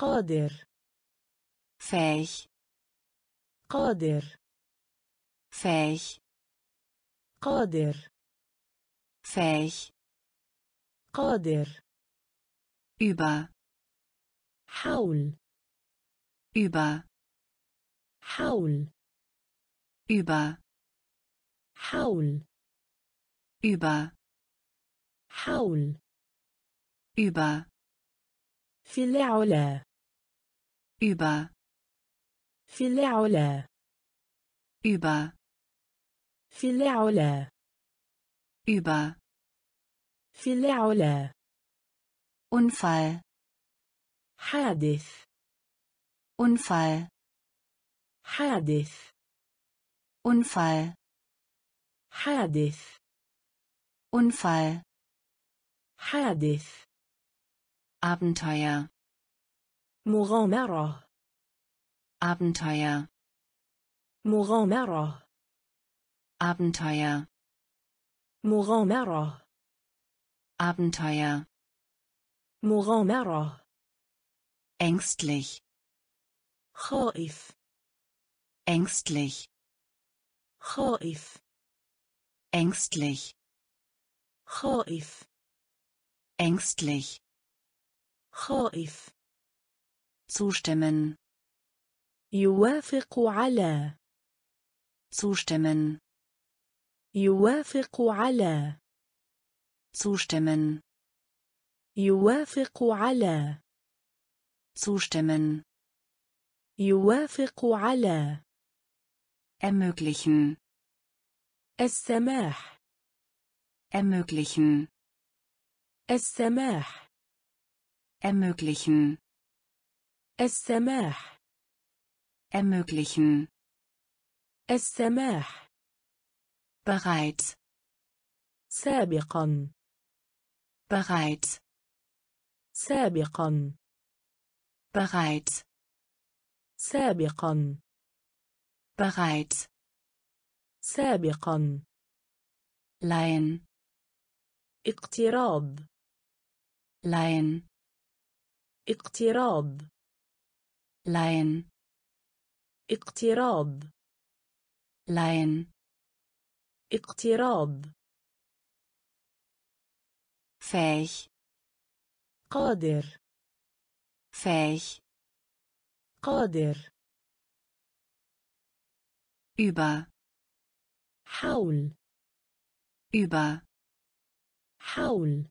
قادر. fähig قادر. fähig قادر. fähig قادر. Über. حول über. حول über. حول über. حول über. في العلا. über في العلا über في العلا über في العلا Unfall حادث Unfall حادث Unfall حادث Unfall حادث Abenteuer مغامرة Abenteuer مغامرة Abenteuer مغامرة Abenteuer مغامرة ängstlich خائف ängstlich خائف ängstlich خائف ängstlich خائف zustimmen يوافق على zustimmen يوافق على zustimmen يوافق على zustimmen يوافق على ermöglichen السماح ermöglichen السماح ermöglichen السماح ermöglichen السماح bereits سابقا bereits سابقا bereits سابقا bereits سابقا leihen اقتراب leihen اقتراب لين اقتراض لين اقتراب. فيه. قادر. فيه. قادر. über. حول. über. حول.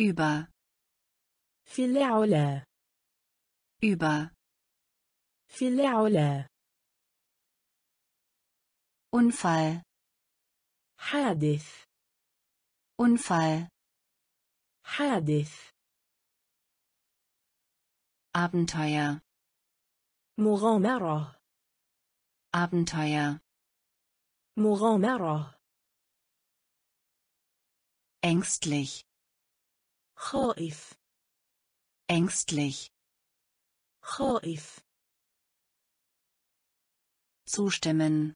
über. في العلا. über في العلا Unfall حادث Unfall حادث Abenteuer مغامرة Abenteuer مغامرة ängstlich خائف ängstlich خائف zustimmen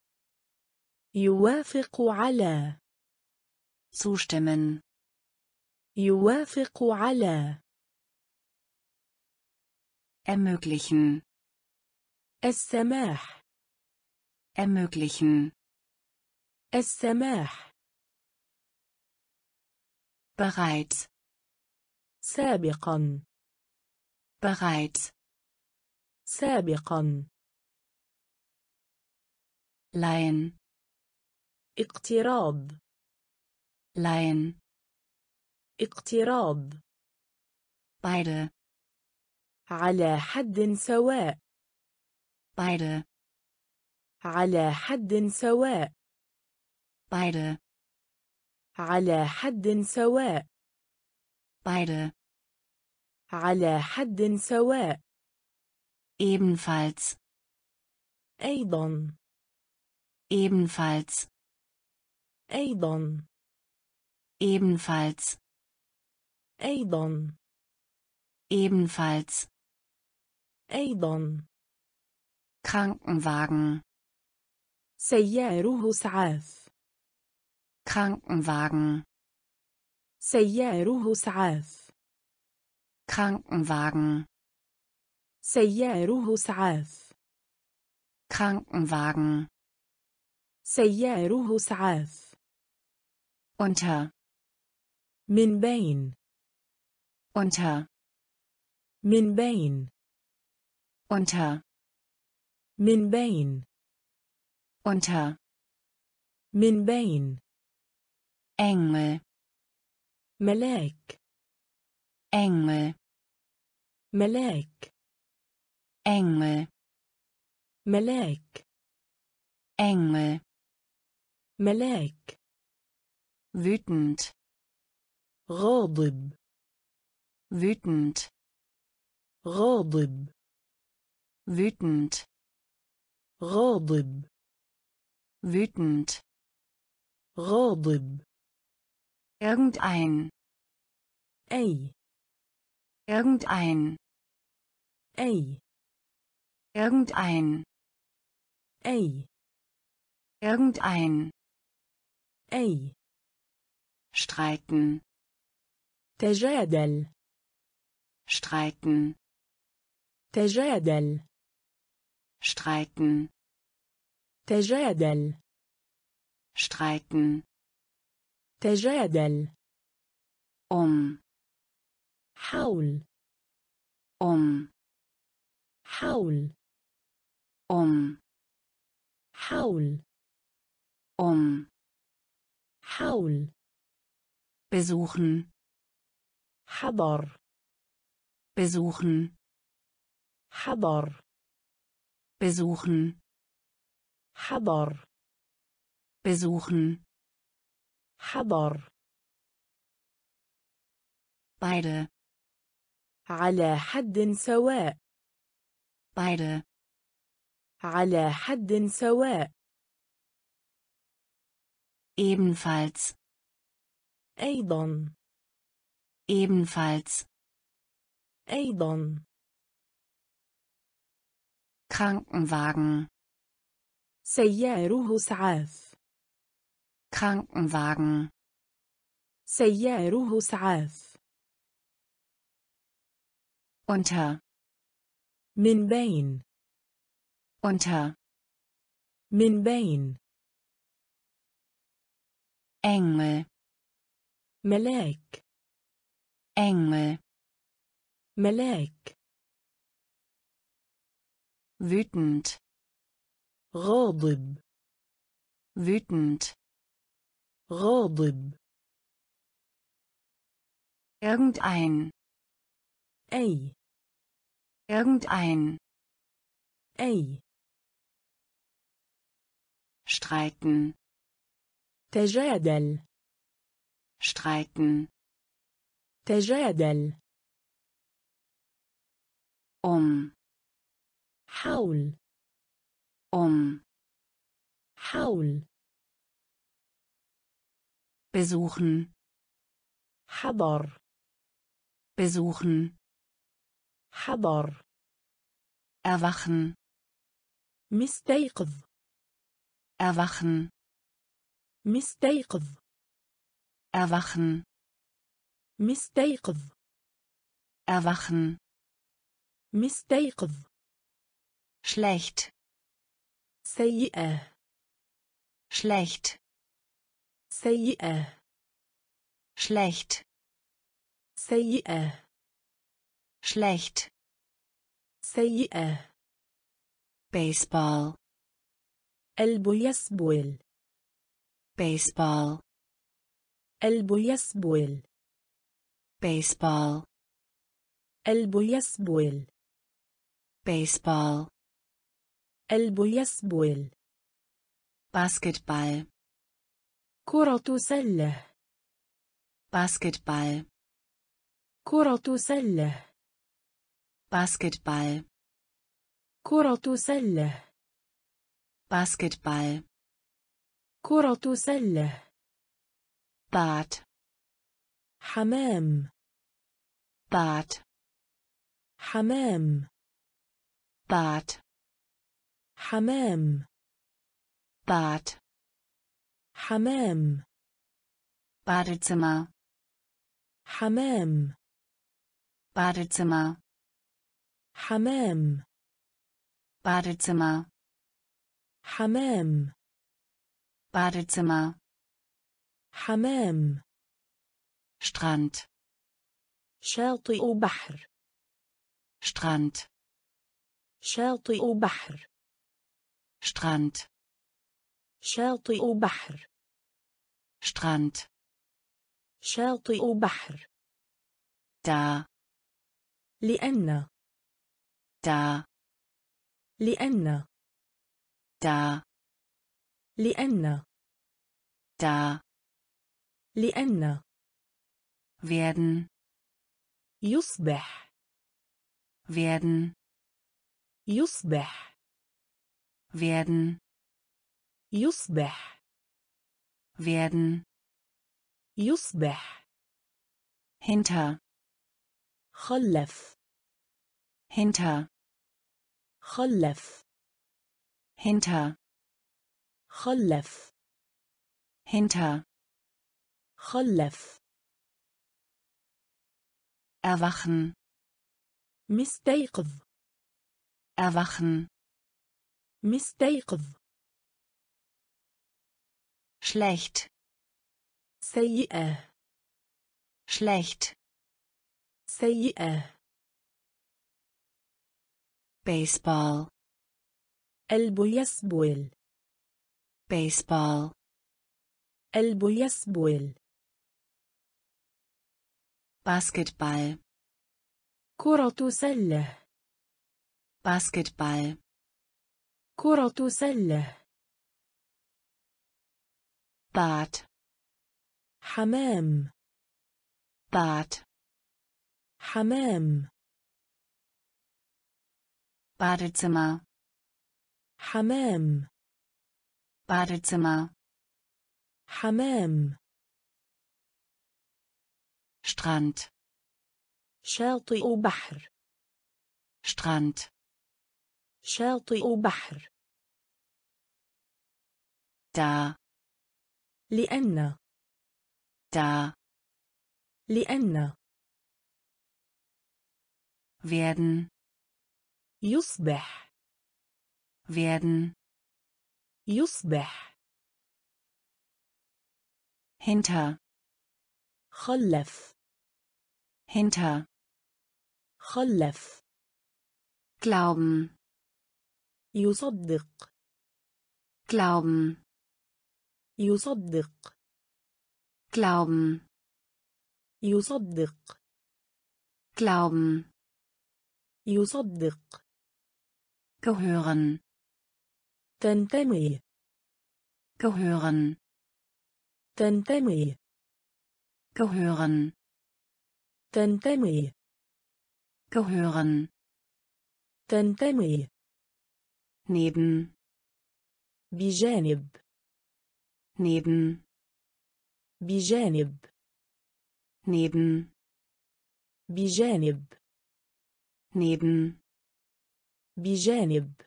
يوافق على zustimmen يوافق على ermöglichen السماح ermöglichen السماح bereits سابقا bereits سابقا. Leihen اقتراب. Leihen اقتراب. Beide. على حد سواء. Beide. على حد سواء. Beide. على حد سواء. Beide. على حد سواء. ebenfalls أيضا ebenfalls أيضا ebenfalls أيضا ebenfalls أيضا Krankenwagen سياره إسعاف Krankenwagen سياره إسعاف Krankenwagen سياره إسعاف Krankenwagen سياره إسعاف unter من بين unter من بين unter من بين unter من بين Engel ملاك Engel ملاك Engel ملاك Engel ملاك wütend غاضب wütend غاضب wütend غاضب wütend غاضب irgendein أي irgendein أي irgendein أي irgendein أي streiten تجادل streiten تجادل streiten تجادل streiten تجادل um حول um حول um حول um حول besuchen حضر besuchen حضر besuchen حضر besuchen حضر beide على حد سواء beide على حد سواء ebenfalls أيضا ebenfalls أيضا Krankenwagen سياره إسعاف Krankenwagen سياره إسعاف unter من بين unter من بين Engel ملاك Engel ملاك wütend غاضب wütend غاضب irgendein أي irgendein أي streiten تجادل streiten تجادل um حول um حول besuchen حضر besuchen حضر erwachen مستيقظ erwachen مستيقظ erwachen مستيقظ erwachen مستيقظ schlecht سيئة schlecht سيئة schlecht سيئة schlecht سيئة baseball قلب يسبل baseball قلب يسبل baseball قلب يسبل baseball قلب يسبل basketball كرة سلة basketball كرة سلة basketball كرة سلة basketball كرة سلة bad حمام bad حمام bad حمام bad حمام badezimmer حمام Badezimmer حمام Badezimmer حمام. Badezimmer. حمام. Strand. شاطئ بحر. Strand. شاطئ بحر. Strand. شاطئ بحر. Strand. شاطئ بحر. Da. لأن. Da. لأن. Da لأن da لأن werden يصبح werden يصبح werden يصبح werden يصبح hinter خلف hinter خلف hinter خلف hinter خلف erwachen مستيقظ erwachen مستيقظ schlecht سيئة schlecht سيئة baseball البيسبول بيسبول البيسبول Basketball كرة سلة. باسكتبال كرة سلة. بات حمام. بات حمام. Badezimmer. حمام. Badezimmer حمام. Strand شاطئ بحر. Strand شاطئ بحر. da لأن. da لأن. werden. يصبح. werden يصبح hinter خلف hinter خلف glauben يصدق glauben يصدق glauben يصدق glauben يصدق gehören تنتمي gehören تنتمي gehören تنتمي gehören تنتمي neben بجانب neben بجانب neben بجانب neben بجانب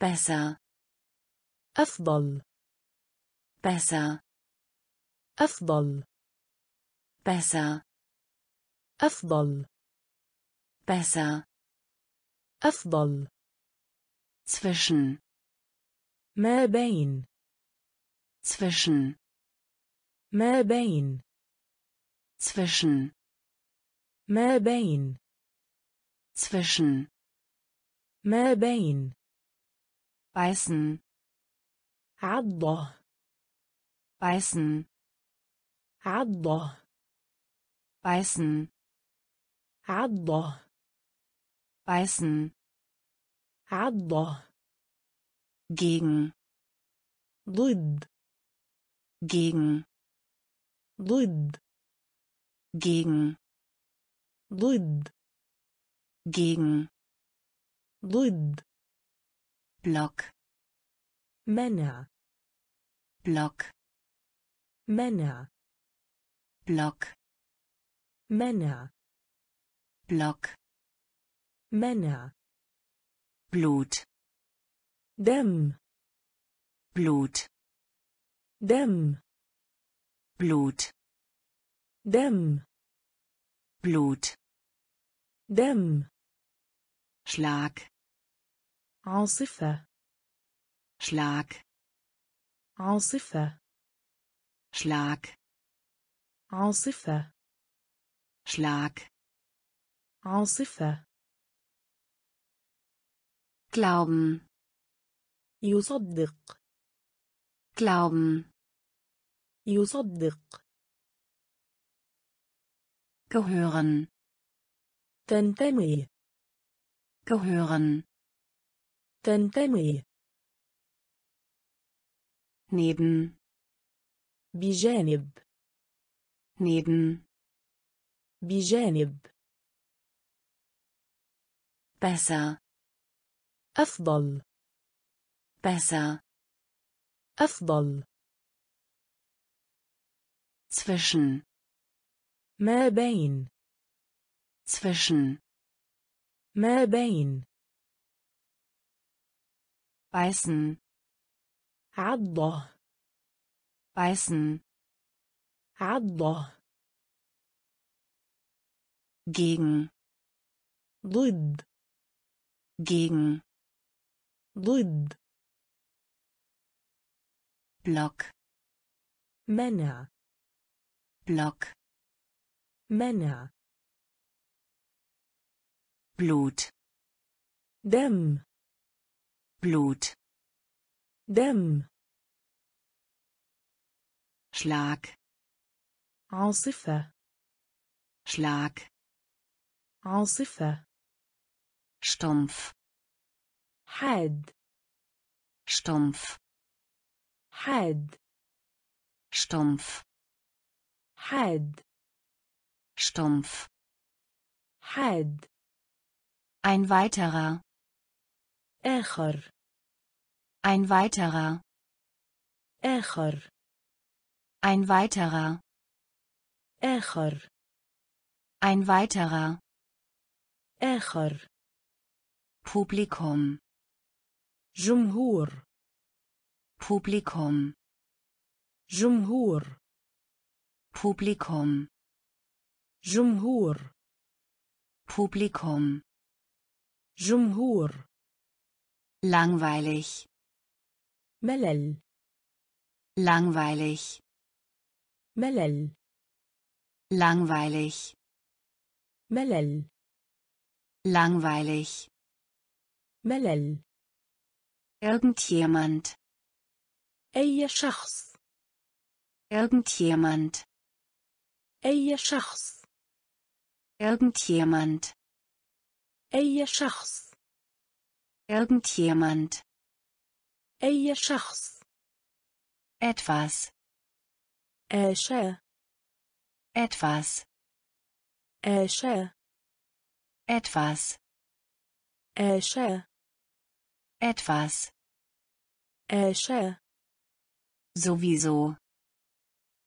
besser أفضل besser أفضل besser أفضل besser أفضل zwischen ما بين zwischen ما بين zwischen ما بين zwischen ما بين beißen عضة beißen عضة beißen عضة beißen عضة gegen ضد gegen ضد gegen ضد gegen ضد Block. Männer. Block. Männer. Block. Männer. Block. Männer. Blut. Dem. Blut. Dem. Blut. Dem. Blut. Dem. Schlag. عاصفة Schlag, عاصفة Schlag, عاصفة Schlag. عاصفة Glauben, يصدق Glauben, يصدق gehören, تنتمي gehören, تنتمي neben, بجانب neben, بجانب besser, أفضل besser, أفضل zwischen, ما بين zwischen, ما بين beißen, عضة beißen, عضة gegen, ضد gegen, ضد Block, منع Block, منع Blut, دم Blut, دم Schlag, عاصفة Schlag, عاصفة stumpf, حاد stumpf, حاد stumpf, حاد stumpf. حاد Ein weiterer, آخر ein weiterer, آخر ein weiterer, آخر ein weiterer, آخر Publikum, جمهور Publikum, جمهور Publikum, جمهور Publikum, جمهور langweilig, ملل langweilig, ملل langweilig, ملل langweilig, ملل irgendjemand, أي شخص irgendjemand, أي شخص irgendjemand, أي شخص irgendjemand, أي شخص etwas, آشا etwas, آشا etwas, آشا etwas, آشا sowieso,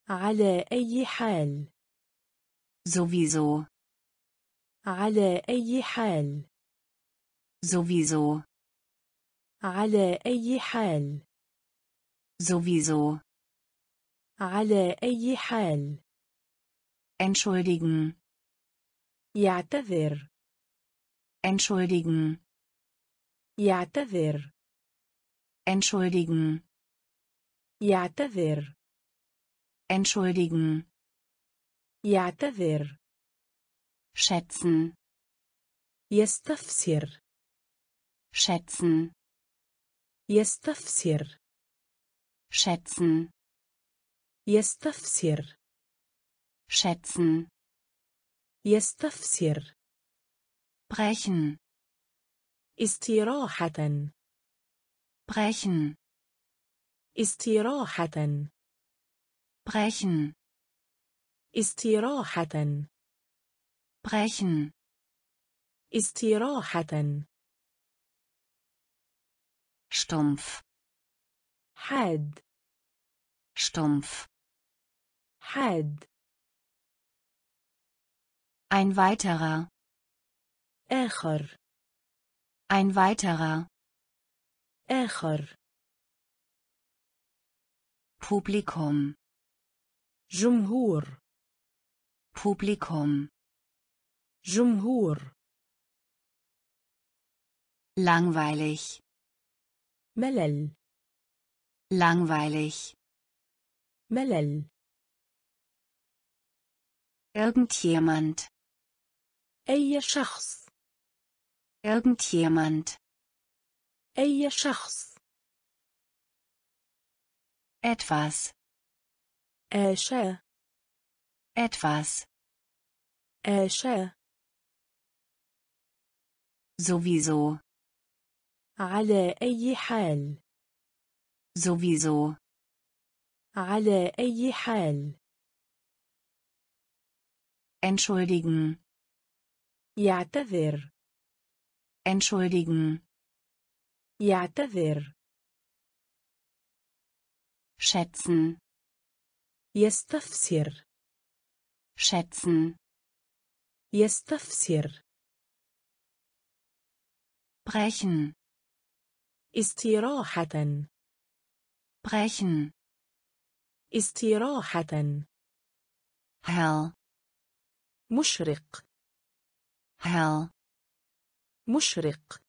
على أي حال sowieso, على أي حال sowieso, على أي حال sowieso, على أي حال entschuldigen, يعتذر entschuldigen, يعتذر entschuldigen, يعتذر entschuldigen, يعتذر schätzen, يستفسر schätzen, يستفسر. schätzen, يستفسر. schätzen, يستفسر. brechen, استراحة. brechen, استراحة. brechen, استراحة. brechen, استراحة. stumpf, حاد stumpf, حاد ein weiterer, آخر ein weiterer, آخر Publikum, جمهور Publikum, جمهور langweilig ملل langweilig ملل irgendjemand أي شخص irgendjemand أي شخص etwas آشا etwas آشا sowieso على أي حال sowieso على أي حال entschuldigen يعتذر entschuldigen يعتذر schätzen يستفسر schätzen يستفسر brechen استراحة brechen استراحة hell مشرق hell مشرق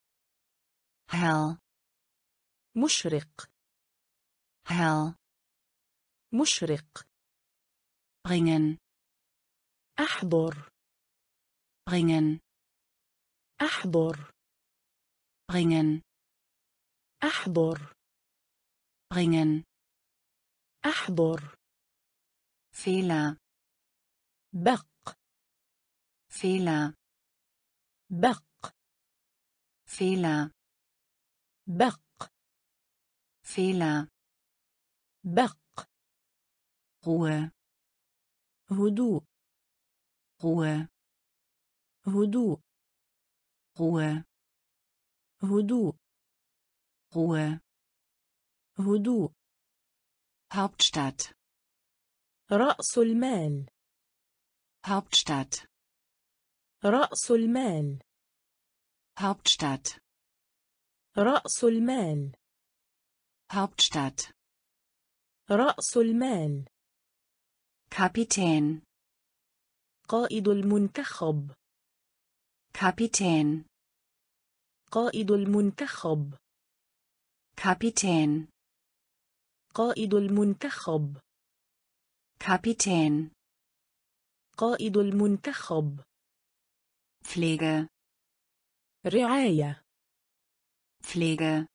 hell مشرق hell مشرق bringen أحضر bringen أحضر bringen أحضر bringen أحضر Fehler بق Fehler بق Fehler بق Fehler بق Ruhe هدوء Ruhe هدوء Ruhe هدوء Ruhe. هدوء Hauptstadt. رأس المال. Hauptstadt. رأس المال. Hauptstadt. رأس المال. Hauptstadt. رأس المال. Kapitän. قائد المنتخب. Kapitän. قائد المنتخب. Kapitän قائد المنتخب. Kapitän قائد المنتخب. Pflege رعاية. Pflege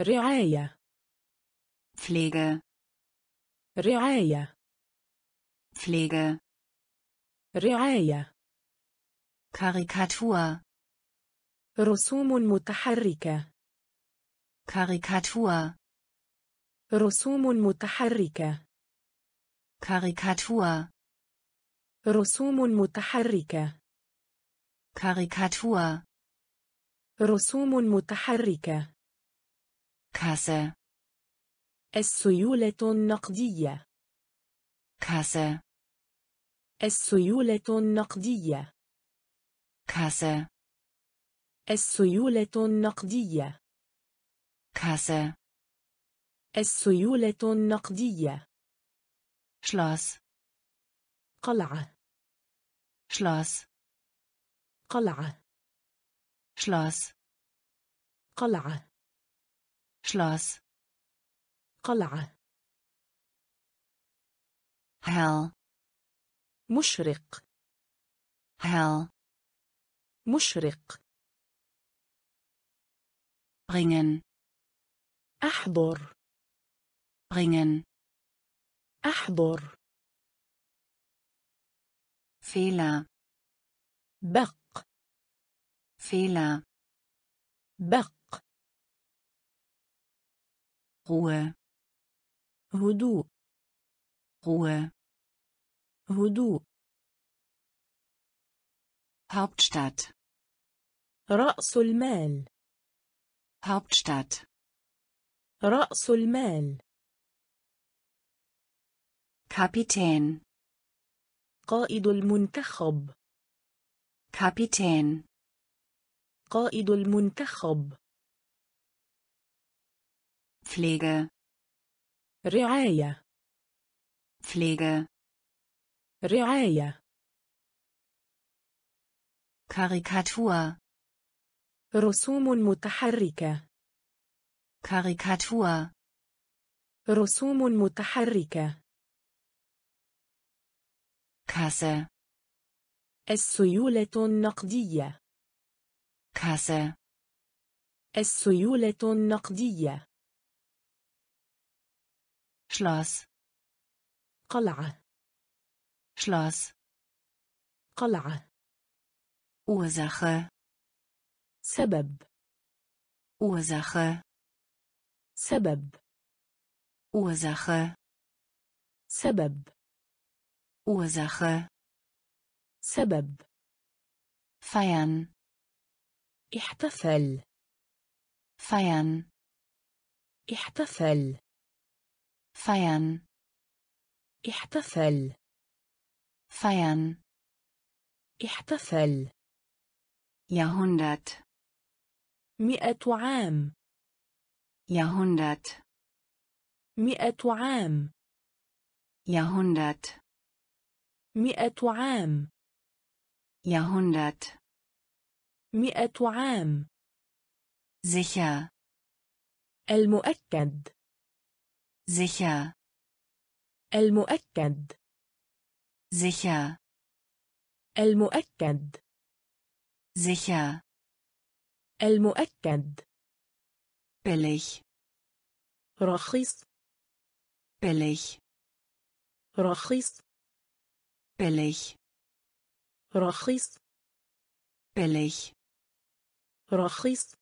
رعاية. Pflege رعاية. Pflege رعاية. Karikatur رسوم متحركة. Karikatur. رسوم متحركة. Karikatur. رسوم متحركة. Karikatur. رسوم متحركة. Kasse. السيولة النقدية. Kasse. السيولة النقدية. Kasse. السيولة النقدية. Kasse السيولة النقدية Schloss قلعة Schloss قلعة Schloss قلعة Schloss قلعة hell مشرق hell مشرق bringen أحضر bringen أحضر Fehler بق Fehler بق Ruhe هدوء Ruhe هدوء Hauptstadt رأس المال Hauptstadt رأس المال. Kapitän. قائد المنتخب. Kapitän. قائد المنتخب. Pflege. رعاية. Pflege. رعاية. Karikatur. رسوم متحركة. Karikatur. رسوم متحركة Kasse. السيولة النقدية Kasse. السيولة النقدية Schloss. قلعة Schloss. قلعة Ursache. سبب Ursache. سبب. وزخة. سبب. وزخة. سبب. فيان. احتفل. فيان. احتفل. فيان. احتفل. فيان. احتفل. يهندت مئة عام. Jahrhundert. مئة عام Jahrhundert. مئة عام Jahrhundert. مئة عام Sicher. المؤكد Sicher. المؤكد Sicher. المؤكد Sicher. المؤكد Billig. رخيص Billig. رخيص Billig. رخيص Billig. رخيص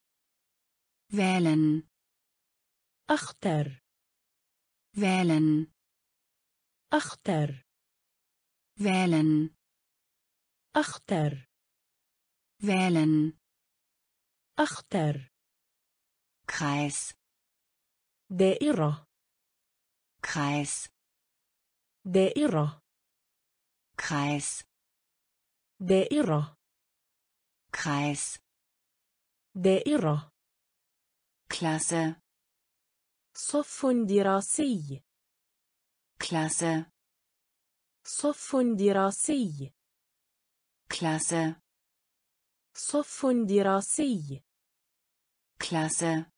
Wählen. أختر Wählen. أختر Wählen. أختر Wählen. أختر Kreis. دائرة Kreis. دائرة Kreis. دائرة Kreis. دائرة Klasse. صف دراسي Klasse. صف دراسي Klasse. صف دراسي Klasse.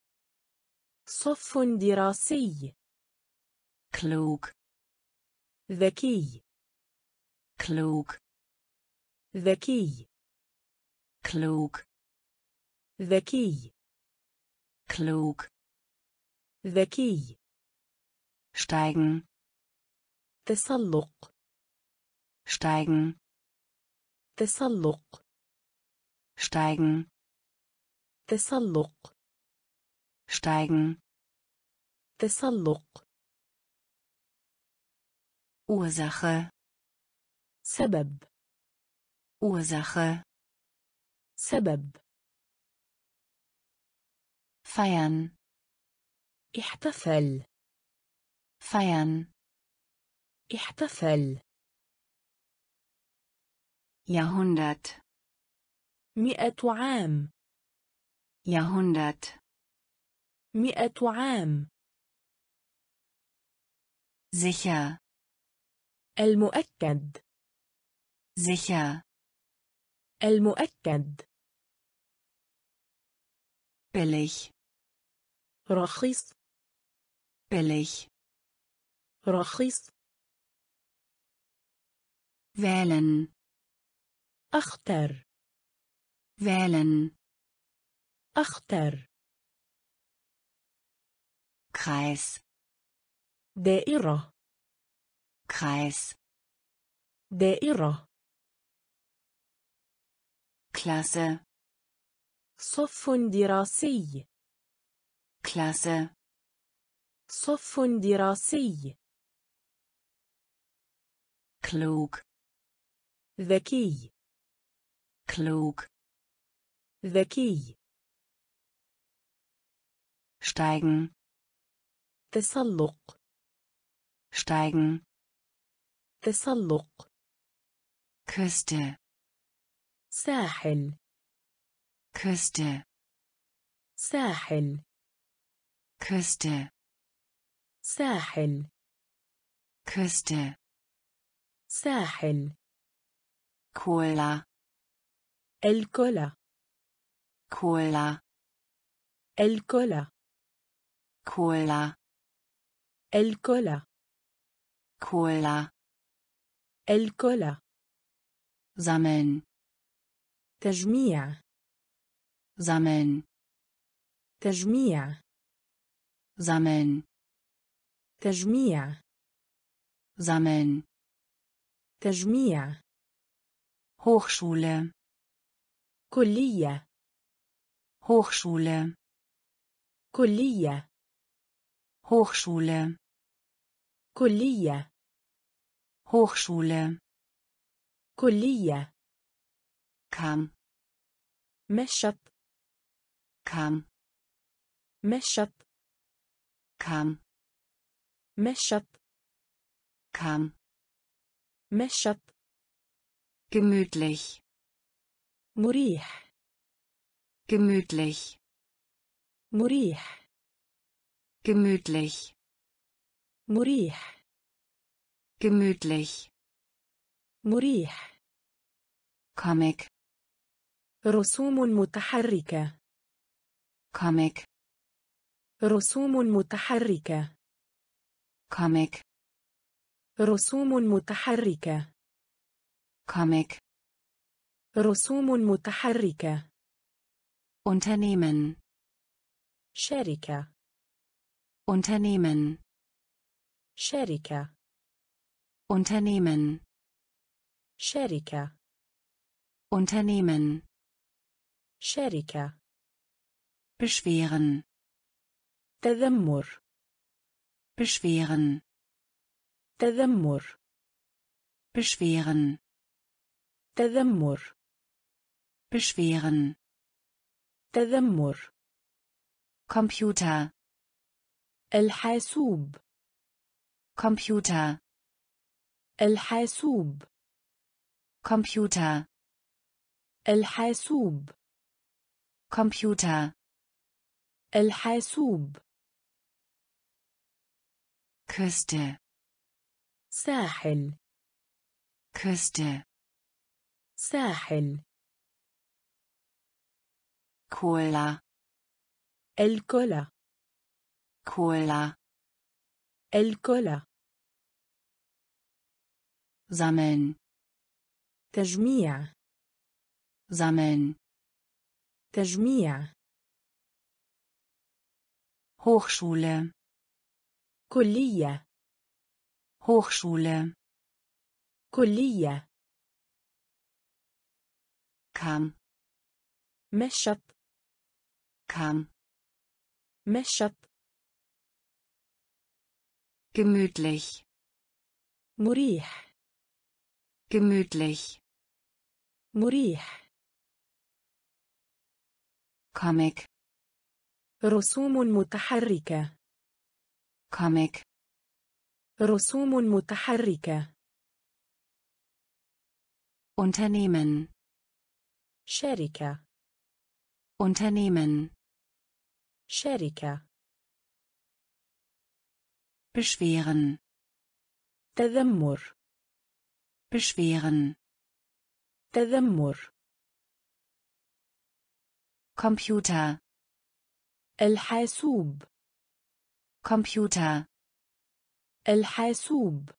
صف دراسي Klug. ذكي Klug. ذكي Klug. ذكي Klug. ذكي Steigen. تسلق Steigen. تسلق Steigen. تسلق Steigen. تسلق Ursache. سبب Ursache. سبب Feiern. احتفل Feiern. احتفل Jahrhundert. مئة عام Jahrhundert. مئة عام Sicher. المؤكد Sicher. المؤكد Billig. رخيص Billig. رخيص Wählen. أختر Wählen. أختر Kreis. دائرة Kreis. دائرة Klasse. صف دراسي Klasse. صف دراسي Klug. ذكي Klug. ذكي Steigen. تسلق Steigen. تسلق Küste. ساحل Küste. ساحل Küste. ساحل Küste. ساحل Cola. الكولا Cola. الكولا Cola. الكولا Cola. الكولا Sammeln. تجميع Sammeln. تجميع Sammeln. تجميع Sammeln. تجميع Hochschule. كلية Hochschule. كلية Hochschule. كلية Hochschule. كلية Kam. مشط Kam. مشط Kam. مشط Kam. مشط Gemütlich. مريح Gemütlich. مريح Gemütlich. مريح Gemütlich. مريح Comic. رسوم متحركة Comic. رسوم متحركة Comic. رسوم متحركة Comic. رسوم متحركة Unternehmen. شركة Unternehmen. شركة Unternehmen. شركة Unternehmen. شركة Beschweren. تذمر Beschweren. تذمر Beschweren. تذمر Beschweren. تذمر Computer. الحاسوب Computer. الحاسوب Computer. الحاسوب Computer. الحاسوب Küste. ساحل Küste. ساحل Cola. الكولا Cola. الكولا Sammeln. تجميع Sammeln. تجميع Hochschule. كلية Hochschule. كلية Kam. مشط Kam. مشط Gemütlich. مريح Gemütlich. مريح Comic. رسوم متحركة Comic. رسوم متحركة Unternehmen. شركة Unternehmen. شركة Beschweren. تذمر Beschweren. تذمر Computer. الحاسوب Computer. الحاسوب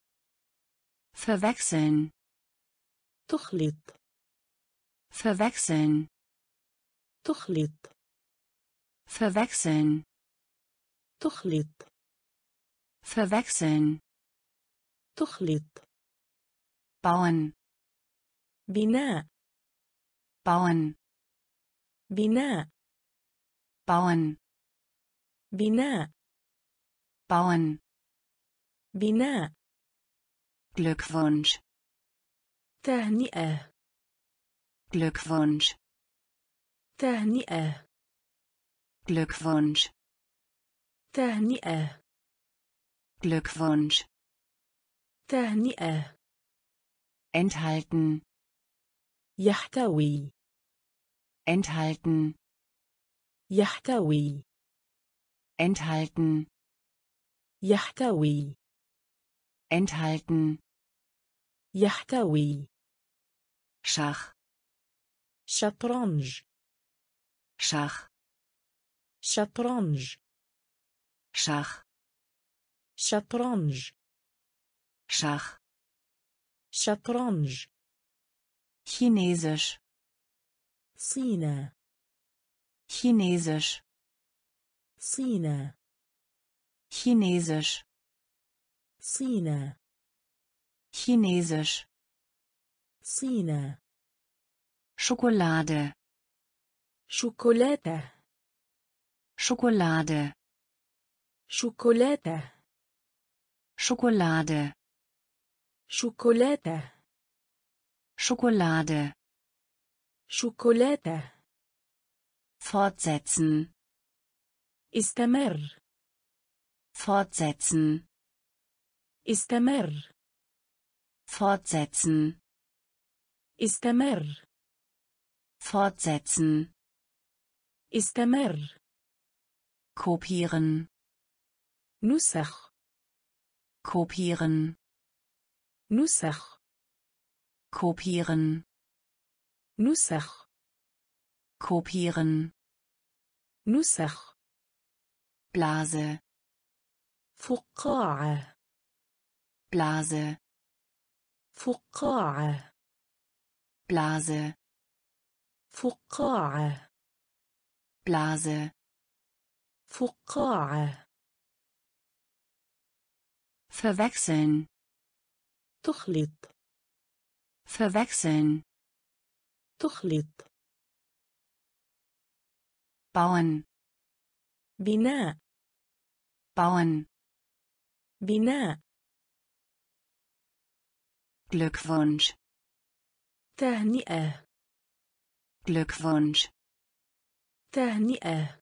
Verwechseln. تخلط Verwechseln. تخلط Verwechseln. تخلط Verwechseln. تخلط Bauen. بناء Bauen. بناء Bauen. بناء Bauen. بناء Glückwunsch. تهنئة Glückwunsch. تهنئة Glückwunsch. تهنئة Glückwunsch. تهنئة Enthalten. يحتوي Enthalten. يحتوي Enthalten. يحتوي Enthalten. يحتوي Schach. شطرنج Schach شطرنج Schach شطرنج Schach شطرنج Chinesisch صينة Chinesisch صينة Chinesisch صينة Chinesisch صينة Schokolade شوكولاتة Schokolade شوكولاتة Schokolade شوكولاتة Schokolade شوكولاتة fortsetzen استمر fortsetzen استمر fortsetzen استمر fortsetzen استمر kopieren نسخ kopieren نسخ kopieren نسخ kopieren نسخ Blase فقاعة Blase فقاعة Blase فقاعة Blase فقاعة verwechseln تخلط verwechseln تخلط bauen بناء bauen بناء Glückwunsch تهنئة Glückwunsch تهنئة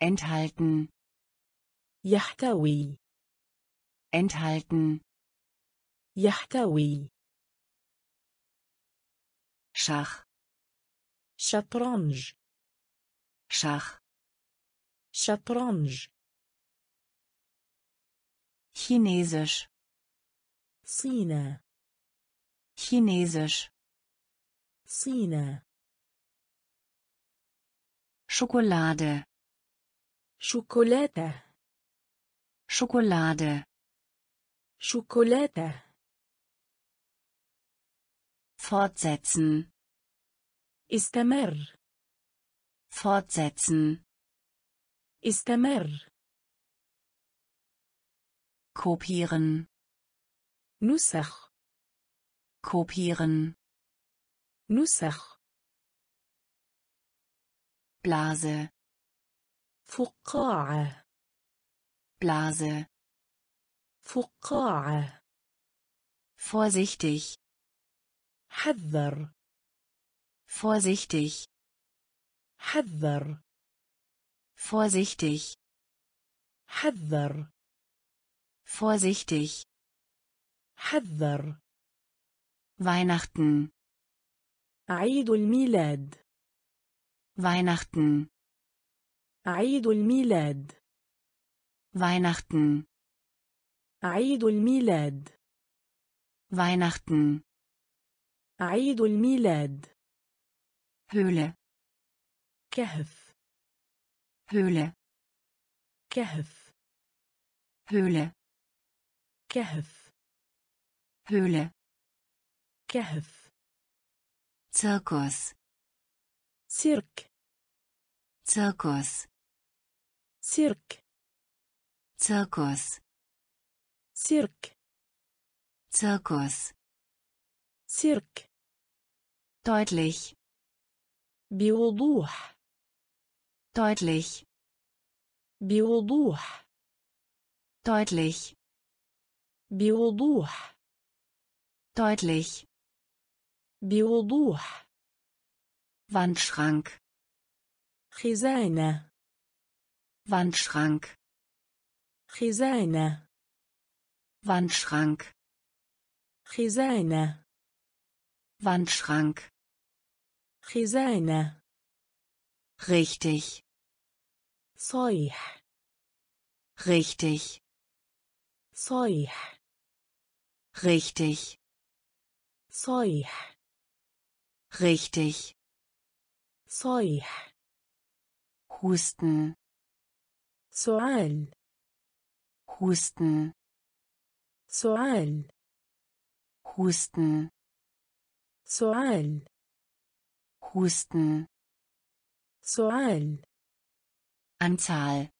enthalten يحتوي enthalten يحتوي Schach شطرنج Schach شطرنج Chinesisch صينة Chinesisch صينة Schokolade شوكولاتة Schokolade شوكولاتة fortsetzen استمر fortsetzen استمر kopieren نسخ kopieren نسخ Blase فقاعة Blase فقاعة vorsichtig حذر vorsichtig حذر vorsichtig حذر vorsichtig حذر Weihnachten عيد الميلاد Weihnachten عيد الميلاد Weihnachten عيد الميلاد Weihnachten عيد الميلاد Höhle كهف Höhle كهف Höhle كهف Höhle كهف Zirkus سيرك Zirkus سيرك Zirkus سيرك Zirkus سيرك deutlich بوضوح deutlich بوضوح deutlich بوضوح deutlich بوضوح Wandschrank خزانة Wandschrank خزانة Wandschrank خزانة Wandschrank خزانة richtig صيح richtig صيح richtig صيح richtig صيح husten سعال husten سعال husten سعال husten سعال Anzahl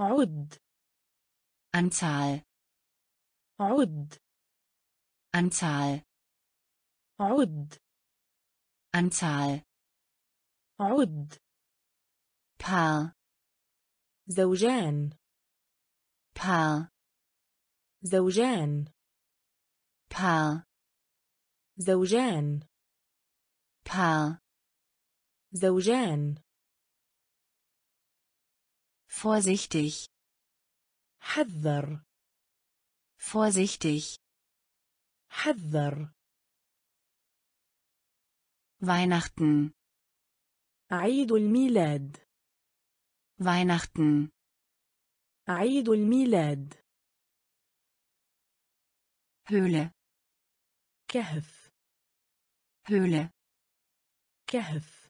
عد Anzahl عد Anzahl عد Anzahl عد Paar زوجان Paar زوجان Paar زوجان Paar زوجان vorsichtig حذر vorsichtig حذر Weihnachten عيد الميلاد Weihnachten عيد الميلاد. هوله كهف. هوله كهف.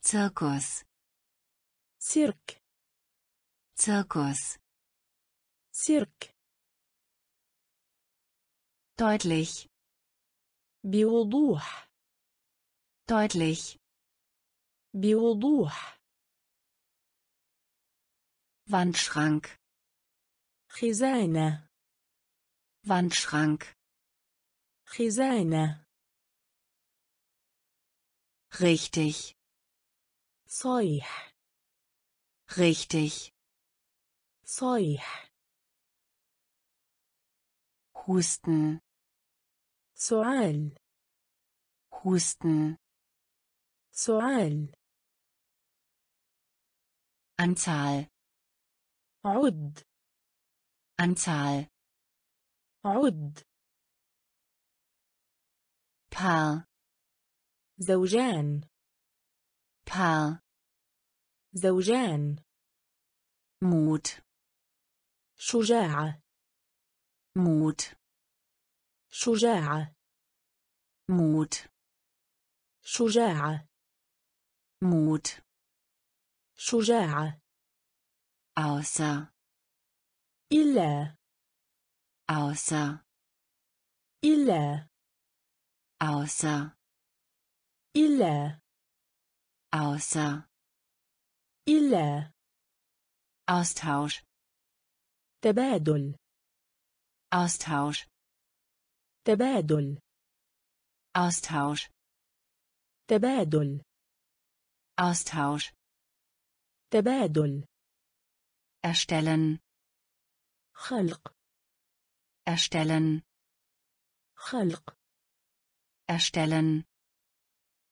سيركوس سيرك. سيركوس سيرك. deutlich بوضوح. deutlich بوضوح. Wandschrank خزانة Wandschrank خزانة richtig صيح richtig صيح husten سعال husten سعال Anzahl عد. Anzahl عد. Paar زوجان. Paar زوجان. Mut شجاعة. Mut شجاعة. Mut شجاعة. Mut شجاعة. außer إلا außer إلا außer إلا außer إلا Austausch تبادل Austausch تبادل Austausch تبادل Austausch تبادل erstellen خلق erstellen خلق erstellen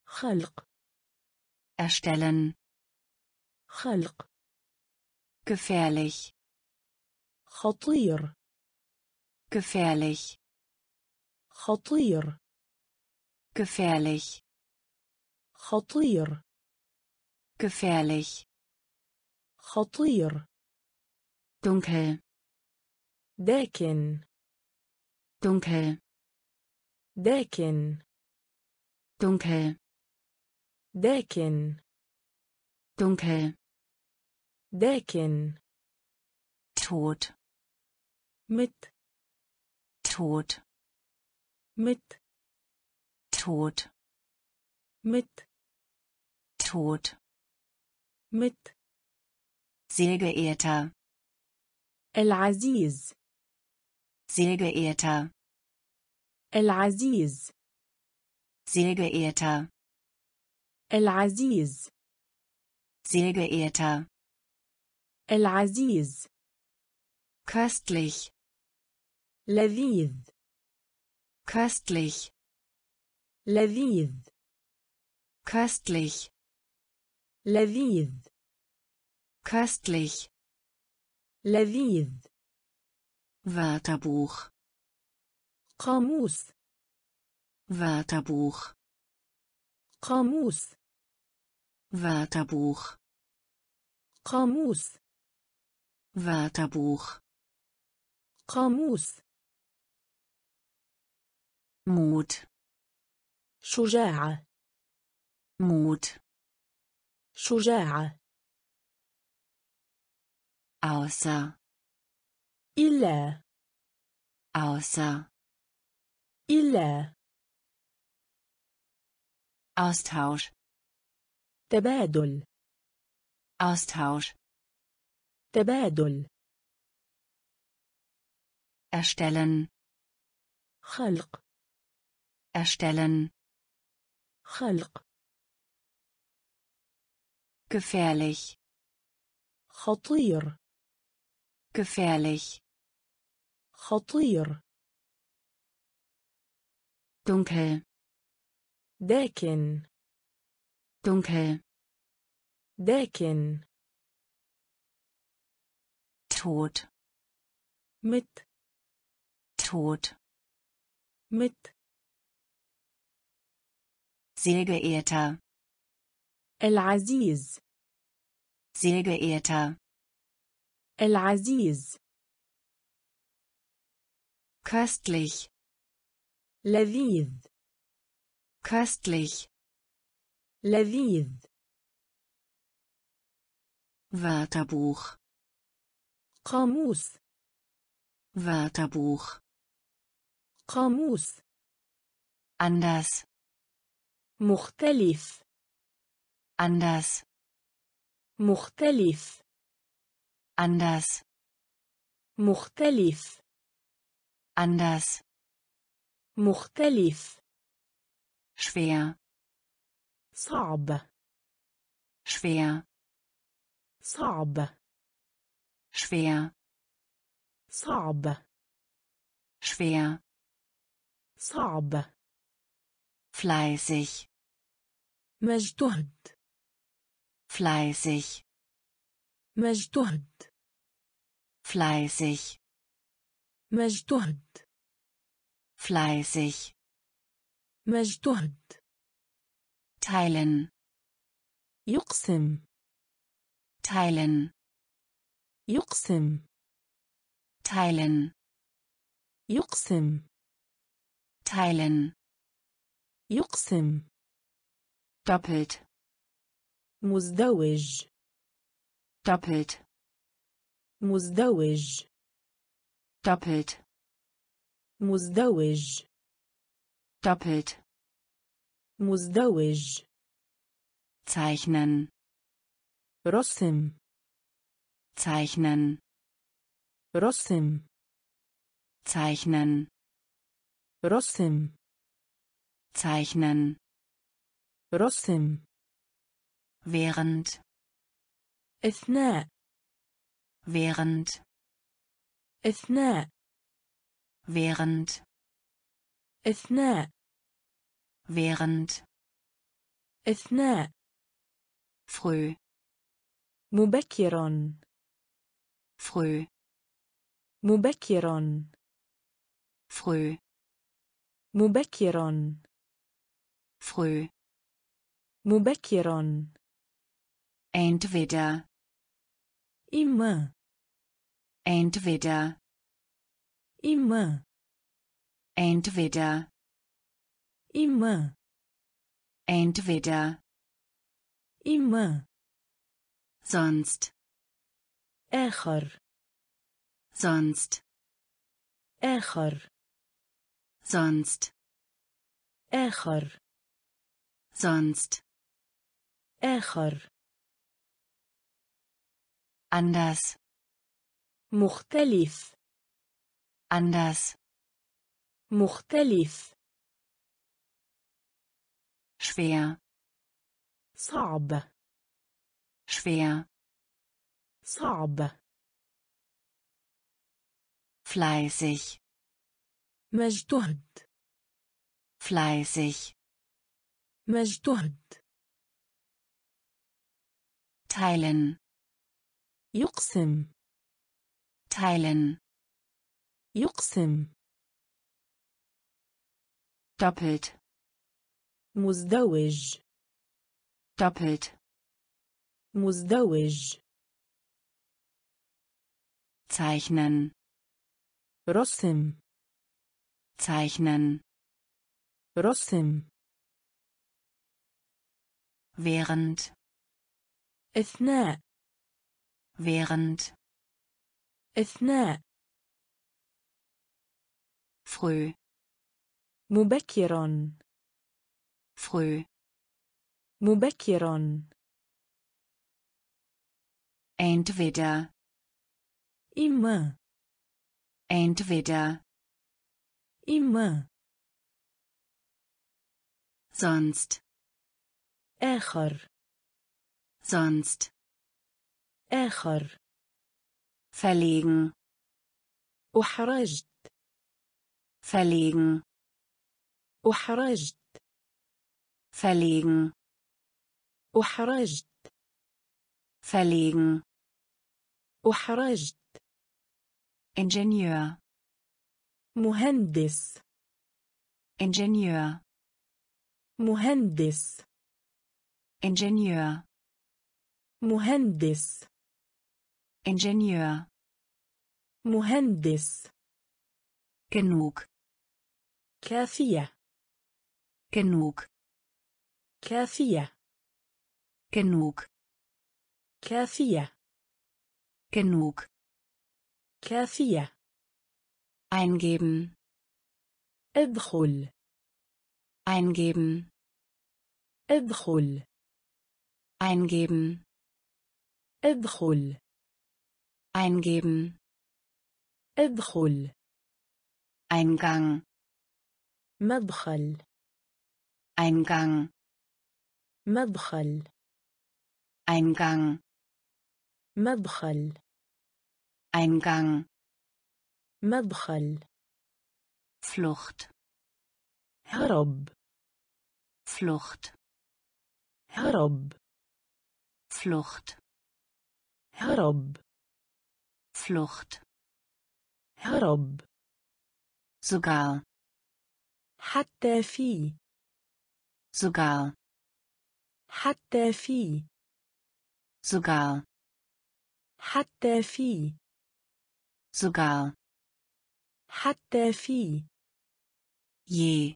خلق erstellen خلق gefährlich خطير gefährlich خطير gefährlich خطير gefährlich خطير dunkel داكن dunkel داكن dunkel داكن dunkel داكن tot مت tot مت tot مت tot مت sehr geehrter العزيز sehr geehrter العزيز sehr geehrter العزيز sehr geehrter العزيز köstlich لذيذ köstlich لذيذ köstlich لذيذ köstlich لذيذ Wörterbuch قاموس Wörterbuch قاموس Wörterbuch قاموس Wörterbuch قاموس Mut شجاعة Mut شجاع außer إلا außer إلا Austausch تبادل Austausch تبادل erstellen خلق erstellen خلق gefährlich خطير gefährlich خطير dunkel داكن dunkel داكن tot مت tot مت sehr geehrter العزيز sehr geehrter العزيز köstlich لذيذ köstlich لذيذ Wörterbuch قاموس Wörterbuch قاموس anders مختلف anders مختلف anders مختلف anders مختلف schwer صعب schwer صعب schwer صعب schwer صعب fleißig مجتهد fleißig مجتهد Fleißig مجتهد fleißig مجتهد teilen يقسم teilen يقسم teilen يقسم teilen يقسم doppelt مزدوج doppelt مزدوج doppelt مزدوج doppelt مزدوج zeichnen رسم zeichnen رسم zeichnen رسم zeichnen رسم während اثناء während اثناء während اثناء während اثناء früh مبكرا früh مبكرا früh مبكرا früh مبكرا entweder إما entweder إما entweder إما entweder إما sonst آخر sonst آخر sonst آخر sonst آخر anders مختلف anders مختلف schwer صعب schwer صعب fleißig مجتهد fleißig مجتهد teilen يقسم teilen يقسم doppelt مزدوج doppelt مزدوج zeichnen رسم zeichnen رسم während أثناء während أثناء früh مبكرا früh مبكرا entweder إما entweder إما sonst آخر sonst آخر verlegen أحرجت verlegen أحرجت verlegen أحرجت verlegen أحرجت Ingenieur مهندس Ingenieur مهندس Ingenieur مهندس Ingenieur مهندس genug كافية genug كافية genug كافية genug كافية eingeben ادخل eingeben ادخل eingeben ادخل eingeben ادخل Eingang مدخل Eingang مدخل Eingang مدخل Eingang مدخل Flucht هرب Flucht هرب Flucht هرب Flucht هرب sogar حتى في sogar حتى في sogar حتى في sogar حتى في je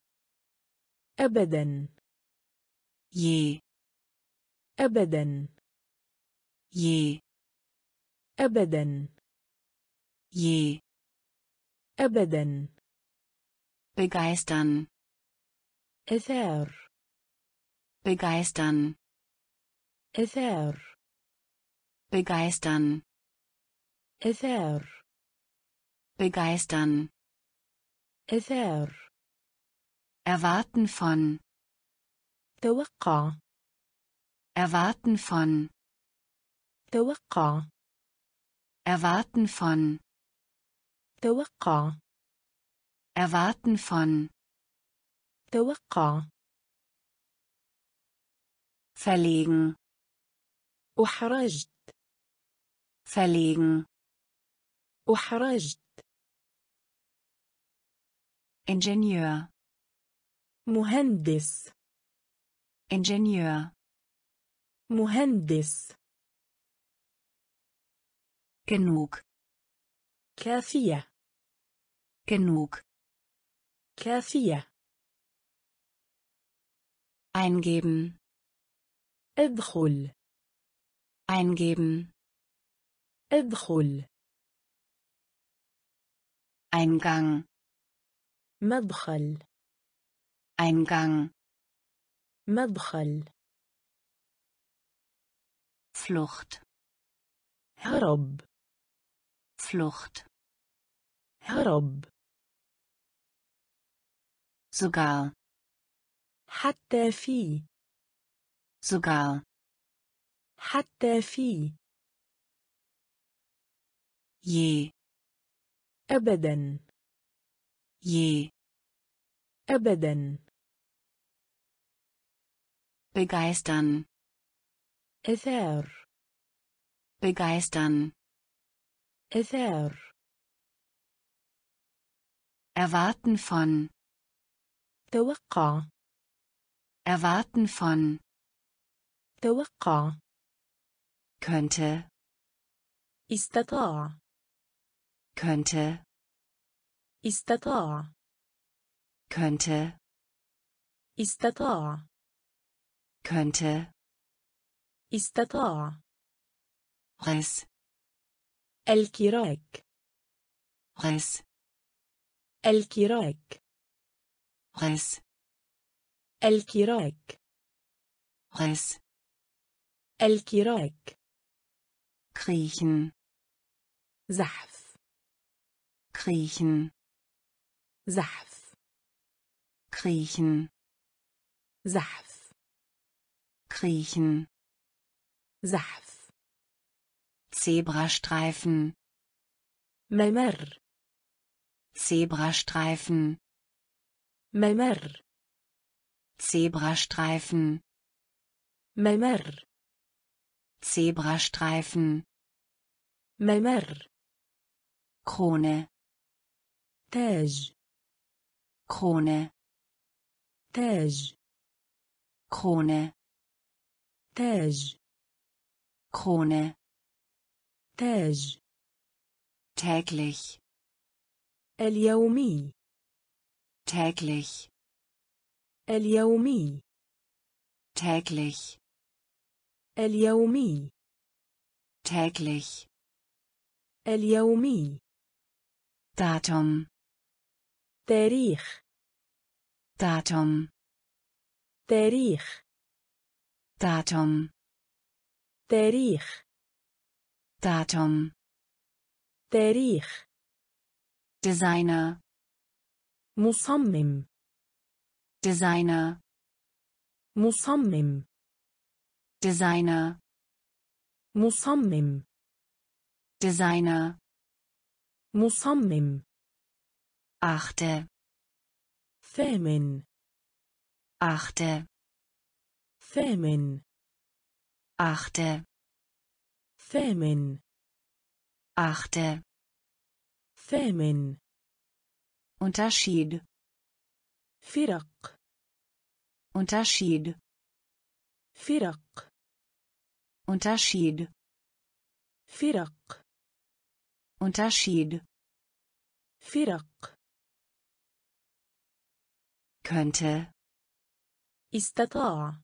أبدا je أبدا je أبدا je أبدا begeistern إثار begeistern إثار begeistern إثار begeistern إثار erwarten von توقع erwarten von توقع erwarten von توقع erwarten von توقع verlegen أحرجت verlegen أحرجت Ingenieur مهندس Ingenieur مهندس genug كافية genug كافية eingeben ادخل eingeben ادخل Eingang مدخل Eingang مدخل Flucht هرب Flucht هرب sogar حتى في sogar حتى في je أبدا je أبدا begeistern إثار begeistern إثار erwarten von توقع erwarten von توقع könnte استطاع könnte استطاع könnte استطاع könnte استطاع Riss. الكراك Riss. الكراك Riss. الكراك Riss. الكراك Kriechen. زحف Kriechen. زحف Kriechen. زحف Kriechen. زحف Zebrastreifen. ممر Zebrastreifen. ممر Zebrastreifen. ممر Zebrastreifen. ممر Krone. تاج Krone. تاج Krone. تاج Krone. تاج Täglich. اليومي Täglich. اليومي Täglich. اليومي Täglich. اليومي Datum. تاريخ Datum. تاريخ Datum. تاريخ Datum. تاريخ Designer. مصمم Designer. مصمم Designer. مصمم Designer. مصمم Achte. ثامن Achte. ثامن Achte. ثامن Achte. ثامن Unterschied. فرق Unterschied. فرق Unterschied. فرق Unterschied. فرق Könnte. استطاع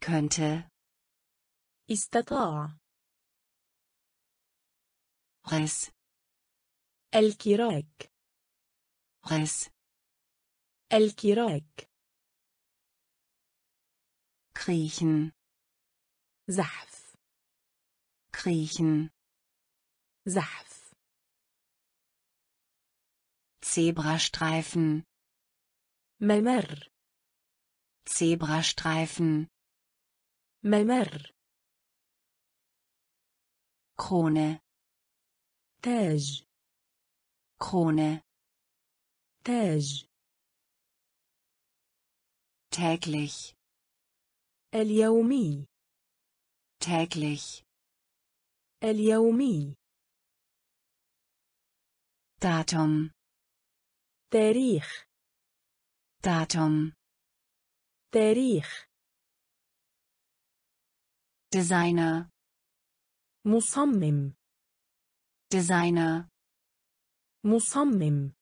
Könnte. استطاع Riss. الكراك Riss. الكراك Kriechen. زحف Kriechen. زحف Zebrastreifen. ممر Zebrastreifen. ممر Krone. تاج Krone. تاج Täglich. اليومي Täglich. اليومي Datum. تاريخ Datum. تاريخ Designer. مصمم Designer. مصمم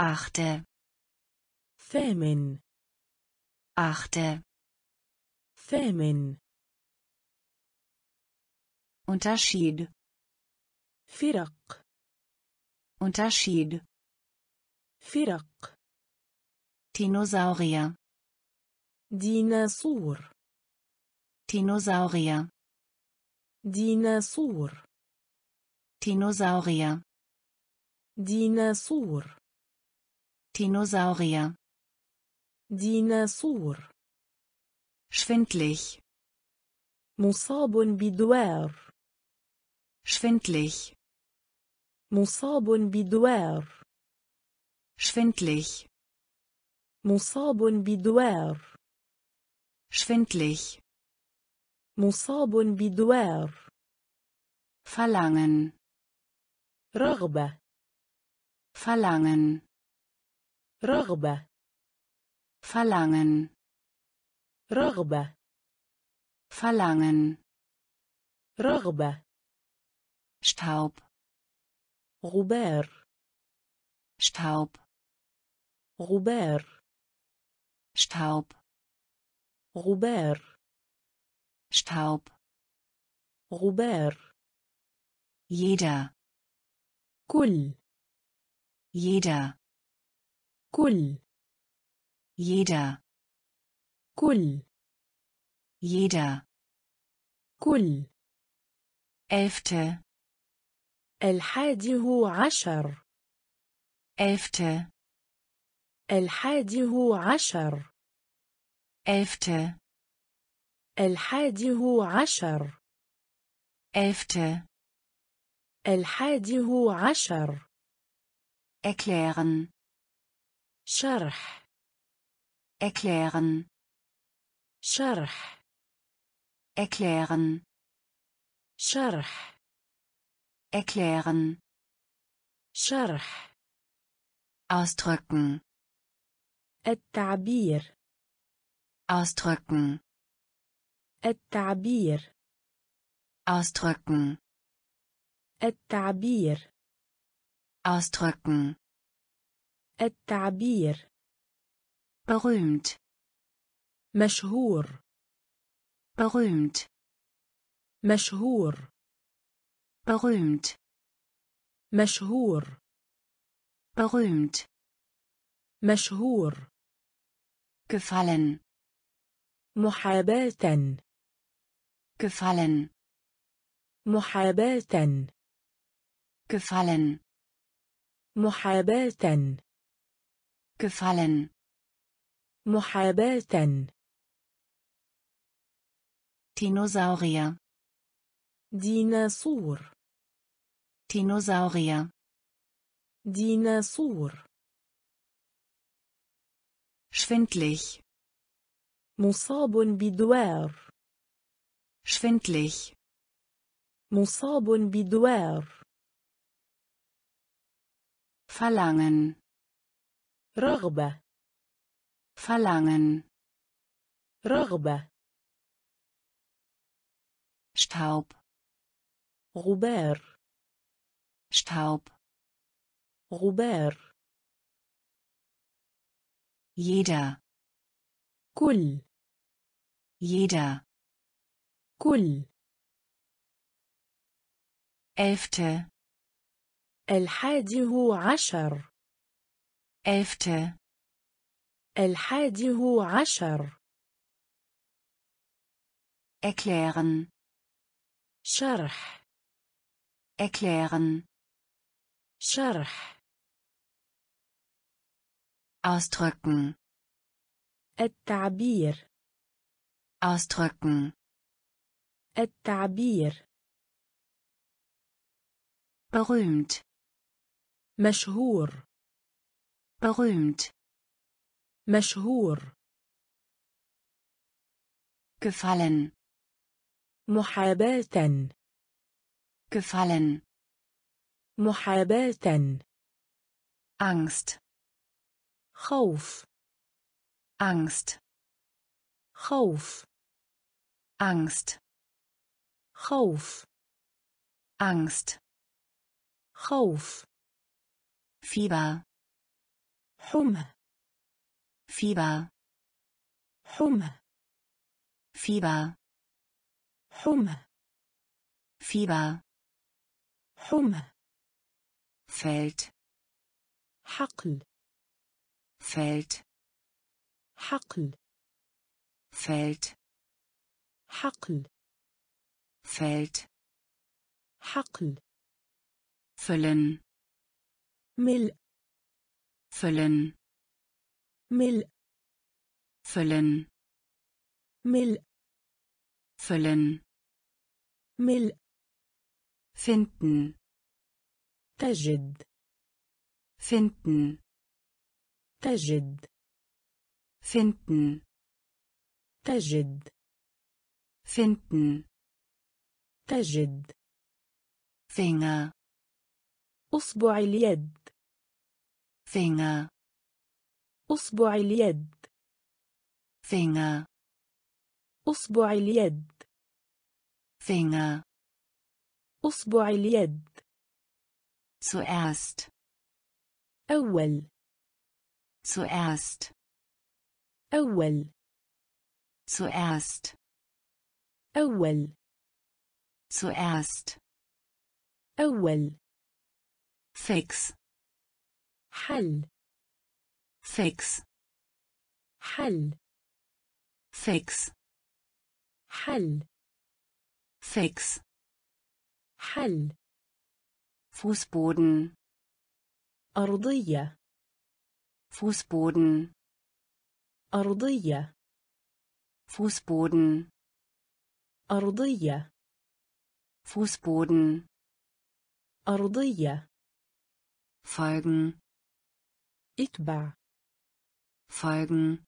Achte. ثامن Achte. ثامن Unterschied. فرق Unterschied. فرق Dinosaurier. ديناصور Dinosaurier. ديناصور Dinosaurier. ديناصور Dinosaurier. ديناصور Schwindlig. مصاب بدوار Schwindlig. مصاب بدوار Schwindlig. مصاب بدوار Schwindlig. مصاب بدوار Verlangen. رغبة Verlangen. رغبة Verlangen. رغبة Verlangen. رغبة Staub. غبار Staub. غبار Staub. غبار Staub غبار jeder كل jeder كل. Jeder. كل. Jeder. كل. Elfte. الحادي عشر. Elfte. الحادي عشر. Elfte. الحادي عشر. Elfte. الحادي عشر. Erklären. شرح erklären شرح erklären شرح erklären شرح ausdrücken التعبير ausdrücken التعبير ausdrücken التعبير ausdrücken التعبير berühmt مشهور berühmt مشهور berühmt مشهور berühmt مشهور gefallen محاباة gefallen محاباة gefallen محاباة gefallen محاباة Dinosaurier ديناصور Dinosaurier ديناصور schwindlig مصاب بدوار schwindlig مصاب بدوار verlangen رغبة verlangen رغبة Staub غبار Staub غبار jeder كل jeder كل elfte الحادي عشر elfte الحادي عشر erklären شرح erklären شرح ausdrücken التعبير ausdrücken التعبير berühmt مشهور berühmt مشهور gefallen محاباة gefallen محاباة Angst خوف Angst خوف Angst خوف Angst خوف Fieber حمى Fieber حمى Fieber حمى Fieber حمى Feld حقل Feld حقل Feld حقل Feld حقل füllen ملء füllen ملء füllen ملء füllen ملء finden تجد finden تجد finden تجد finden تجد Finger أصبع اليد Finger أصبع اليد Finger أصبع اليد Finger أصبع اليد zuerst أول zuerst أول zuerst أول zuerst أول fix حل. Fix. حل. Fix. حل. Fix. حل. Fußboden. أرضية. Fußboden. أرضية. Fußboden. أرضية. Fußboden. أرضية. folgen Itbar. Folgen.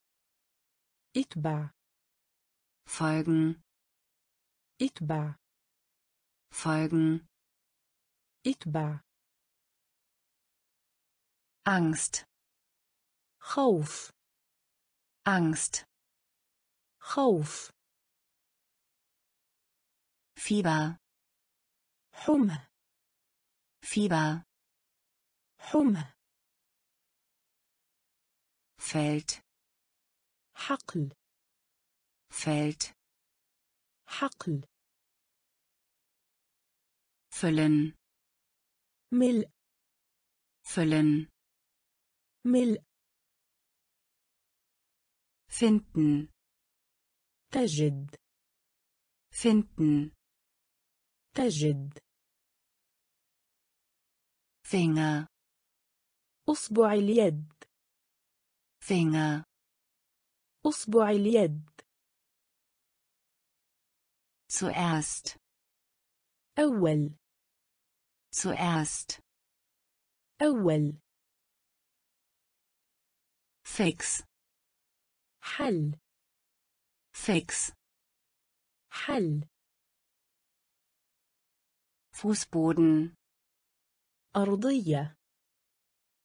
Itbar. Folgen. Itbar. Folgen. Itbar. Angst. Rauf. Angst. Rauf. Fieber. Hum. Fieber. Hum. فلت حقل. فلت حقل. فلن مل. فلن مل. فنتن تجد. فنتن تجد. فينغا أصبع اليد. Finger أصبع اليد zuerst أول zuerst أول fix حل fix حل Fußboden أرضية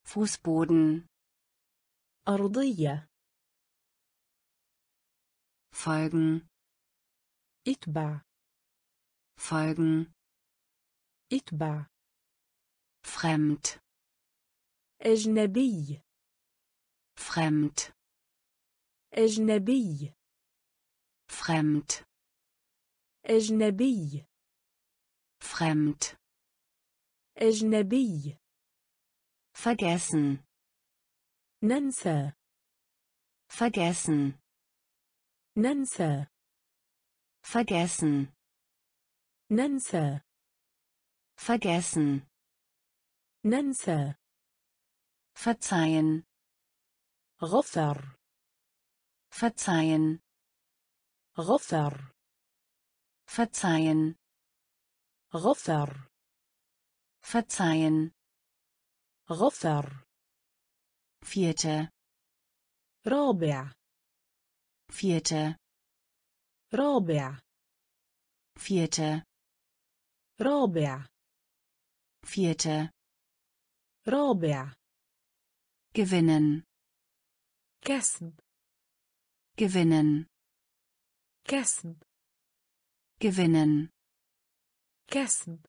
Fußboden أرضية folgen اتبع folgen اتبع fremd أجنبي fremd أجنبي fremd أجنبي fremd أجنبي vergessen ننسى vergessen ننسى vergessen ننسى vergessen ننسى verzeihen غفر verzeihen غفر verzeihen غفر verzeihen غفر Vierte. Robea. Vierte. Robea. Vierte. Robea. Vierte. Robea. Gewinnen. Kesb. Gewinnen. Kesb. Gewinnen. Kesb.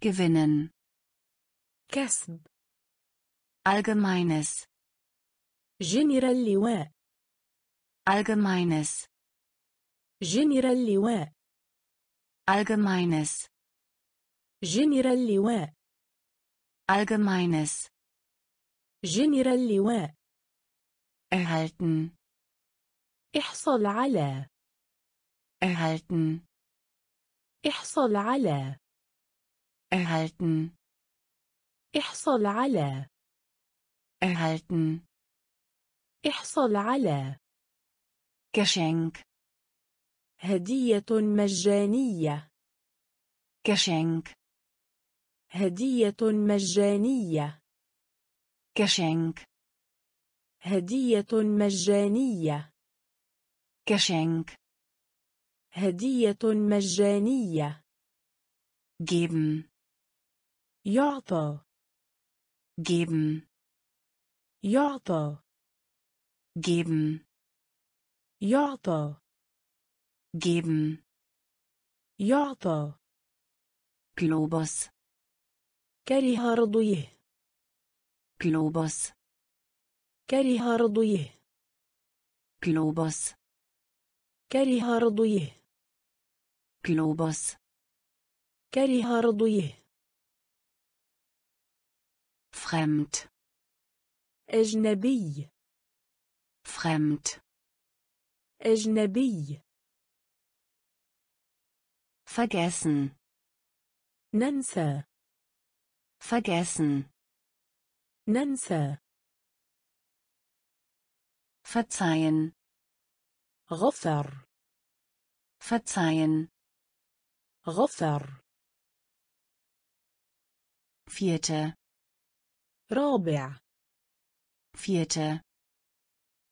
Gewinnen. Kesb. Allgemeines جنرال اللواء allgemeines جنرال اللواء allgemeines جنرال اللواء allgemeines جنرال اللواء erhalten احصل على erhalten احصل على erhalten احصل على erhalten. احصل على Geschenk. هدية مجانية. Geschenk. هدية مجانية. Geschenk. هدية مجانية. Geschenk. هدية مجانية. Geben. يعطى. Geben. يعطى geben يعطى geben يعطى Globus كره رضيه Globus كره رضيه Globus كره رضيه Globus. كره رضيه Fremd. أجنبي Fremd. أجنبي Vergessen. ننسى Vergessen. ننسى Verzeihen. غفر Verzeihen. غفر Vierte. رابع Vierte.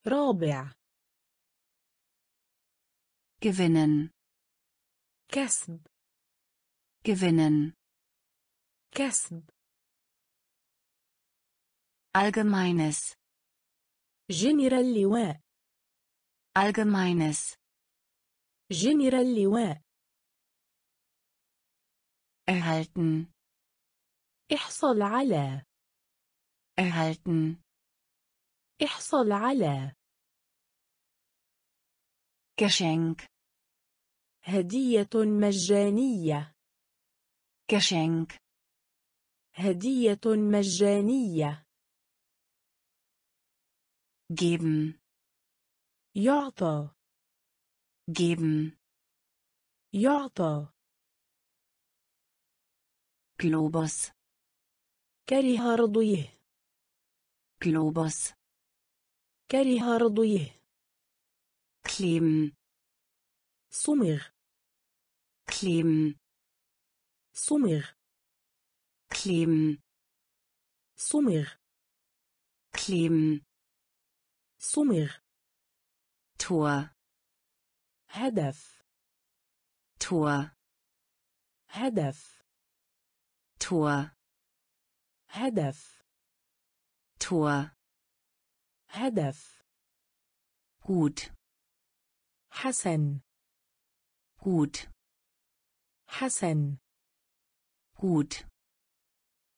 رابع Gewinnen. كسب Gewinnen. كسب Allgemeines. جنرال اللواء Allgemeines. جنرال اللواء Erhalten. احصل على Erhalten. احصل على Geschenk. هدية مجانية Geschenk. هدية مجانية Geben. يعطى Geben. يعطى Globus. كره رضيه Globus. كرة أرضية. Leim. صمغ. Leim. صمغ. Leim. صمغ. Leim. صمغ. Tor هدف. Tor هدف. تو هدف. تو هدف Gut. حسن Gut. حسن Gut.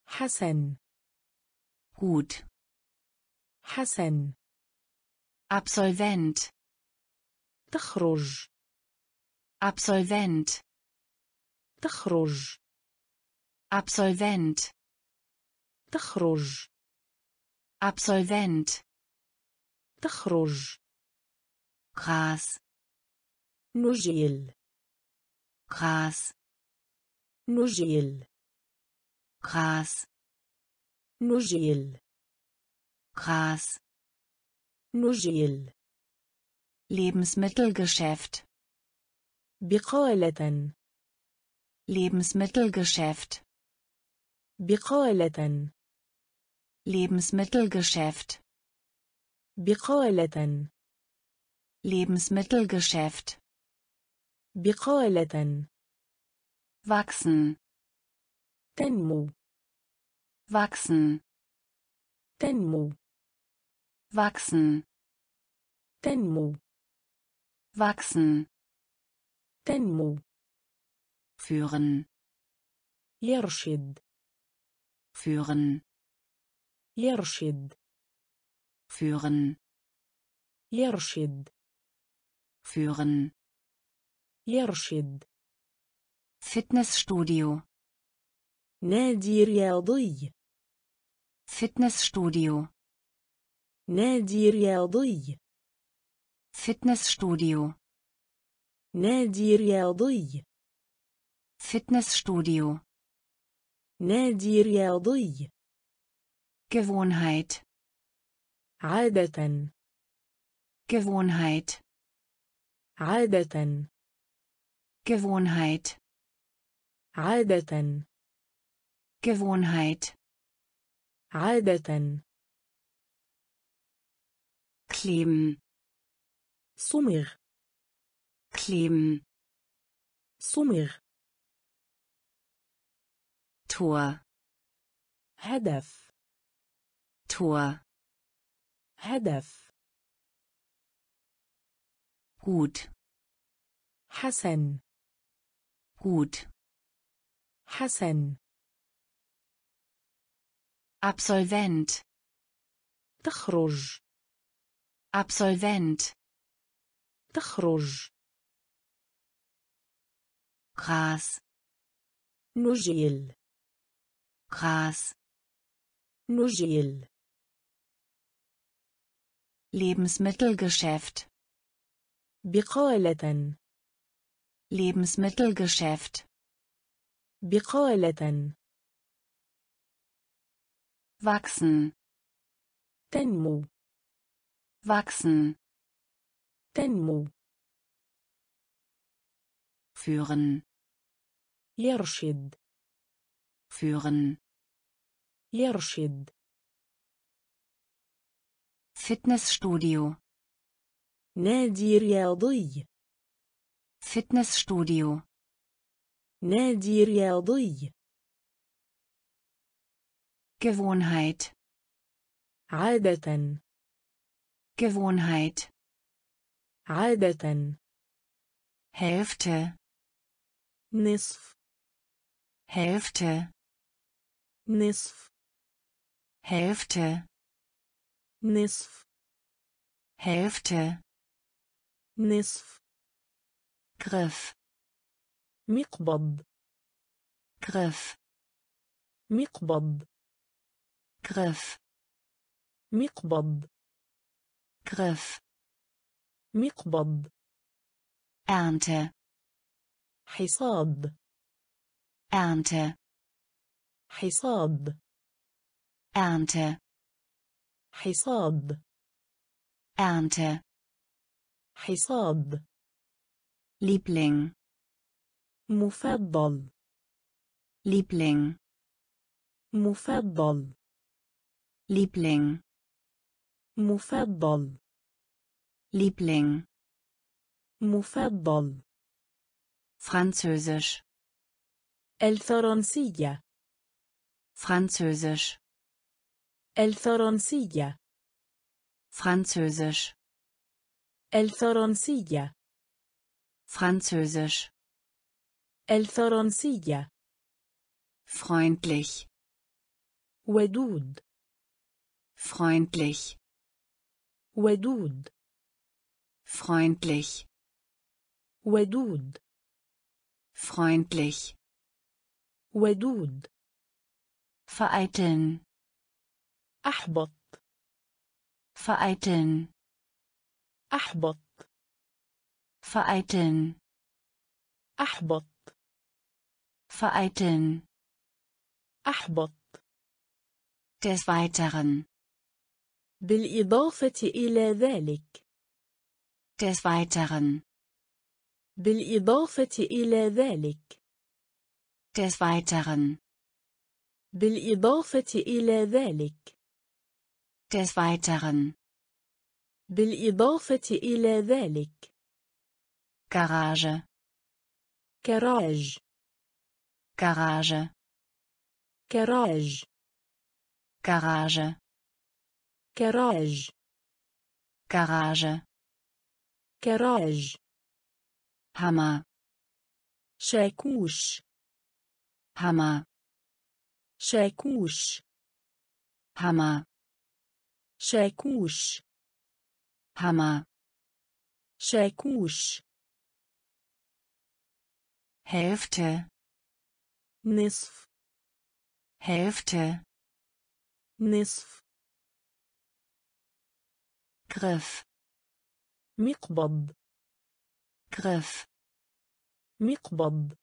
حسن Gut. حسن Absolvent. تخرج Absolvent. تخرج Absolvent. تخرج Absolvent. تخرج Gras. نجيل Gras. نجيل Gras. نجيل Gras. نجيل Lebensmittelgeschäft. بقالة Lebensmittelgeschäft. بقالة Lebensmittelgeschäft. بقالة Lebensmittelgeschäft. بقالة Wachsen. تنمو Wachsen. تنمو Wachsen. تنمو Wachsen. تنمو Führen. يرشد Führen. يرشد Führen. يرشد Führen. يرشد Fitnessstudio. نادي رياضي Fitnessstudio. نادي رياضي Fitnessstudio. نادي رياضي Fitnessstudio. نادي رياضي Gewohnheit. عادة Gewohnheit. عادة Gewohnheit. عادة Gewohnheit. عادة Kleben. صمغ Kleben. صمغ Tor. هدف Tor. هدف Gut. حسن Gut. حسن Absolvent. تخرج Absolvent. تخرج Gras نجيل Gras نجيل Lebensmittelgeschäft بقالة Lebensmittelgeschäft بقالة wachsen تنمو wachsen تنمو führen يرشد führen يرشد Fitnessstudio نادي رياضي Fitnessstudio نادي رياضي Gewohnheit عادة Gewohnheit عادة Hälfte نصف Hälfte نصف Hälfte نصف Hälfte نصف Griff مقبض Griff مقبض Griff مقبض Griff مقبض Ernte حصاد Ernte حصاد Ernte حصاد Ernte حصاد Liebling مفضل Liebling مفضل Liebling مفضل Liebling مفضل Französisch الفرنسية Französisch الفرنسية Französisch الفرنسية Französisch الفرنسية freundlich ودود freundlich ودود freundlich ودود freundlich ودود vereiteln أحبط vereiteln أحبط vereiteln أحبط vereiteln أحبط des Weiteren بالإضافة إلى ذلك des Weiteren بالإضافة إلى ذلك des Weiteren بالإضافة إلى ذلك des Weiteren بالإضافة إلى ذلك Garage كراج Garage كراج Garage كراج Garage كراج Hammer شاكوش Hammer شاكوش Hammer شاكوش Hammer شاكوش Hälfte نصف Hälfte نصف Griff مقبض Griff مقبض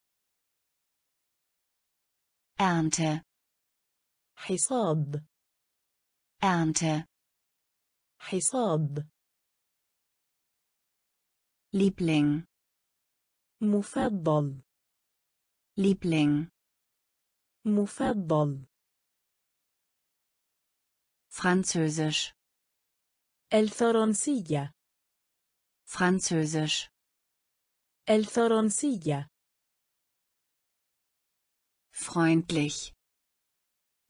Ernte حصاد Ernte حصاد. Liebling. مفضل. Liebling. مفضل. Französisch الفرنسية. فرنسيزيش الفرنسية. Freundlich.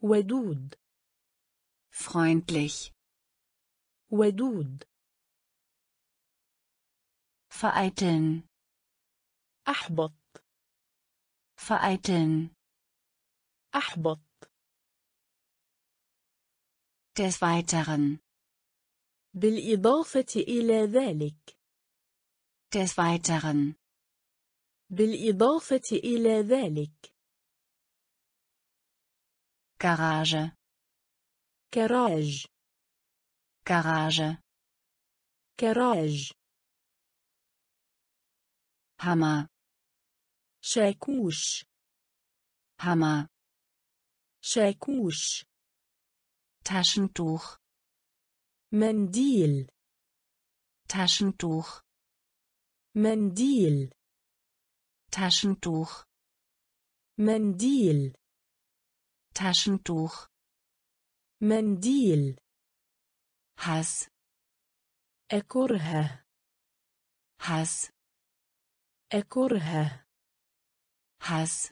ودود. Freundlich. ودود. فأيتن. أحبط. فأيتن. أحبط. des weiteren بالإضافة إلى ذلك. des weiteren بالإضافة إلى ذلك. garage garage كراج كراج هما شاكوش هما شاكوش تاشنتوخ منديل تاشنتوخ منديل تاشنتوخ منديل تاشنتوخ منديل Hass أكره Hass أكره Hass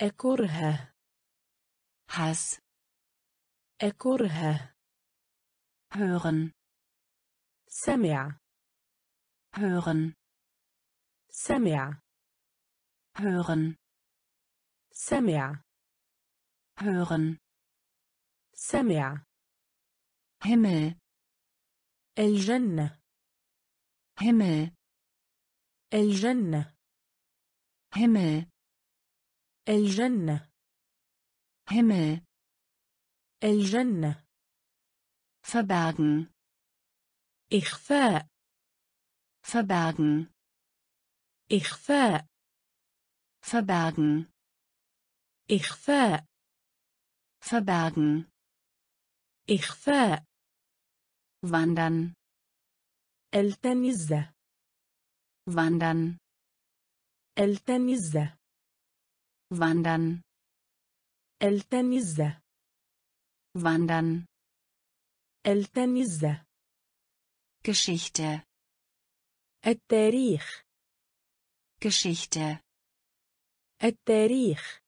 أكره Hass أكره hören سمع hören سمع hören سمع hören سمع Himmel الجنة Himmel الجنة Himmel الجنة Himmel الجنة verbergen إخفاء verbergen إخفاء verbergen إخفاء verbergen إخفاء wandern التمز wandern التمز wandern التمز wandern التمز Geschichte التاريخ Geschichte التاريخ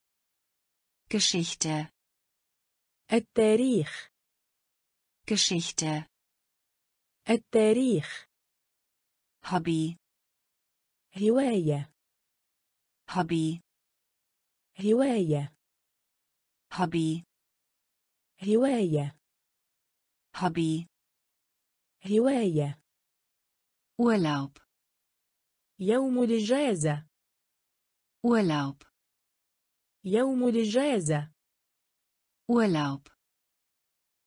Geschichte التاريخ Geschichte التاريخ. Hobby. هواية. Hobby. هواية. Hobby. هواية. Hobby. هواية. Urlaub يوم الإجازة. Urlaub يوم الإجازة. Urlaub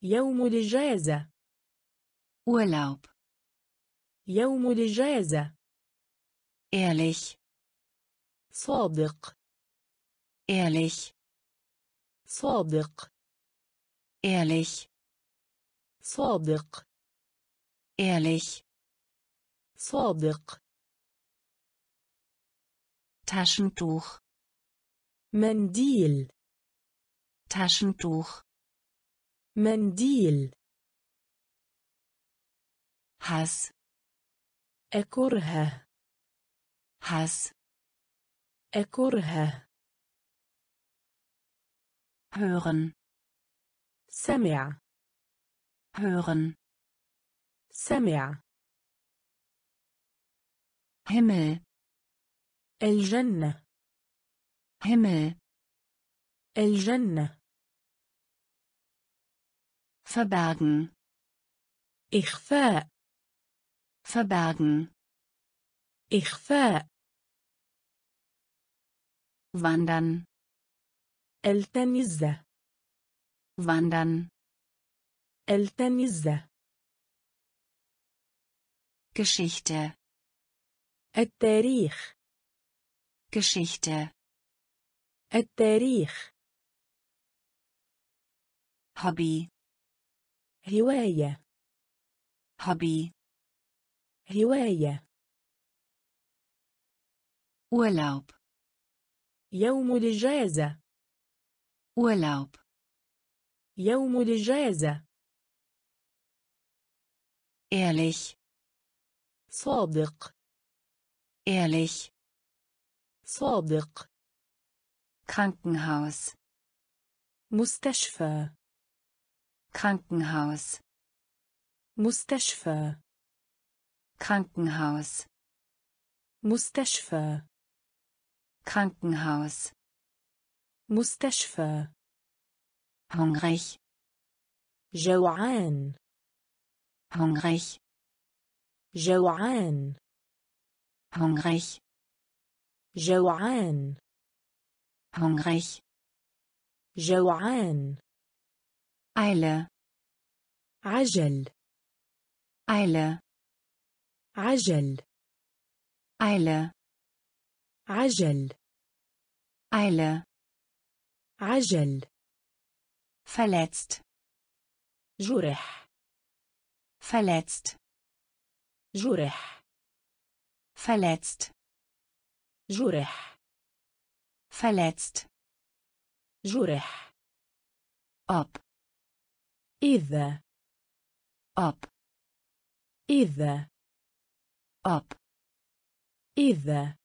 يوم الإجازة. Urlaub يوم الإجازة ehrlich صادق ehrlich صادق ehrlich صادق ehrlich صادق Taschentuch منديل Taschentuch منديل Hass أكره Hass أكره hören سمع hören سمع Himmel الجنة Himmel الجنة verbergen إخفاء verbergen إخفاء wandern التمز wandern التمز Geschichte التاريخ Geschichte التاريخ Hobby هواية Hobby هواية. ولاوب يوم الإجازة ولاوب يوم الإجازة ehrlich صادق. ehrlich صادق. كرانكنهاوس مستشفى. Krankenhaus مستشفى. Krankenhaus مستشفى Krankenhaus مستشفى hungrig جوعان hungrig جوعان hungrig جوعان hungrig جوعان Eile عجل Eile عجل Eile عجل Eile عجل verletzt جرح verletzt جرح verletzt جرح verletzt جرح ob إذا ob إذا ob إذا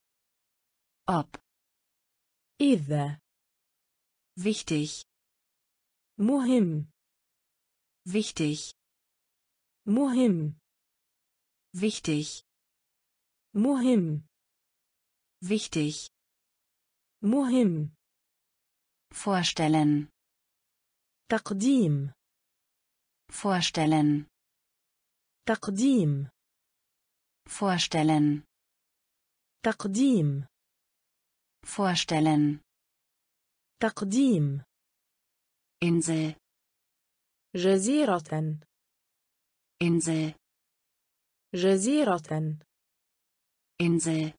ob إذا wichtig مهم wichtig مهم wichtig مهم wichtig مهم vorstellen تقديم vorstellen تقديم vorstellen تقديم vorstellen تقديم Insel جزيرة Insel جزيرة Insel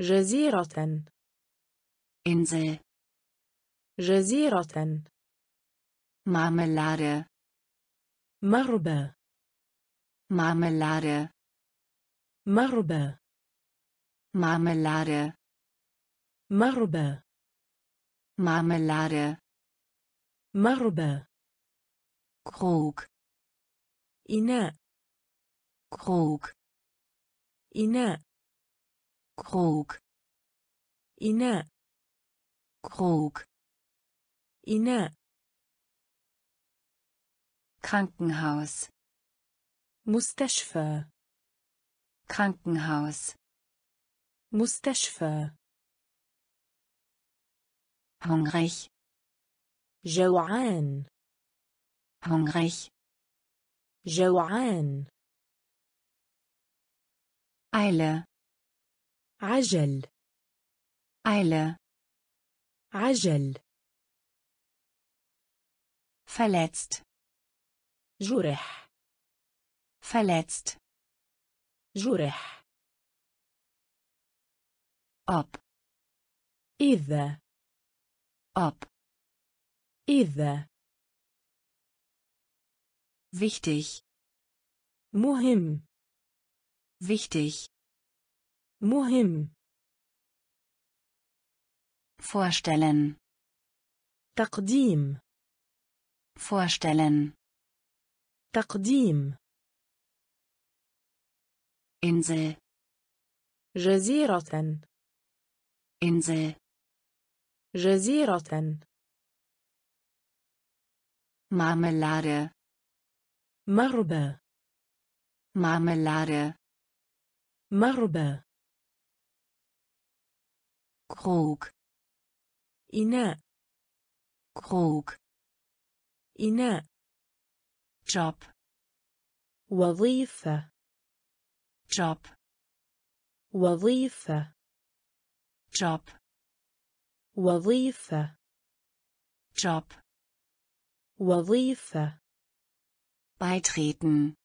جزيرة Insel جزيرة Marmelade مربى Marmelade مربى Marmelade مربى Marmelade مربى Krug إناء Krug إناء Krug إناء Krug إناء Krankenhaus مستشفى Krankenhaus مستشفى hungrig جوعان hungrig جوعان Eile عجل Eile عجل verletzt جرح verletzt جرح ob إذا ob إذا wichtig مهم wichtig مهم vorstellen تقديم vorstellen تقديم Insel جزيرة Insel جزيرة Marmelade مربى Marmelade مربى Krug إناء Krug إناء Job وظيفة Job وظيفة Job وظيفة Job وظيفة beitreten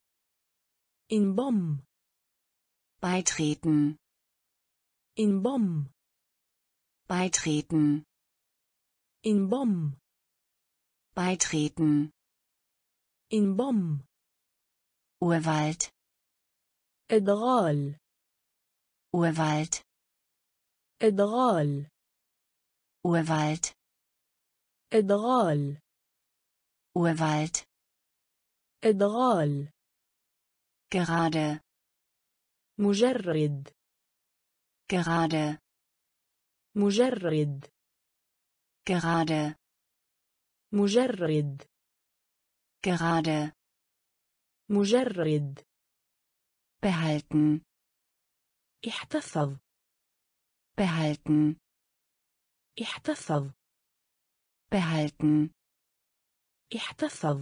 انضم beitreten انضم beitreten انضم beitreten انضم Urwald إدغال Urwald إدغال Urwald إدغال Urwald إدغال gerade مجرد gerade مجرد gerade مجرد gerade مجرد behalten احتفظ behalten احتفظ behalten احتفظ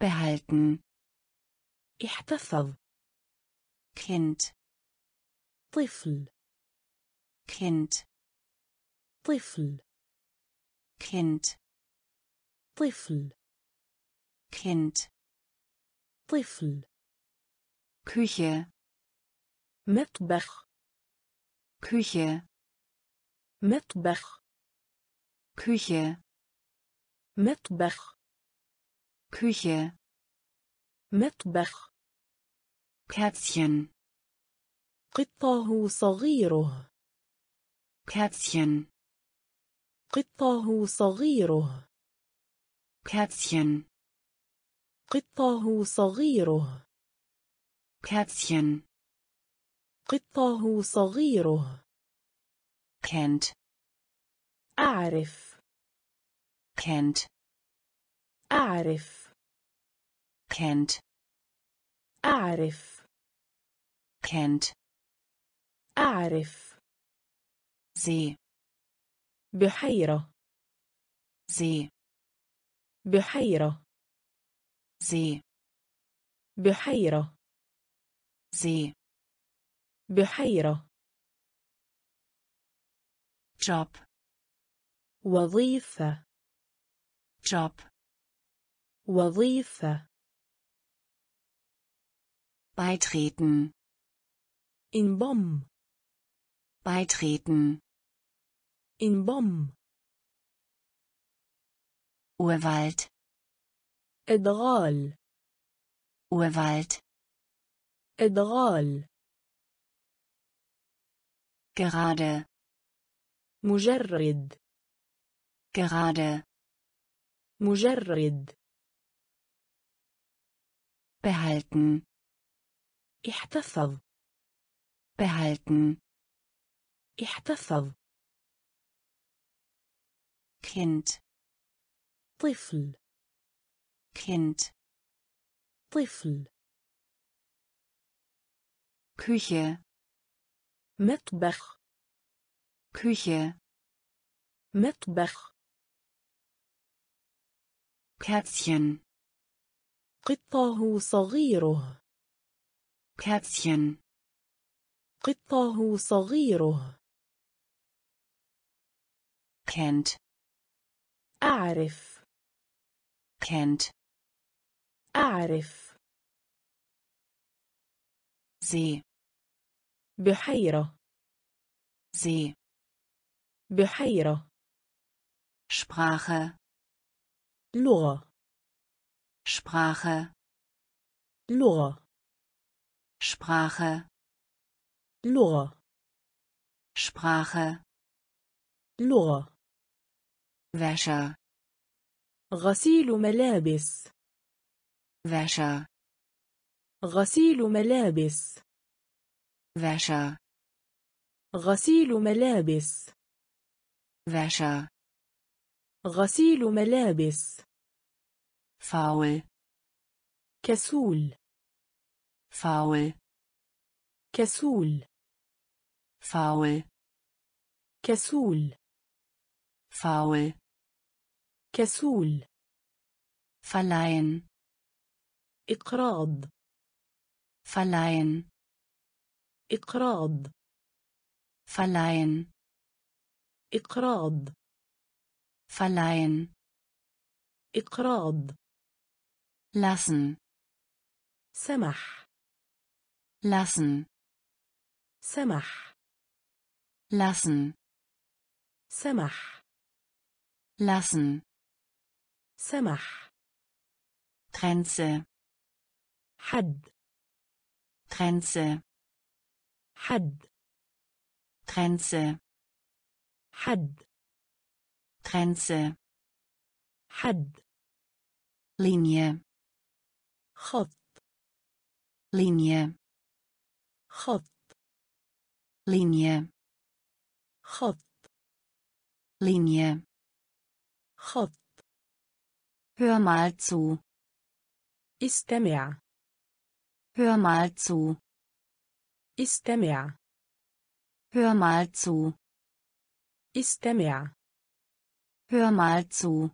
behalten احتفظ Kind طفل Kind طفل Kind طفل Kind طفل Küche مطبخ Küche مطبخ Küche مطبخ Küche مطبخ Kätzchen قطه صغيره Kätzchen قطه صغيره Kätzchen قطه صغيره Kätzchen. قطه صغيره. Kennt أعرف. Kennt أعرف. Kennt أعرف. Kennt أعرف. See بحيرة. See بحيرة. See بحيرة. See بحيرة Job وظيفة Job وظيفة beitreten انضم beitreten انضم Urwald إدغال Urwald إدغال gerade مجرد gerade مجرد behalten احتفظ behalten احتفظ Kind طفل Kind طفل Küche مطبخ Küche مطبخ Kätzchen قطه صغيره Kätzchen قطه صغيره kennt أعرف kennt أعرف See بحيرة. زي بحيرة. Sprache. لغة. Sprache. لغة. Sprache. لغة. Sprache. لغة. Wäsche غسيل ملابس. Wäsche غسيل ملابس. Wäscher غسيل ملابس Wäscher غسيل ملابس faul كسول faul كسول faul كسول faul كسول verleihen إقراض verleihen إقراض verleihen إقراض verleihen إقراض lassen سمح lassen سمح lassen سمح lassen سمح Grenze حد Grenze حد Grenze حد Grenze حد Linie خط Linie خط Linie خط Linie خط Hör mal zu استمع Hör mal zu استمع Hör mal zu استمع Hör mal zu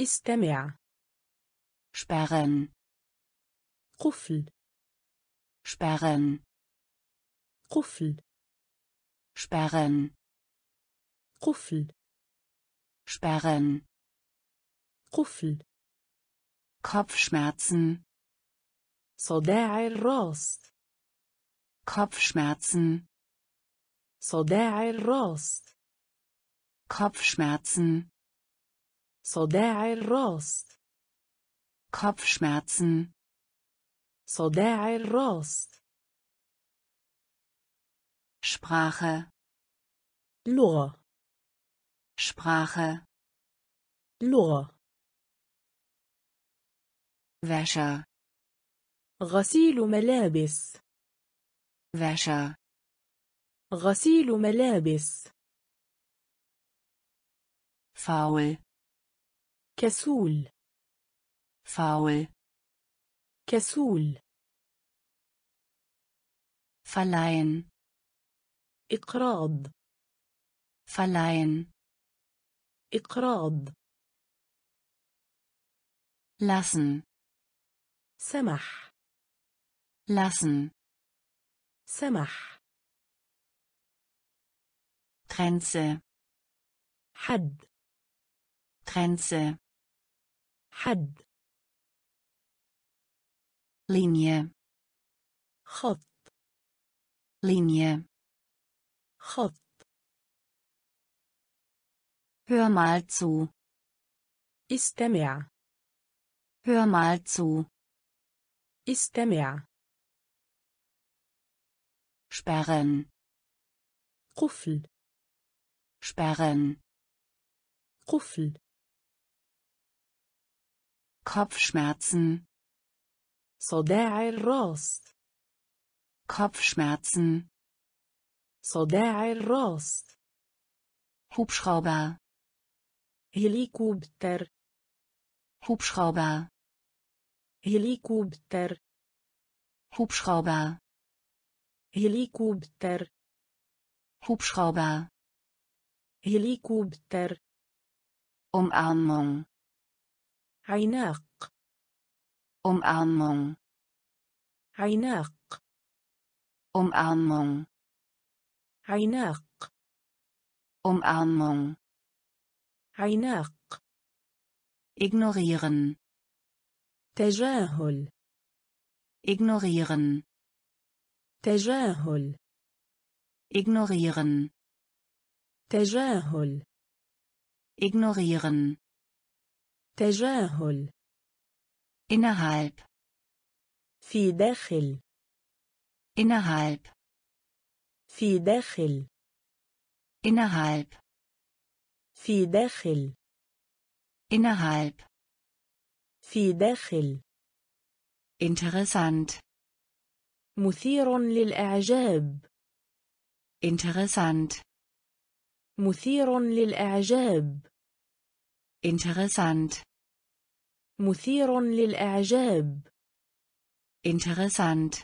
استمع sperren قفل sperren قفل sperren قفل sperren قفل Kopfschmerzen صداع الراس Kopfschmerzen صداع الراس Kopfschmerzen صداع الراس Kopfschmerzen صداع الراس Sprache لغة Sprache لغة Wäsche غسيل ملابس Wäsche غسيل ملابس faul كسول faul كسول verleihen إقراض verleihen إقراض lassen سمح lassen سمح Grenze حد Grenze حد Linie خط Linie خط Hör mal zu. استمع Hör mal zu. استمع Sperren. قفل Sperren. قفل Kopfschmerzen. صداع الراس Kopfschmerzen. صداع الراس Hubschrauber. هليكوبتر Hubschrauber. هليكوبتر Hubschrauber. هليكوبتر Hubschrauber. هليكوبتر Umarmung. عناق Umarmung. عناق Umarmung. عناق Umarmung. عناق Ignorieren. تجاهل Ignorieren. تجاهل Ignorieren. تجاهل Ignorieren. تجاهل Innerhalb. في داخل Innerhalb. في داخل Innerhalb. في داخل Innerhalb. في داخل Interessant. مثير للإعجاب Interessant. مثير للإعجاب Interessant. مثير للإعجاب Interessant.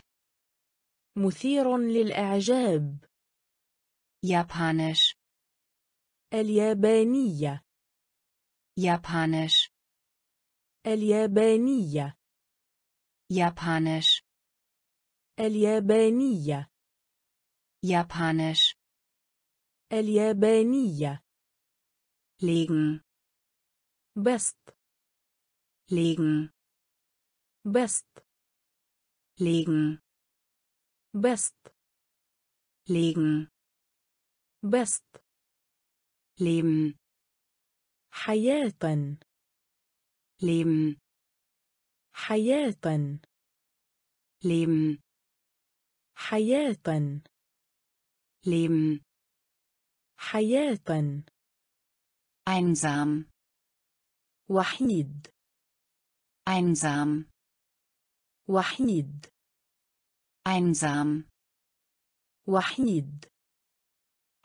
مثير للإعجاب Japanisch. اليابانية Japanisch. اليابانية Japanisch. اليابانية Japanisch. اليابانية Legen. بسط Legen. بسط Legen. بسط Legen. بسط Leben. حياة Leben. حياة Leben. حياة Leben. حياة Einsam. وحيد Einsam. وحيد Einsam. وحيد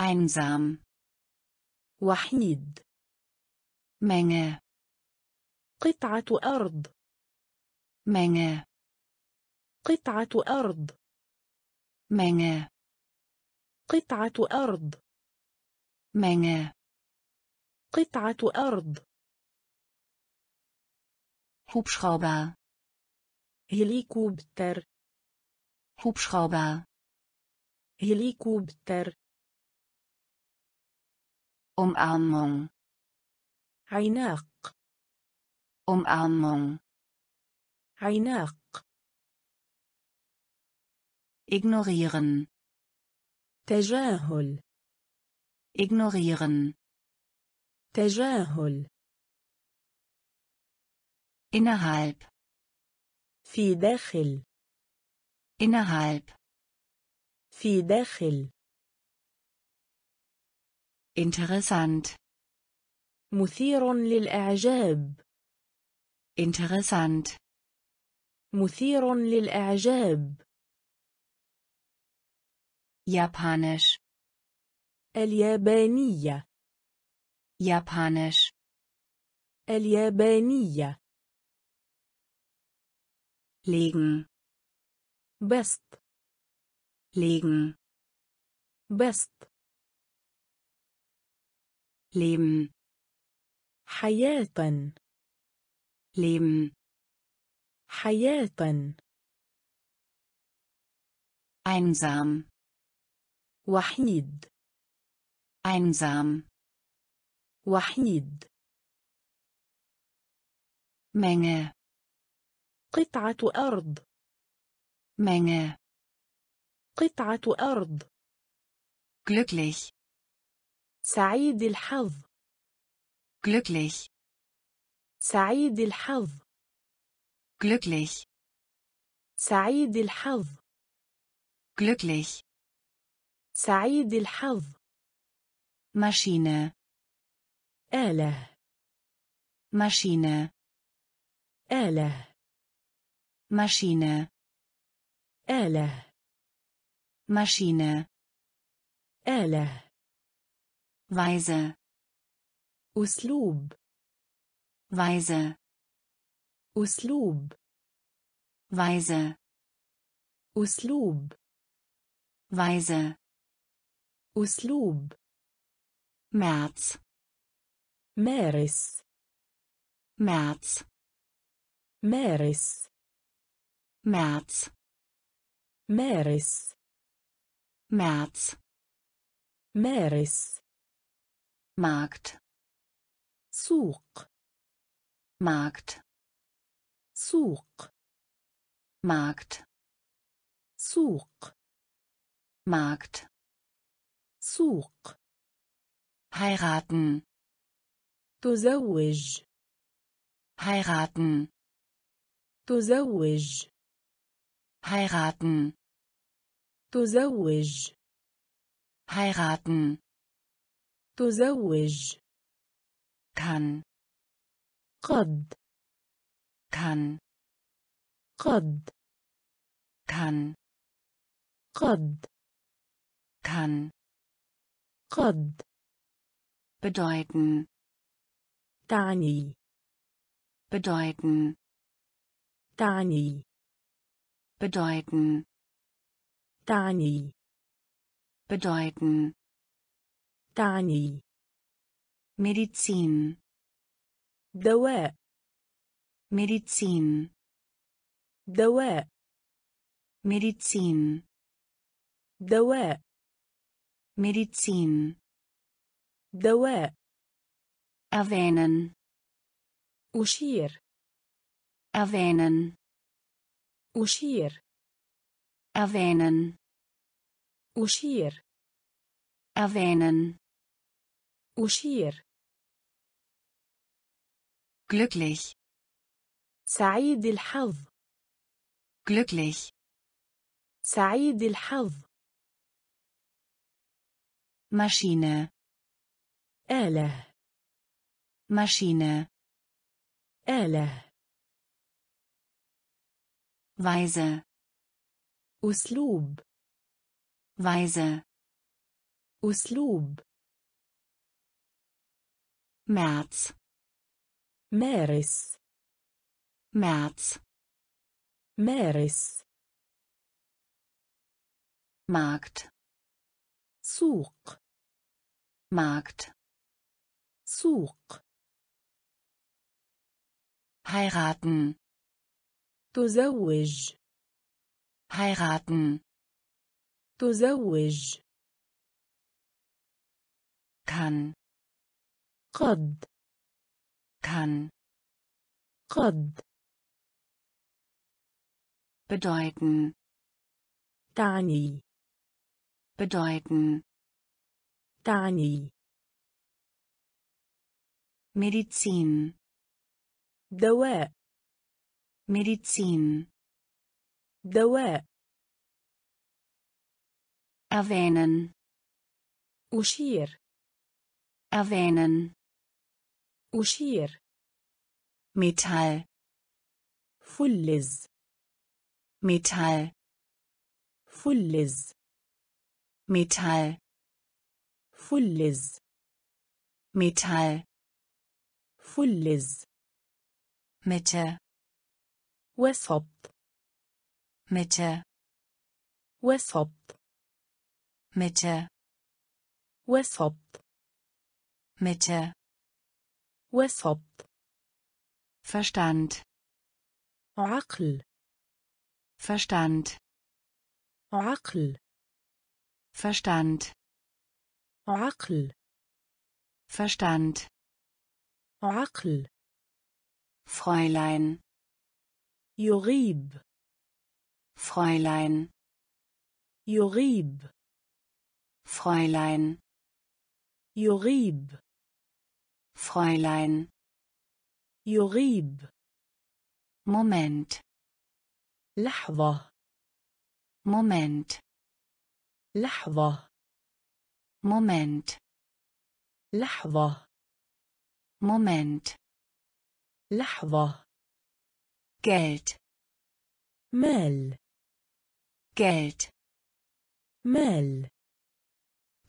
Einsam. وحيد Menge. قطعة أرض Menge. قطعة أرض Menge. قطعة أرض Menge. قطعة أرض Hubschrauber. هليكوبتر Hubschrauber. هليكوبتر Umarmung عناق Umarmung عناق ignorieren تجاهل ignorieren تجاهل innerhalb في داخل innerhalb في داخل interessant مثير للإعجاب interessant مثير للإعجاب japanisch اليابانية japanisch اليابانية legen بسط legen بسط leben حياة leben حياة einsam وحيد einsam وحيد Menge قطعة أرض Menge قطعة أرض glücklich سعيد الحظ glücklich سعيد الحظ glücklich سعيد الحظ glücklich سعيد الحظ. ماشينة آلة. ماشينة آلة. ماشينة آلة. ماشينة آلة. وايزة أسلوب. وايزة أسلوب. وايزة أسلوب. وايزة أسلوب März مارس März مارس März مارس März مارس Markt سوق Markt سوق Markt سوق Markt سوق heiraten تزوج heiraten تزوج heiraten تزوج heiraten تزوج kann قد kann قد kann قد kann قد bedeuten تعني bedeuten تعني bedeuten تعني bedeuten تعني Medizin دواء Medizin دواء Medizin دواء Medizin دواء erwähnen أشير erwähnen أشير erwähnen أشير erwähnen أشير glücklich سعيد الحظ glücklich سعيد الحظ Maschine آلة Maschine آلة Weise أسلوب Weise أسلوب März مارس März مارس Markt سوق Markt سوق heiraten تزوج heiraten تزوج kann قد kann قد bedeuten تعني bedeuten تعني Medizin دواء Medizin دواء erwähnen أشير erwähnen أشير Metall فلز Metall فلز Metall فلز Metall فلز Mitte وسط Mitte وسط Mitte وسط Mitte وسط Verstand عقل Verstand عقل Verstand عقل Verstand عقل Fräulein يغيب Fräulein يغيب Fräulein يغيب Fräulein يغيب Moment لحظة Moment لحظة Moment لحظة Moment لحظة Geld مال Geld مال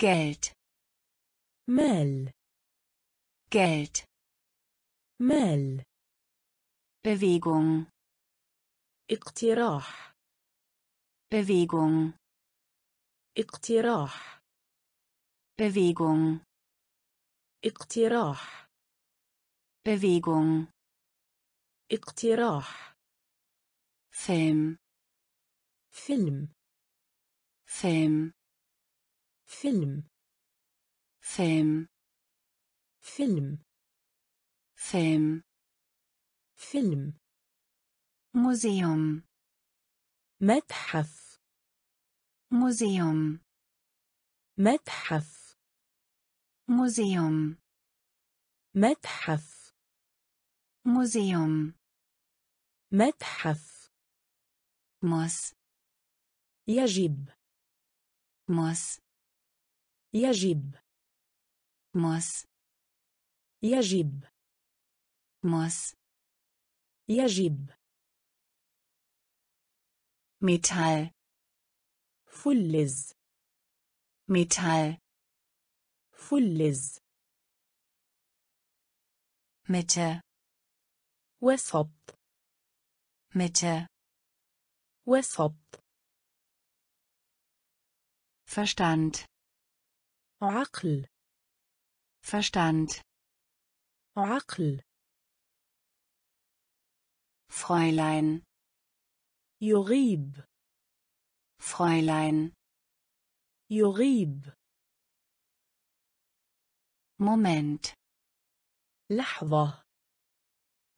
Geld مال Geld مال Bewegung اقتراح Bewegung اقتراح Bewegung اقتراح Bewegung اقتراح Film فيلم Film فيلم Film فيلم Film فيلم Museum متحف Museum متحف موزيوم متحف. موزيوم متحف. موس يجب. موس يجب. موس يجب. موس يجب. ميتال. فلز. ميتال. فلز Mitte وسط Mitte وسط Verstand عقل Verstand عقل Fräulein يغيب Fräulein يغيب Moment لحظة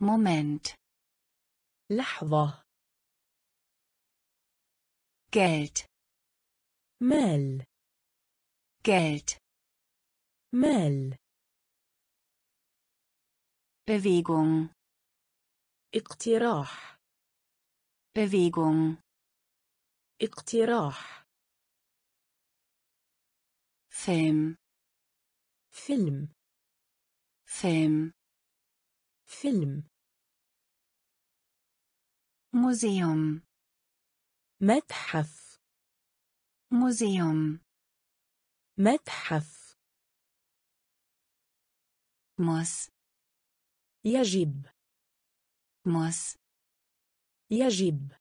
Moment لحظة Geld مال Geld مال Bewegung اقتراح Bewegung اقتراح Film فيلم. فيلم. فيلم. موزيوم متحف. موزيوم متحف. موس يجب. موس يجب.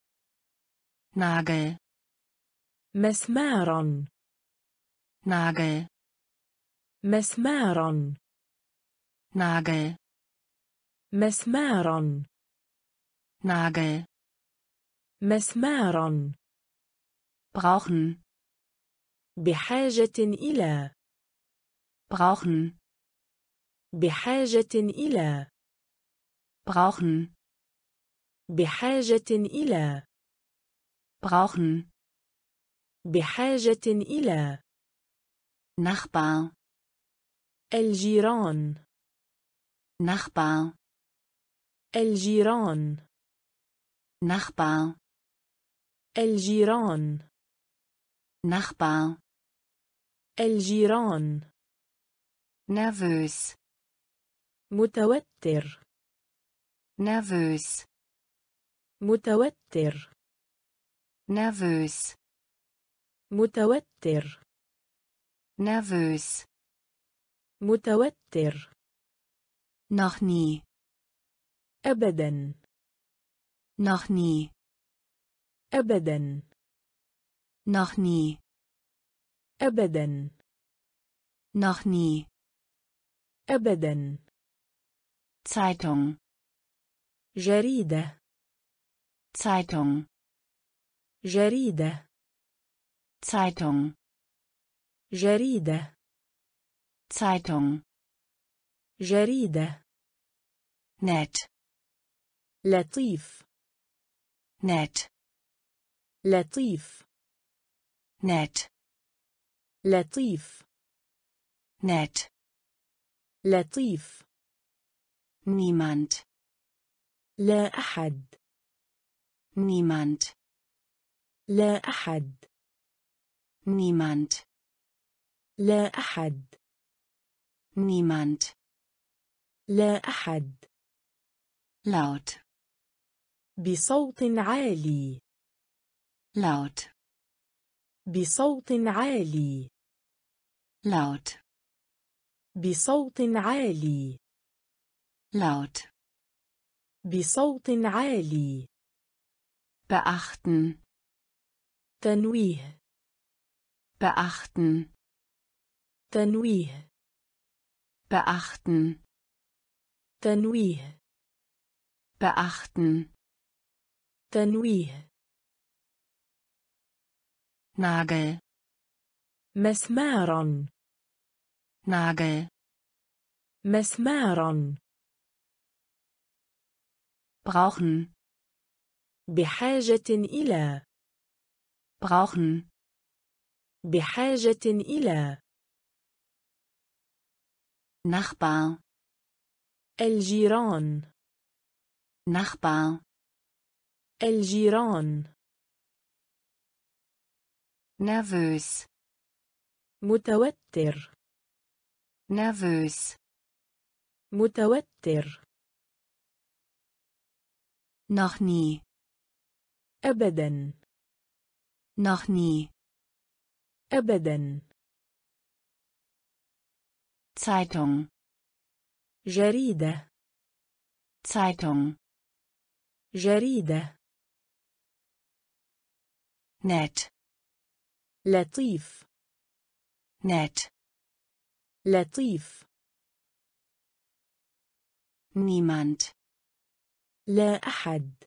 ناغل. مسمارا. ناغل. مسمارا. Nagel مسمارا. Nagel مسمارا. brauchen بحاجة إلى. brauchen بحاجة إلى. brauchen بحاجة إلى. brauchen بحاجة إلى. Nachbar الجيران. نخبان الجيران. نخبان الجيران. نخبان الجيران. نافوس متوتر. نافوس متوتر. نافوس متوتر. نافوس متوتر noch nie أبدا noch nie أبدا noch nie أبدا noch nie أبدا Zeitung جريدة Zeitung جريدة Zeitung جريدة Zeitung. جريدة. نت. لطيف. نت. لطيف. نت. لطيف. نت. لطيف. niemand. لا أحد. niemand. لا أحد. niemand. لا أحد. Niemand. لا أحد. Laut. بصوت عالي. Laut. بصوت عالي. Laut. بصوت عالي. Laut. بصوت عالي. Beachten. تنويه. Beachten. تنويه. beachten تنويه beachten تنويه Nagel مسمارا Nagel مسمارا brauchen بحاجة إلى brauchen بحاجة إلى Nachbar الجيران Nachbar الجيران nervös متوتر nervös متوتر noch nie أبدا noch nie أبدا Zeitung جريدة Zeitung جريدة nett لطيف nett لطيف niemand لا أحد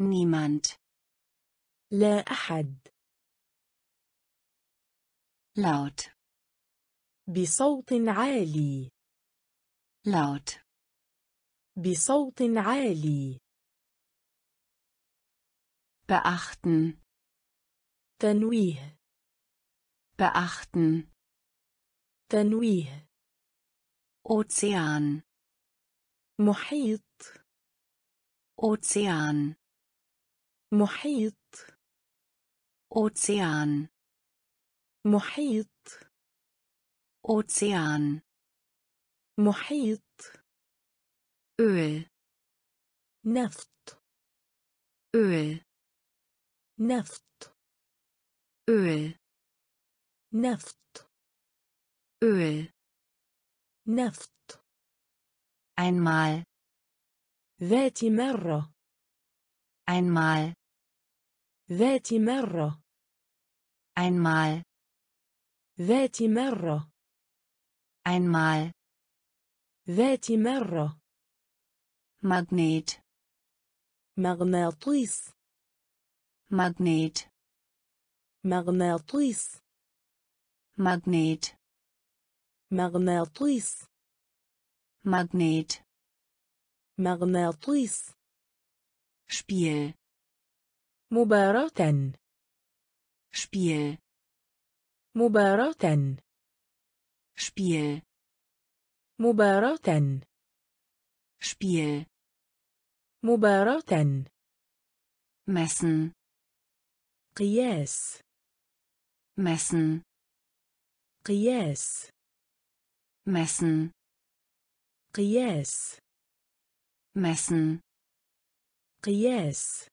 niemand لا أحد laut بصوت عالي. Laut. بصوت عالي. Beachten. تنويه. Beachten. تنويه. Ozean. محيط. Ozean. محيط. Ozean. محيط. Ozean. محيط. Öl نفط. Öl نفط. Öl نفط. Öl نفط. Einmal ذات مرة. Einmal ذات مرة. Einmal ذات مرة. einmal ذات مرة Magnet مغناطيس Magnet مغناطيس Magnet مغناطيس Magnet مغناطيس Spiel مباراة Spiel مباراة Spiel مباراة Spiel مباراة messen قياس messen قياس messen قياس messen قياس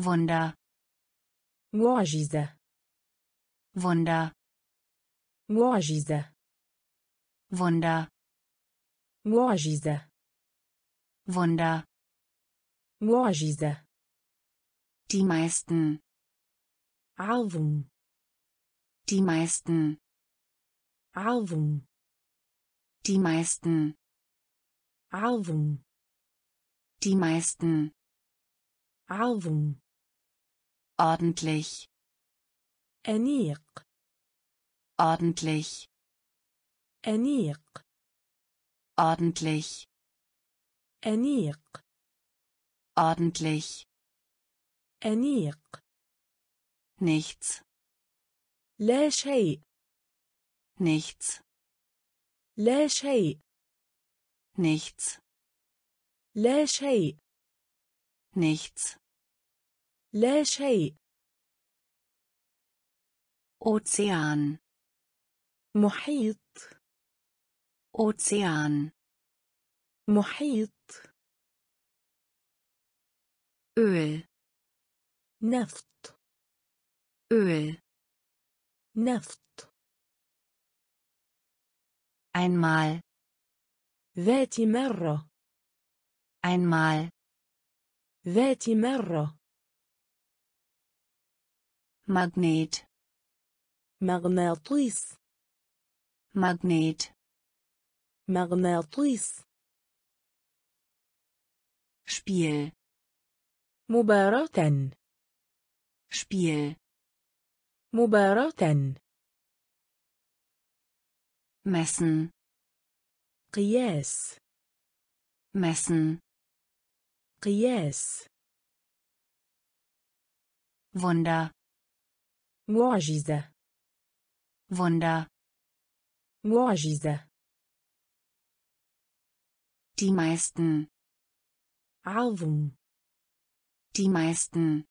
Wunder معجزة Wunder معجزة Wunder معجزة Wunder معجزة die meisten عظم die meisten عظم die meisten عظم die meisten عظم ordentlich أنيق ordentlich أنيق ordentlich أنيق ordentlich أنيق nichts لا شيء nichts لا شيء nichts لا شيء nichts لا شيء Ozean محيط. Ozean محيط. Öl نفط. Öl نفط. einmal ذات مرة. einmal ذات مرة. مغناطيس. Magnet مغناطيس Spiel مباراة Spiel مباراة messen قياس messen قياس Wunder معجزة Wunder معجزة die meisten عظم die meisten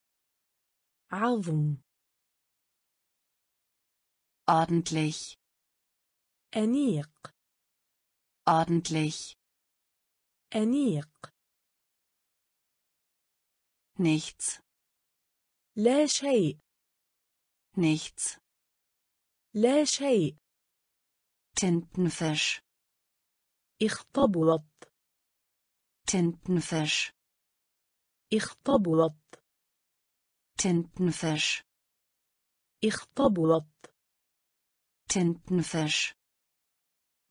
عظم ordentlich أنيق ordentlich أنيق nichts لا شيء nichts لا شيء تنتنفش اخطبلط تنتنفش اخطبلط تنتنفش اخطبلط تنتنفش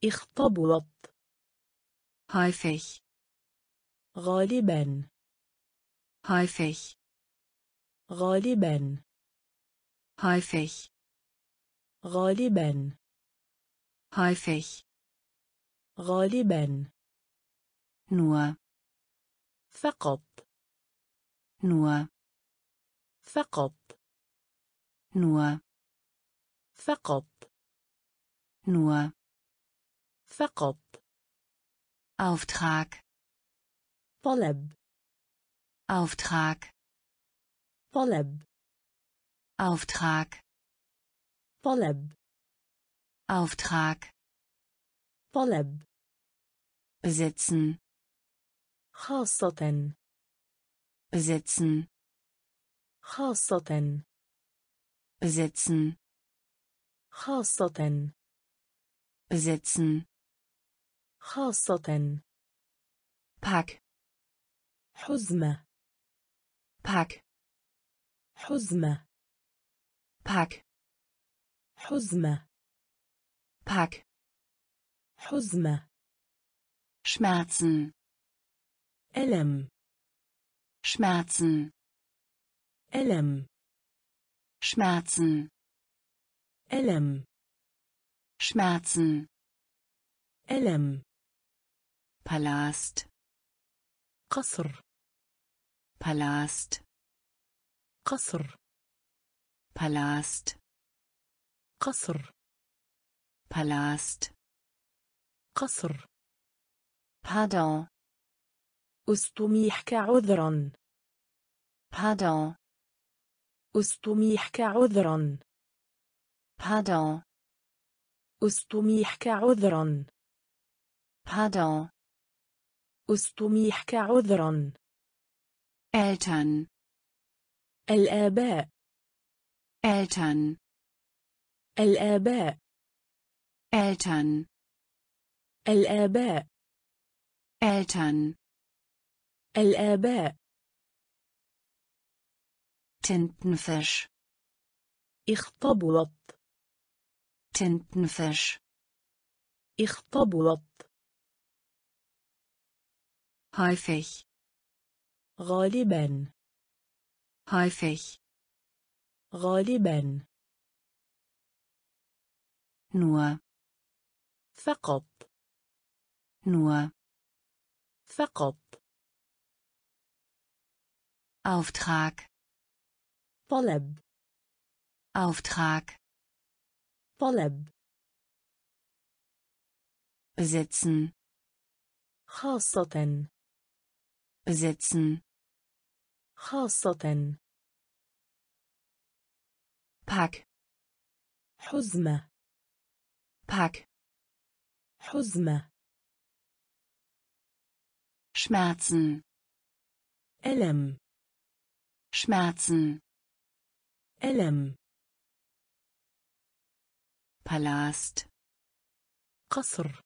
اخطبلط هايفيخ. غالبا. هايفيخ. غالبا. هايفيخ. غالبا. häufig غالبا nur فقط nur فقط nur فقط nur فقط Auftrag طلب Auftrag طلب Auftrag طلب Auftrag طلب besitzen خاصة besitzen خاصة besitzen خاصة besitzen خاصة pack حزمة pack حزمة pack حزمة pack حزمة Schmerzen ألم Schmerzen ألم Schmerzen ألم Schmerzen ألم Palast قصر Palast قصر Palast قصر Palast قصر. Pardon. أستميحك عذرا. Pardon. أستميحك عذرا. Pardon. أستميحك عذرا. Pardon. أستميحك عذرا. Eltern. الآباء. Eltern. الآباء. Eltern الآباء Eltern الآباء Tintenfisch اختبوط Tintenfisch اختبوط häufig غالبا häufig غالبا nur فقط nur فقط Auftrag طلب Auftrag طلب besitzen خاصة besitzen خاصة Pack حزمة Pack حزمة Schmerzen ألم Schmerzen ألم Palast قصر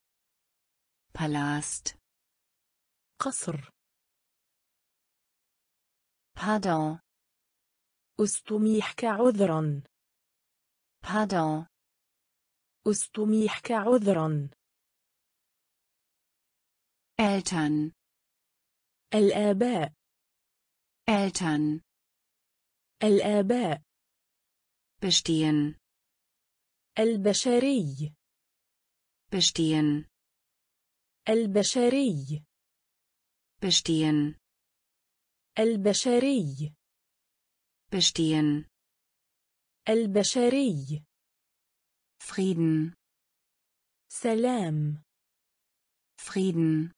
Palast قصر Pardon أستميحك عذرا Pardon أستميحك عذرا Eltern الآباء Eltern الآباء bestehen البشري bestehen البشري bestehen البشري bestehen البشري Frieden سلام Frieden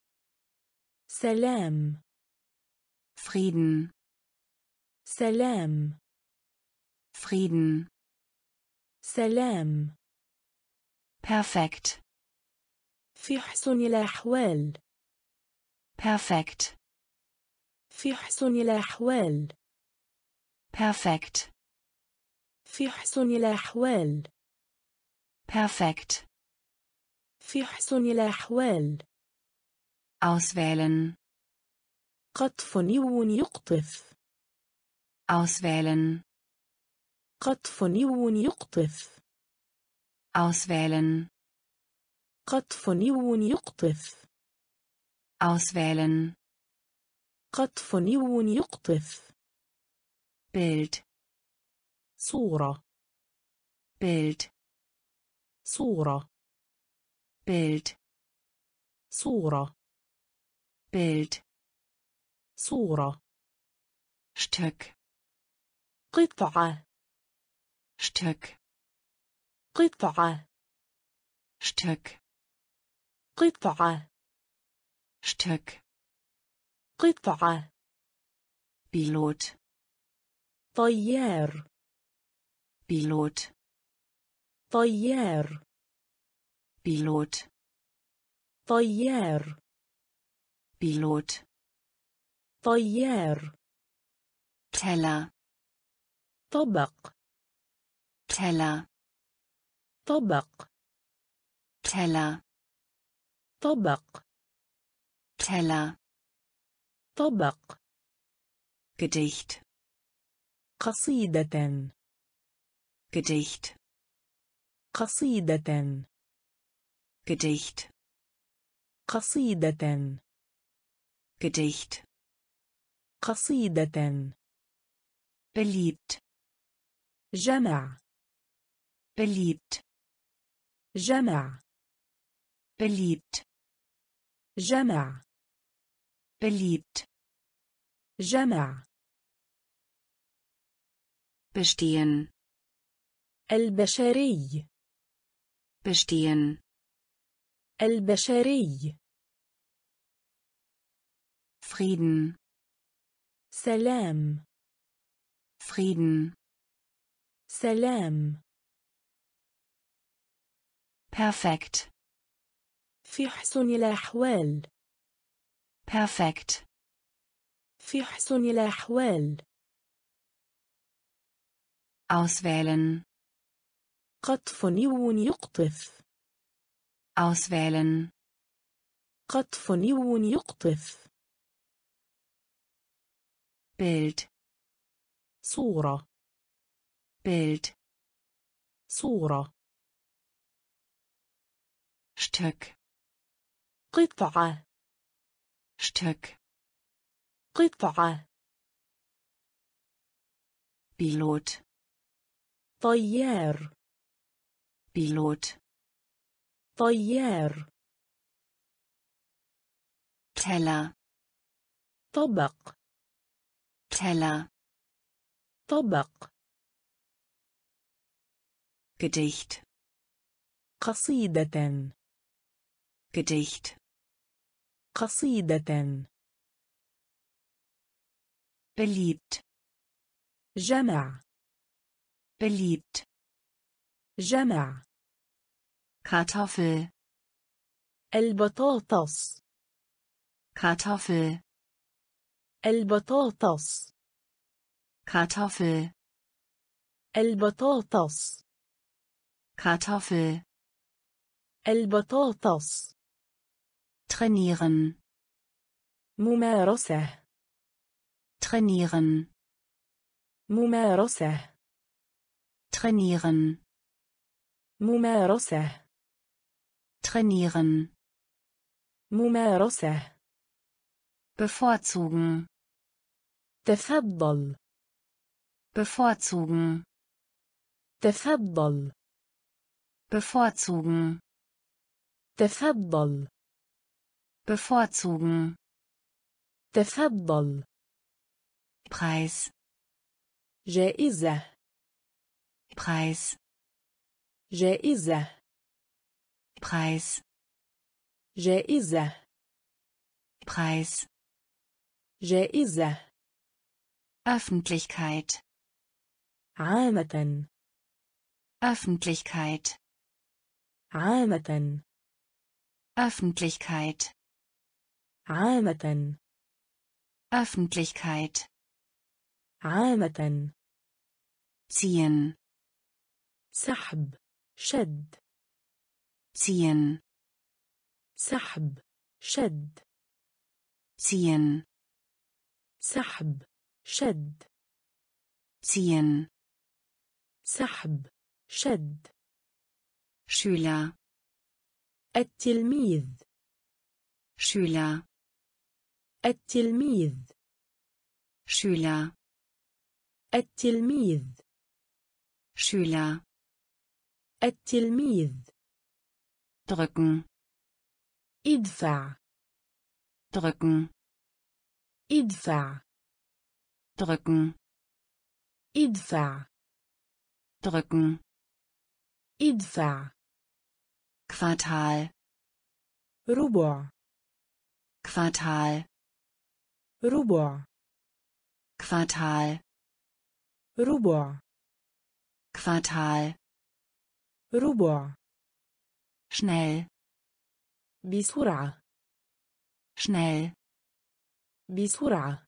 سلام. Frieden سلام. Frieden سلام. Perfekt في حسن الأحوال. Perfekt في حسن الأحوال. Perfekt في حسن الأحوال. Perfekt في حسن الأحوال. auswählen قطف نيو يقطف auswählen قطف نيو يقطف auswählen قطف نيو يقطف auswählen قطف نيو يقطف Bild صورة Bild صورة Bild صورة Bild صورة Stück قطعة Stück قطعة Stück قطعة Stück قطعة Pilot طيار Pilot طيار Pilot طيار بيلوت طيار. تلا طبق. تلا طبق. تلا طبق. تلا طبق. Gedicht. قصيدة. Gedicht. قصيدة. Gedicht. قصيدة. Gedicht قصيدة beliebt جمع beliebt جمع beliebt جمع beliebt جمع bestehen البشري bestehen البشري Frieden سلام Frieden سلام perfekt في حسن الأحوال perfekt في حسن الأحوال auswählen قطف نيو يقطف auswählen قطف نيو يقطف Bild صورة Bild صورة Stück قطعة Stück قطعة Pilot طيار Pilot طيار Teller طبق Teller طبق Gedicht قصيدة Gedicht قصيدة beliebt جمع beliebt جمع Kartoffel البطاطس Kartoffel البطاطس Kartoffel البطاطس Kartoffel البطاطس trainieren ممارسة trainieren ممارسة trainieren ممارسة trainieren ممارسة bevorzugen تفضل bevorzugen تفضل bevorzugen تفضل bevorzugen تفضل Preis جائزة Preis جائزة Preis جائزة Preis جائزة Öffentlichkeit عامة Öffentlichkeit عامة Öffentlichkeit عامة Öffentlichkeit عامة ziehen سحب شد ziehen سحب شد ziehen سحب شد. تين سحب شد. شولا التلميذ. شولا التلميذ. شولا التلميذ. شولا التلميذ. drücken ادفع. drücken ادفع drücken ادفع drücken ادفع Quartal ربع Quartal ربع Quartal ربع Quartal ربع schnell بسرعة schnell بسرعة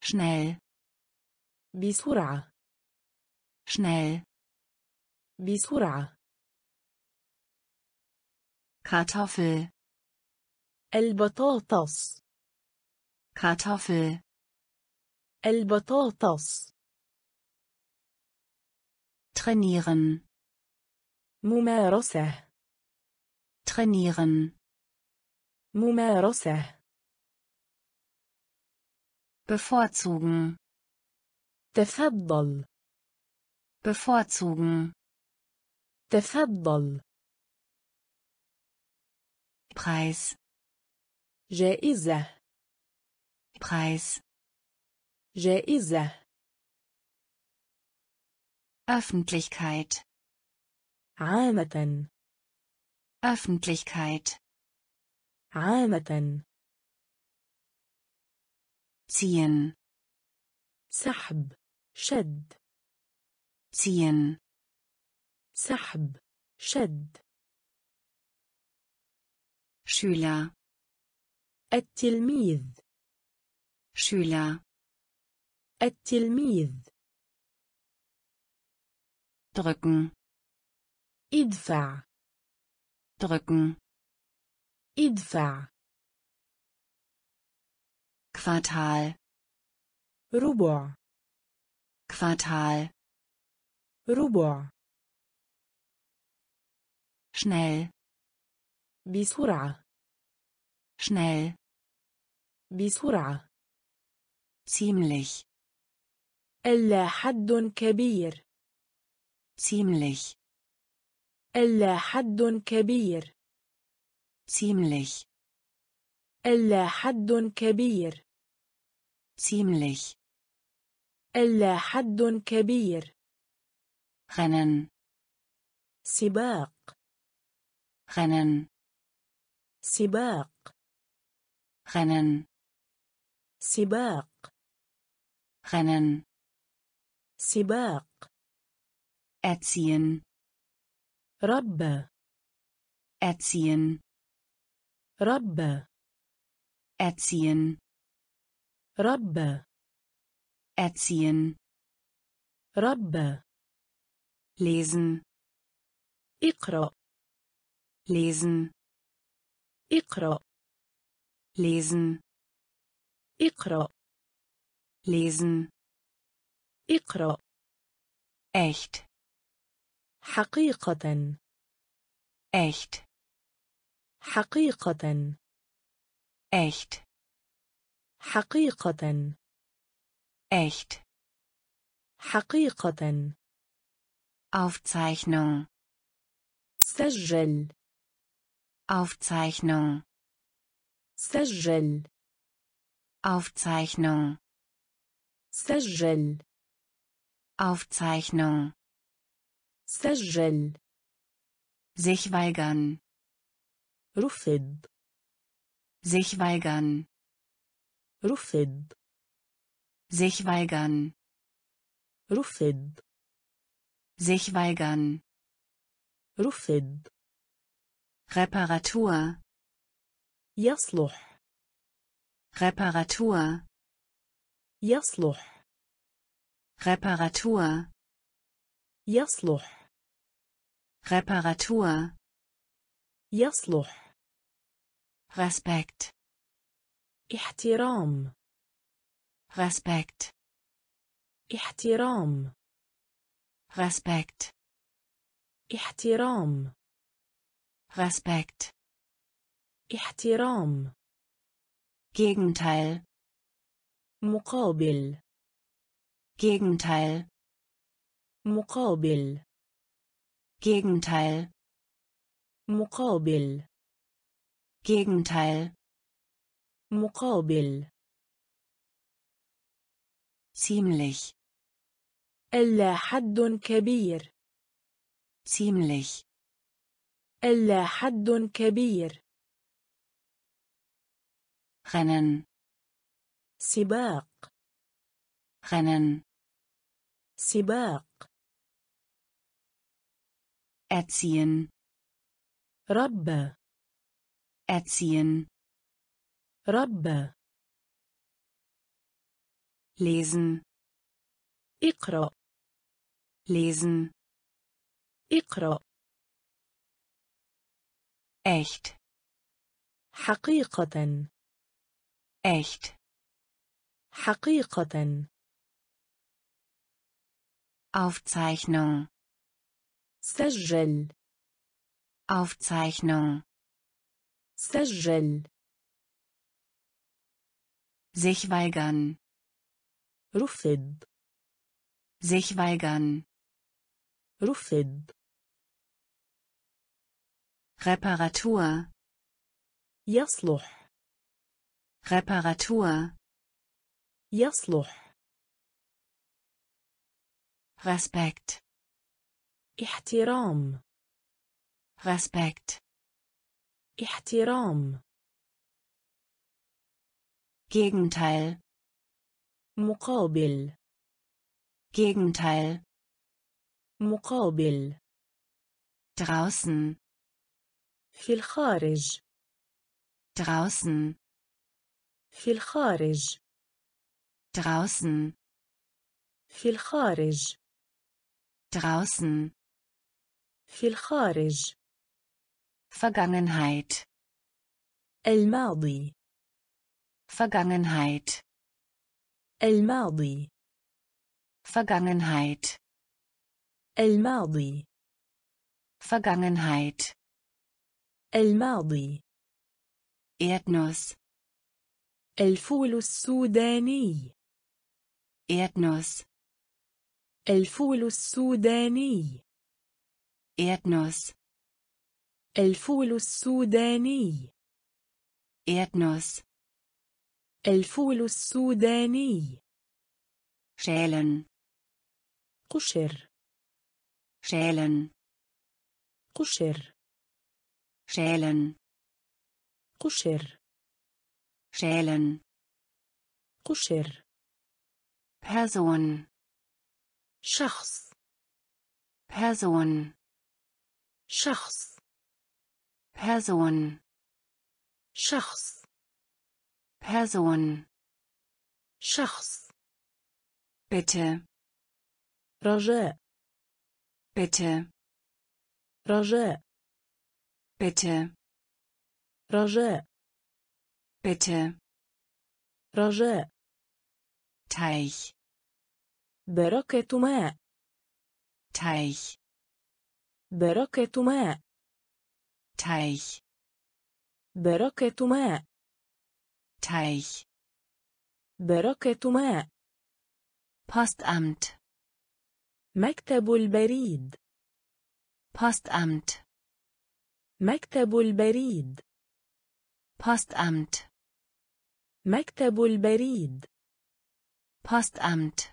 schnell بسرعة schnell بسرعة Kartoffel البطاطس Kartoffel البطاطس trainieren ممارسة trainieren ممارسة bevorzugen تفضل bevorzugen تفضل Preis جائزة Preis جائزة Öffentlichkeit عامة Öffentlichkeit عامة Ziehen سحب شد ziehen سحب شد Schüler التلميذ Schüler التلميذ drücken ادفع drücken ادفع Quartal ربع Quartal ربع schnell بسرعة schnell بسرعة ziemlich إلا حد كبير ziemlich إلا حد كبير ziemlich إلا حد كبير ziemlich إلا حد كبير rennen سباق rennen سباق rennen سباق rennen سباق erziehen ربى erziehen ربى erziehen ربى erziehen ربى lesen اقرأ lesen اقرأ lesen اقرأ lesen اقرأ echt حقيقة echt حقيقة echt حقيقة echt حقيقة Aufzeichnung سجل Aufzeichnung سجل Aufzeichnung سجل Aufzeichnung سجل sich weigern رفض sich weigern رفض sich weigern رفض sich weigern رفض Reparatur يصلح Reparatur يصلح Reparatur يصلح Reparatur يصلح Respekt احترام Respekt احترام Respekt احترام Respekt احترام Gegenteil مقابل Gegenteil مقابل Gegenteil مقابل Gegenteil مقابل ziemlich إلا حد كبير ziemlich إلا حد كبير rennen سباق rennen سباق erziehen ربى erziehen ربى lesen اقرأ lesen اقرأ echt حقيقة echt حقيقة Aufzeichnung سجل Aufzeichnung سجل sich weigern رفض sich weigern رفض Reparatur يصلح Reparatur. يصلح Respekt. احترام Respekt. احترام Gegenteil. مقابل Gegenteil. مقابل Draußen. في الخارج Draußen. في الخارج Draußen. في الخارج Draußen. في الخارج Vergangenheit. الماضي Vergangenheit. الماضي Vergangenheit. الماضي Vergangenheit. الماضي Erdnuss. الفول السوداني Erdnuss. الفول السوداني Erdnuss. الفول السوداني Erdnuss. الفول السوداني. شالن قشر. شالن قشر. شالن قشر. شالن قشر. person شخص. person شخص. person شخص. Person. شخص Bitte. رجاء Bitte. رجاء Bitte. رجاء Bitte. رجاء Teich. بركة ماء Teich. بركة ماء Teich. بركة ماء Teich. بركة ماء Postamt. مكتب البريد Postamt. مكتب البريد Postamt. مكتب البريد Postamt.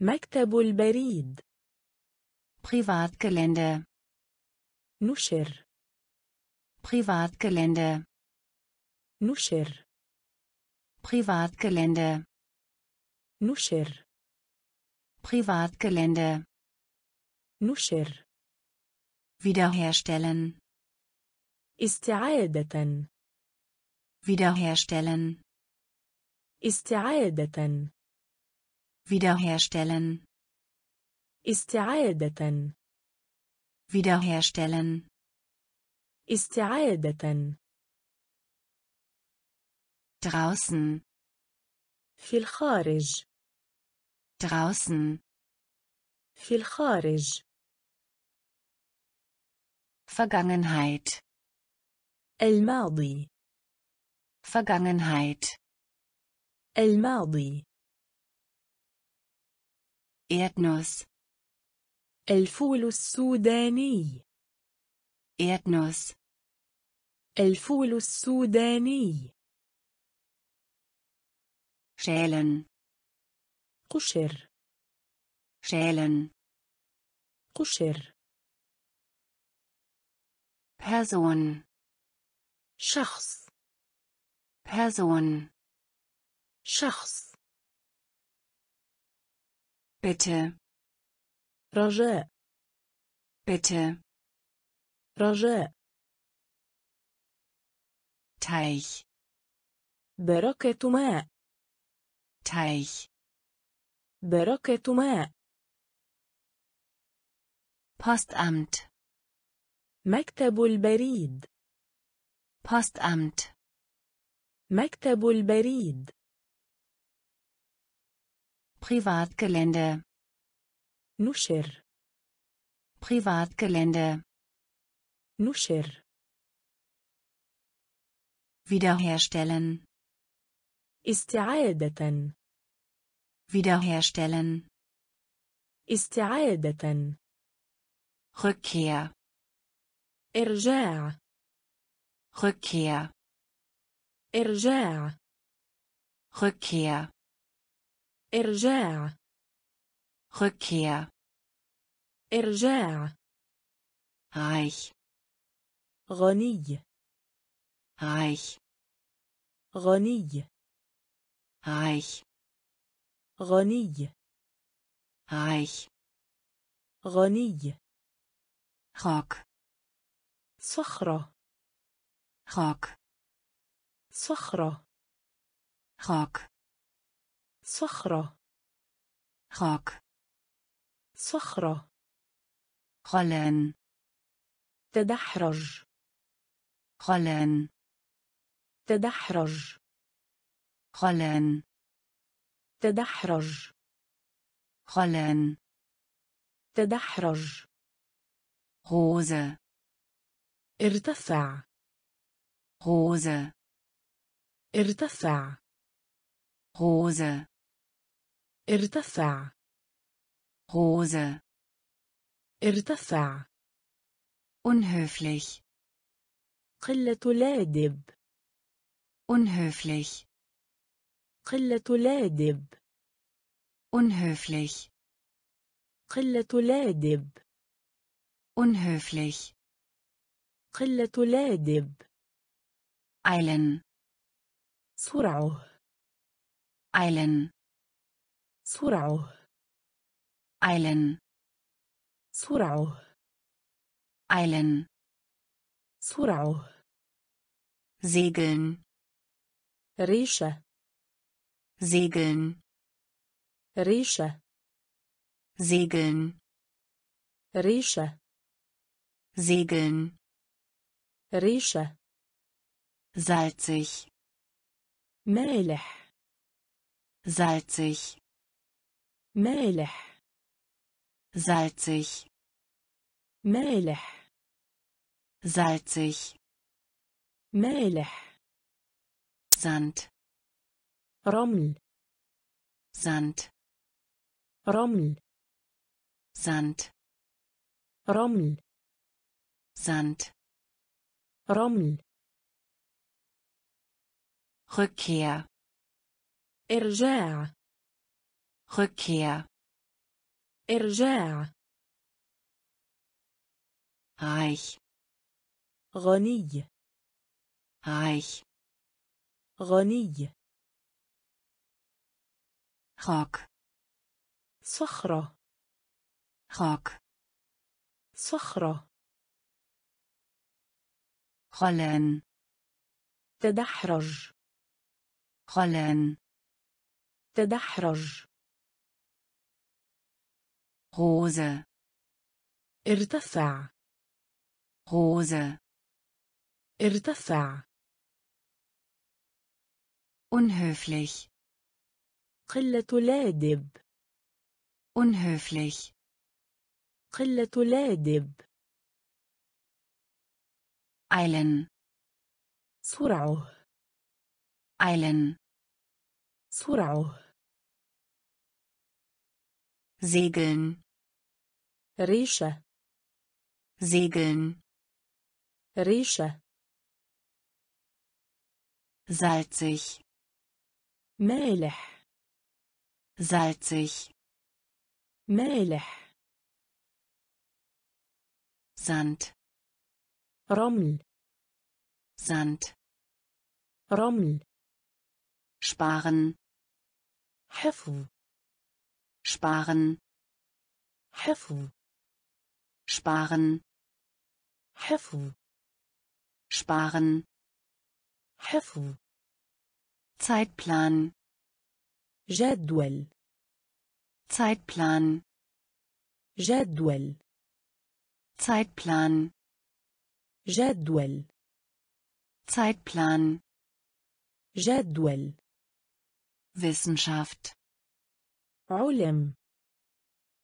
مكتب البريد Privatgelände. نشر Privatgelände. نشر Privatgelände. نشر Privatgelände. نشر Wiederherstellen. استعادة Wiederherstellen. استعادة Wiederherstellen. استعادة Wiederherstellen. استعادة Draußen. في الخارج Draußen. في الخارج Vergangenheit. الماضي Vergangenheit. الماضي Erdnuss. الفول السوداني Erdnuss. الفول السوداني Schälen. قشر Schälen. قشر Person. شخص Person. شخص Bitte. رجاء Bitte. رجاء Teich. بركة ماء Teich. بركة ماء Postamt. مكتب البريد Postamt. مكتب البريد Privatgelände. نشر Privatgelände. نشر Wiederherstellen. استعادة Wiederherstellen. استعادة Rückkehr. إرجاع Rückkehr. إرجاع Rückkehr إرجاع Rückkehr إرجاع reich غني reich غني reich غني reich غني Rock صخرة Rock صخرة Rock صخرة Rock صخرة rollen تدحرج rollen تدحرج rollen تدحرج. خلان. تدحرج. غوزة. ارتفع. غوزة. ارتفع. غوزة. ارتفع. غوزة. ارتفع. unhöflich قلة لادب. unhöflich قلة لادب unhöflich قلة لادب unhöflich قلة لادب eilen سرعه eilen سرعه eilen سرعه eilen سرعه segeln ريشة segeln ريشة segeln ريشة segeln ريشة salzig مالح salzig مالح salzig مالح salzig مالح Sand رمل Sand رمل Sand رمل Sand رمل Rückkehr إرجاع Rückkehr إرجاع reich غني reich غني خاك صخرة. خاك صخرة. خلان تدحرج. خلان تدحرج. غوزة. ارتفع. غوزة. ارتفع. unhöflich. قلة لادب unhöflich قلة لادب eilen سرعه eilen سرعه segeln ريشة segeln ريشة salzig مالح salzig مالح Sand رمل Sand رمل sparen حفظ sparen حفظ sparen حفظ sparen حفظ Zeitplan جدول Zeitplan جدول Zeitplan جدول Zeitplan جدول Wissenschaft علم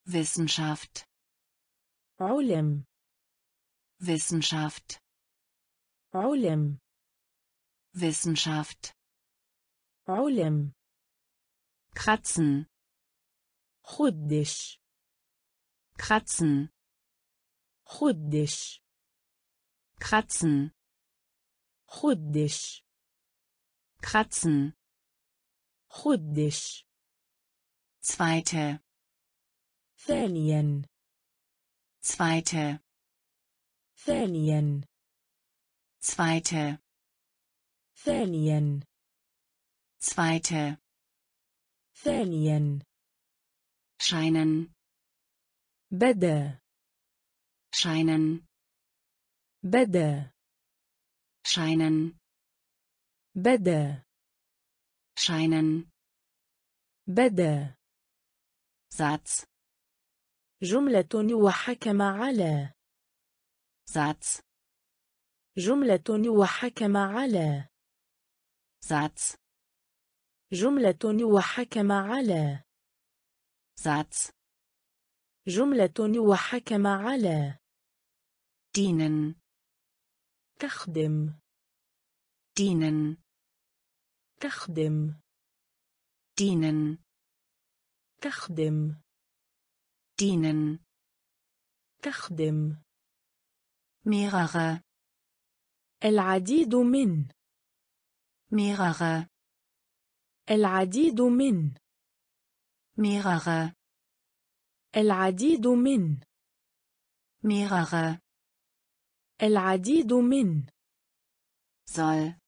Wissenschaft علم Wissenschaft علم Wissenschaft علم kratzen خدش kratzen خدش kratzen خدش kratzen خدش zweite ثانيا zweite ثانيا zweite ثانيا zweite ثانيا scheinen بدا scheinen بدا scheinen بدا scheinen بدا Satz جملة وحكم على Satz جملة وحكم على Satz جملة وحكم على. Satz. جملة وحكم على. Dienen. تخدم. Dienen. تخدم. Dienen. تخدم. Dienen. تخدم. Mehrere. العديد من. Mehrere. العديد من mehrere العديد من mehrere العديد من soll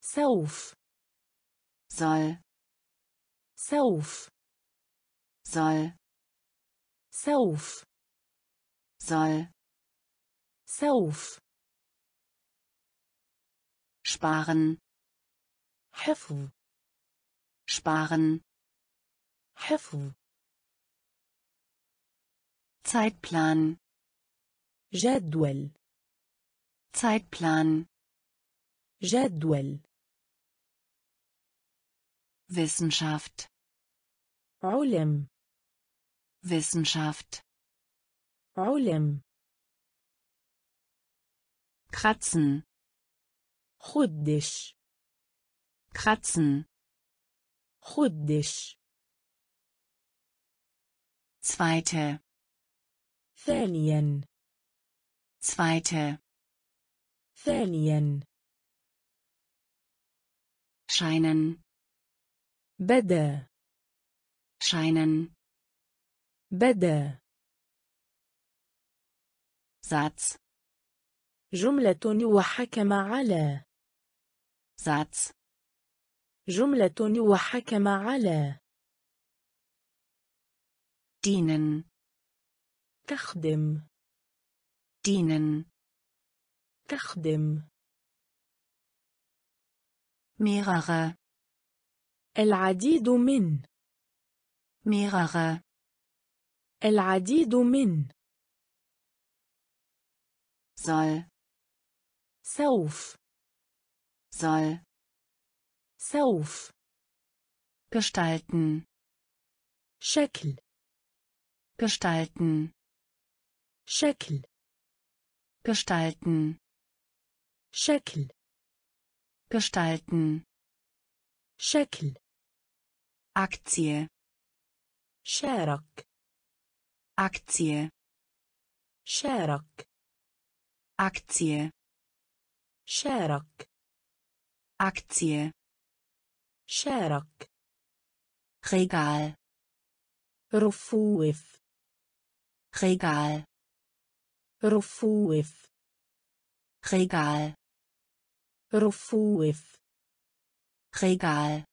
سوف soll سوف soll سوف soll سوف sparen حفظ sparen حفظ Zeitplan جدول Zeitplan جدول Wissenschaft علم Wissenschaft علم kratzen خدش kratzen خدش zweite ثانيا zweite ثانيا scheinen بدا scheinen بدا Satz جملة وحكم على Satz جملة وحكم على. dienen تخدم. dienen تخدم. mehrere العديد من. mehrere العديد من. soll سوف. soll سوف gestalten شكل gestalten شكل gestalten شكل gestalten شكل Aktie شارك Aktie شارك Aktie شارك Aktie شارك. رجال رفوف. رجال رفوف. رجال رفوف. رجال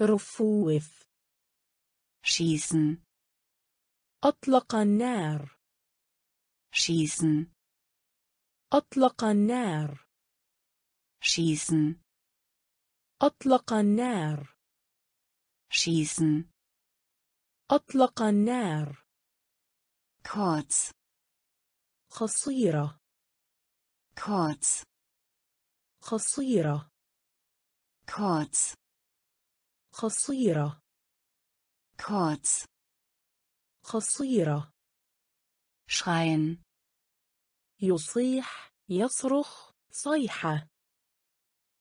رفوف. شيسن. أطلق النار. شيسن. أطلق النار. شيسن. أطلق النار. Schießen. أطلق النار. Kurz. قصيرة kurz. قصيرة kurz. قصيرة kurz. قصيرة schreien. يصيح يصرخ صيحة.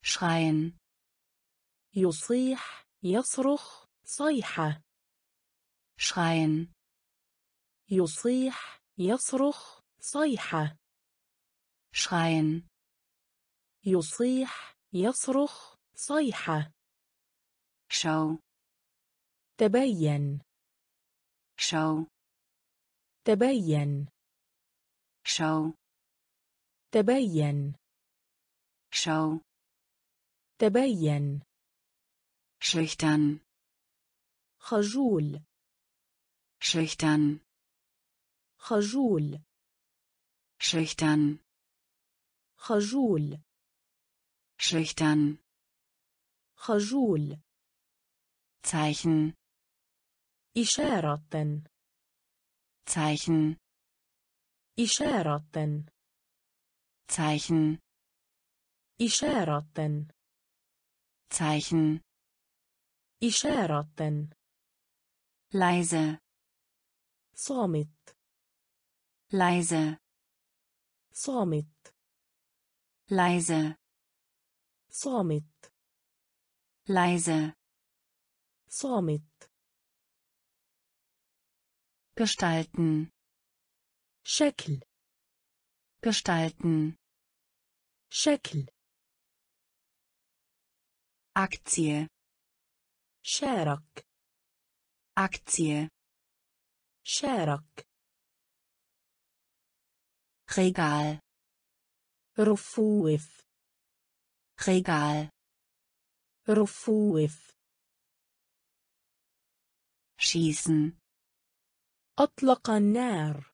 Schreien. يصيح يصرخ صيحة. schreien يصيح يصرخ صيحة. schreien يصيح يصرخ صيحة. schau تبين. schau تبين. schau تبين. schau تبين. schüchtern خجول schüchtern خجول schüchtern خجول schüchtern خجول Zeichen إشارة Zeichen إشارة Zeichen إشارة Zeichen إشارة leise صامت leise صامت leise صامت leise صامت gestalten شكل gestalten شكل Aktie شارك. أكتية. شارك. رجال رفوف. رجال رفوف. schießen أطلق النار.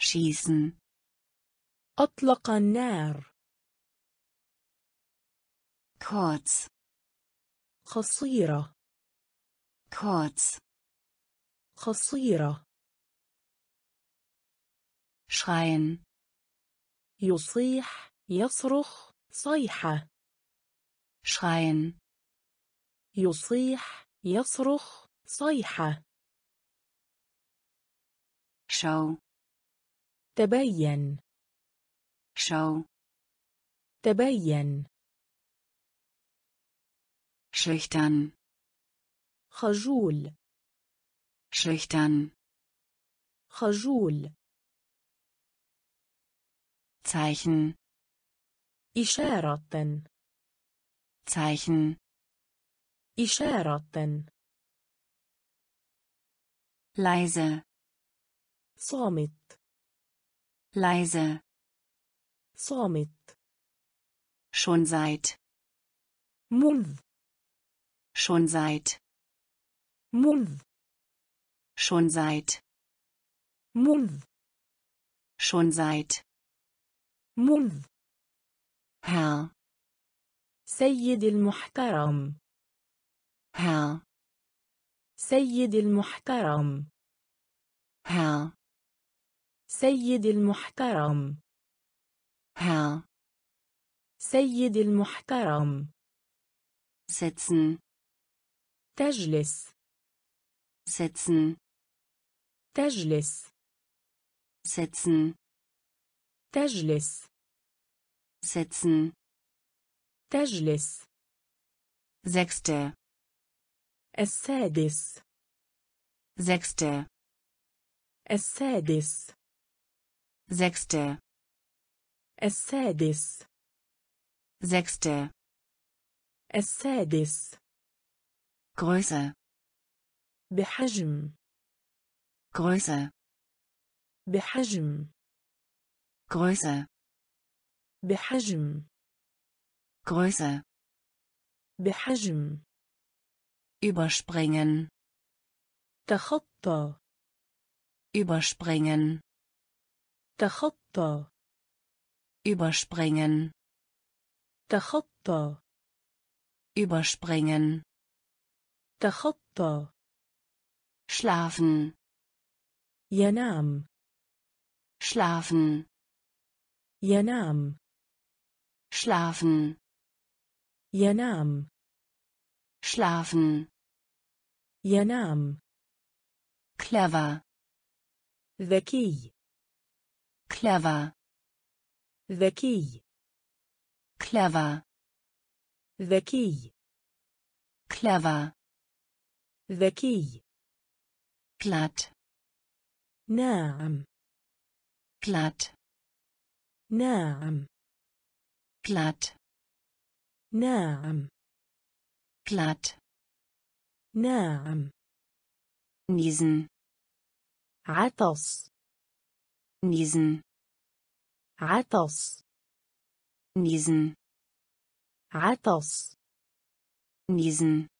schießen أطلق النار. كوتس. قصيرة kurz. قصيرة schreien. يصيح يصرخ صيحة schreien. يصيح يصرخ صيحة schau تبين. Schau تبين. schüchtern خجول schüchtern خجول Zeichen إشارة Zeichen إشارة leise صامت leise صامت schon seit منذ Schon seit. منذ schon seit. منذ schon seit. منذ Herr. سيد المحترم Herr. سيد المحترم Herr. سيد المحترم Herr. سيد المحترم sitzen. تجلس sitzen تجلس sitzen تجلس sitzen تجلس sechste السادس sechste السادس sechste السادس sechste السادس Größe بحجم Größe بحجم Größe بحجم Größe بحجم überspringen تخطى überspringen تخطى überspringen تخطى überspringen تخطى schlafen ينام schlafen ينام schlafen ينام schlafen ينام clever ذكي clever ذكي clever ذكي clever ذكي glatt ناعم glatt ناعم glatt نعم glatt نعم niesen عطس niesen عطس niesen عطس niesen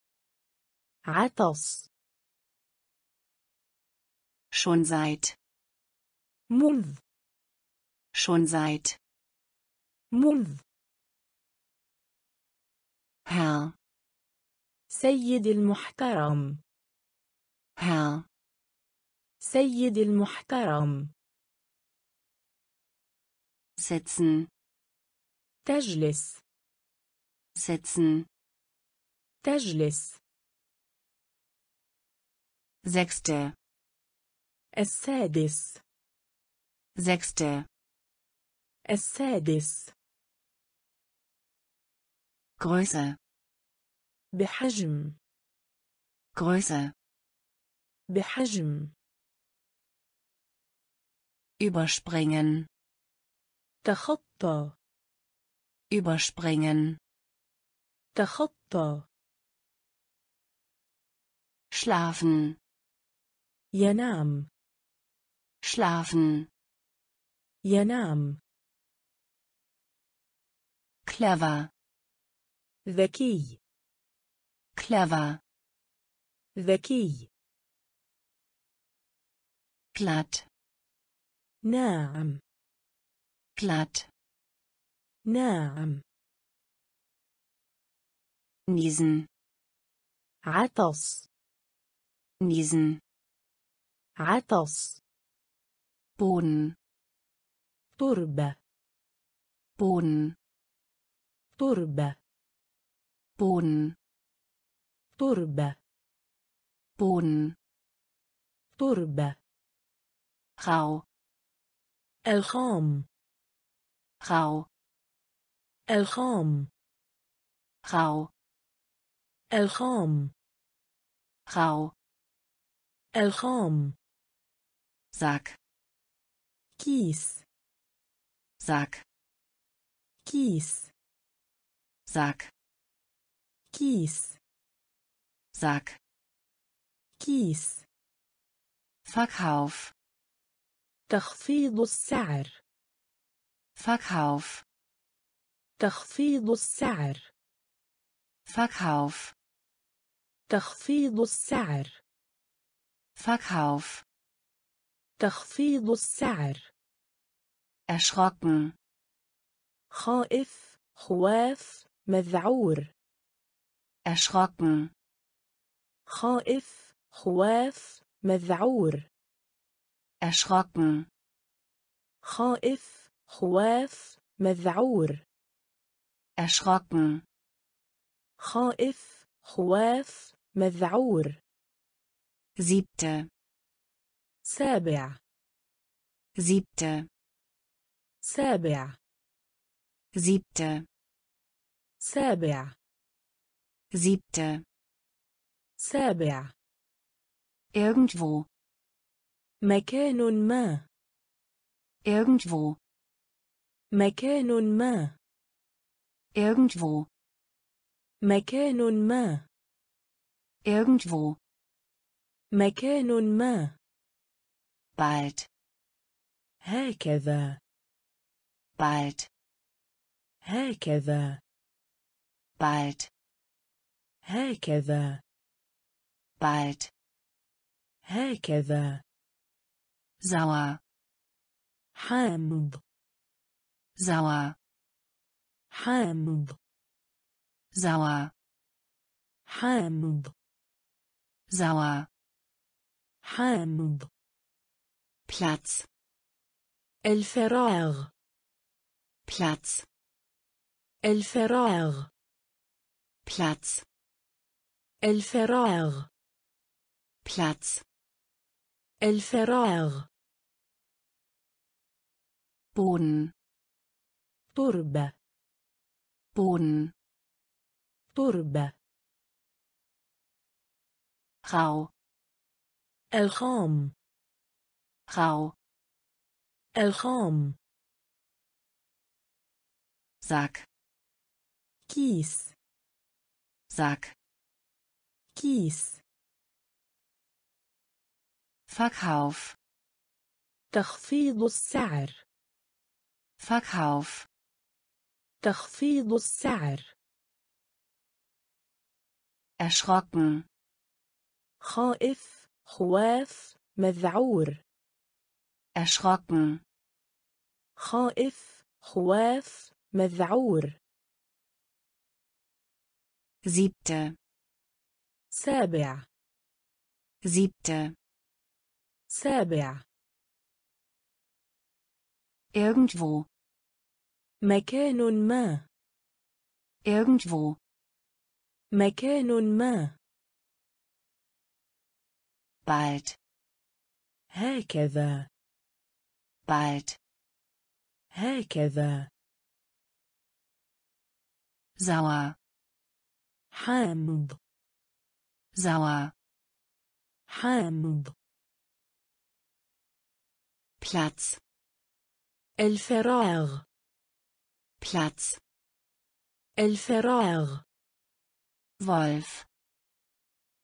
عطس schon seit منذ schon seit منذ Herr سيد المحترم Herr سيد المحترم sitzen تجلس sitzen تجلس sechste السادس sechste السادس Größe بحجم Größe بحجم überspringen تخطى überspringen تخطى schlafen ينام schlafen ينام clever ذكي clever ذكي glatt ناعم glatt ناعم niesen عطس niesen عطس. Boden تربة Boden تربة Boden تربة Boden تربة rau الخام. rau الخام. rau الخام. rau الخام. Sack كيس Sack كيس Sack كيس Sack كيس Verkauf تخفيض السعر Verkauf تخفيض السعر Verkauf تخفيض السعر Verkauf تخفيض السعر. erschrocken خائف خواف مذعور. erschrocken خائف خواف مذعور. erschrocken خائف خواف مذعور. erschrocken خائف خواف مذعور. siebte سابع siebte سابع siebte سابع siebte سابع irgendwo مكان ما irgendwo مكان ما irgendwo مكان ما irgendwo مكان ما bald هكذا bald هكذا bald هكذا bald هكذا sauer حامض sauer حامض sauer حامض sauer حامض Platz. الفراغ Platz. الفراغ Platz. الفراغ Platz. الفراغ Boden تربة Boden تربة rau. الخام rau الخام. Sack كيس. Sack كيس. Verkauf تخفيض السعر. Verkauf تخفيض السعر. Erschrocken. خائف خواف مذعور. erschrocken خائف خواف مذعور siebte سابع siebte سابع irgendwo مكان ما irgendwo مكان ما bald هكذا Bald. هكذا. Sauer. حامض. Sauer. حامض. Platz. الفراغ. Platz. الفراغ. Wolf.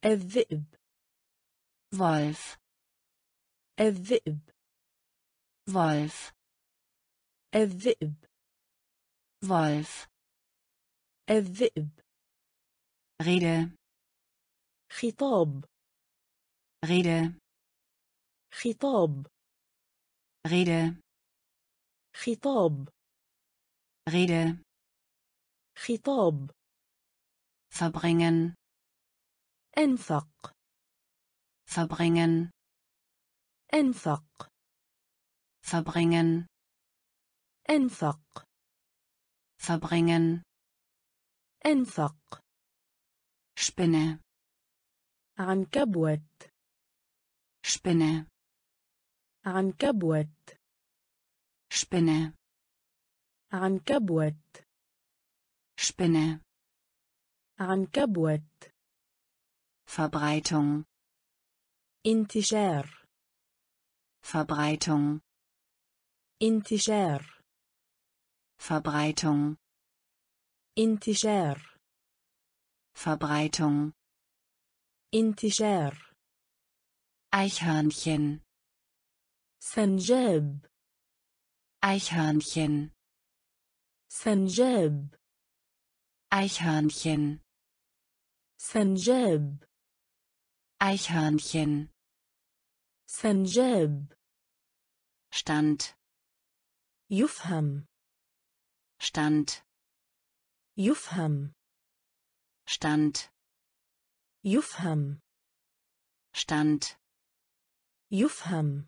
الذئب. Wolf. الذئب. Wolf الذئب Wolf الذئب Rede خطاب Rede خطاب Rede خطاب Rede خطاب verbringen أنفق verbringen أنفق verbringen أنفق verbringen أنفق Spinne عنكبوت Spinne عنكبوت Spinne عنكبوت Spinne عنكبوت Verbreitung انتشار Verbreitung انتشار Verbreitung انتشار Verbreitung انتشار Eichhörnchen سنجاب Eichhörnchen سنجاب Eichhörnchen سنجاب Eichhörnchen سنجاب Stand يفهم Stand يفهم Stand يفهم Stand يفهم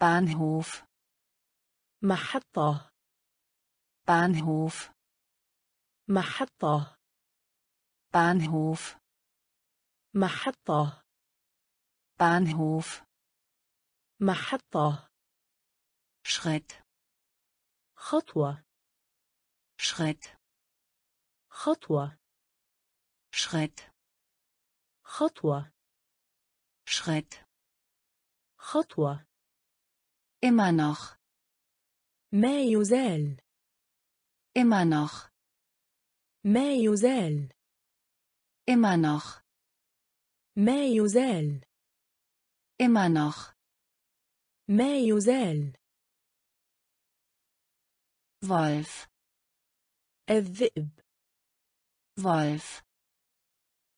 Bahnhof محطة Bahnhof محطة Bahnhof محطة Bahnhof محطة Schritt خطوة. شريت خطوة. شريت خطوة. شريت خطوة. إيه إما نخ ما يزال. إيه إما نخ ما يزال. إيه إما نخ ما يزال. إما نخ ما يزال. Wolf الذئب Wolf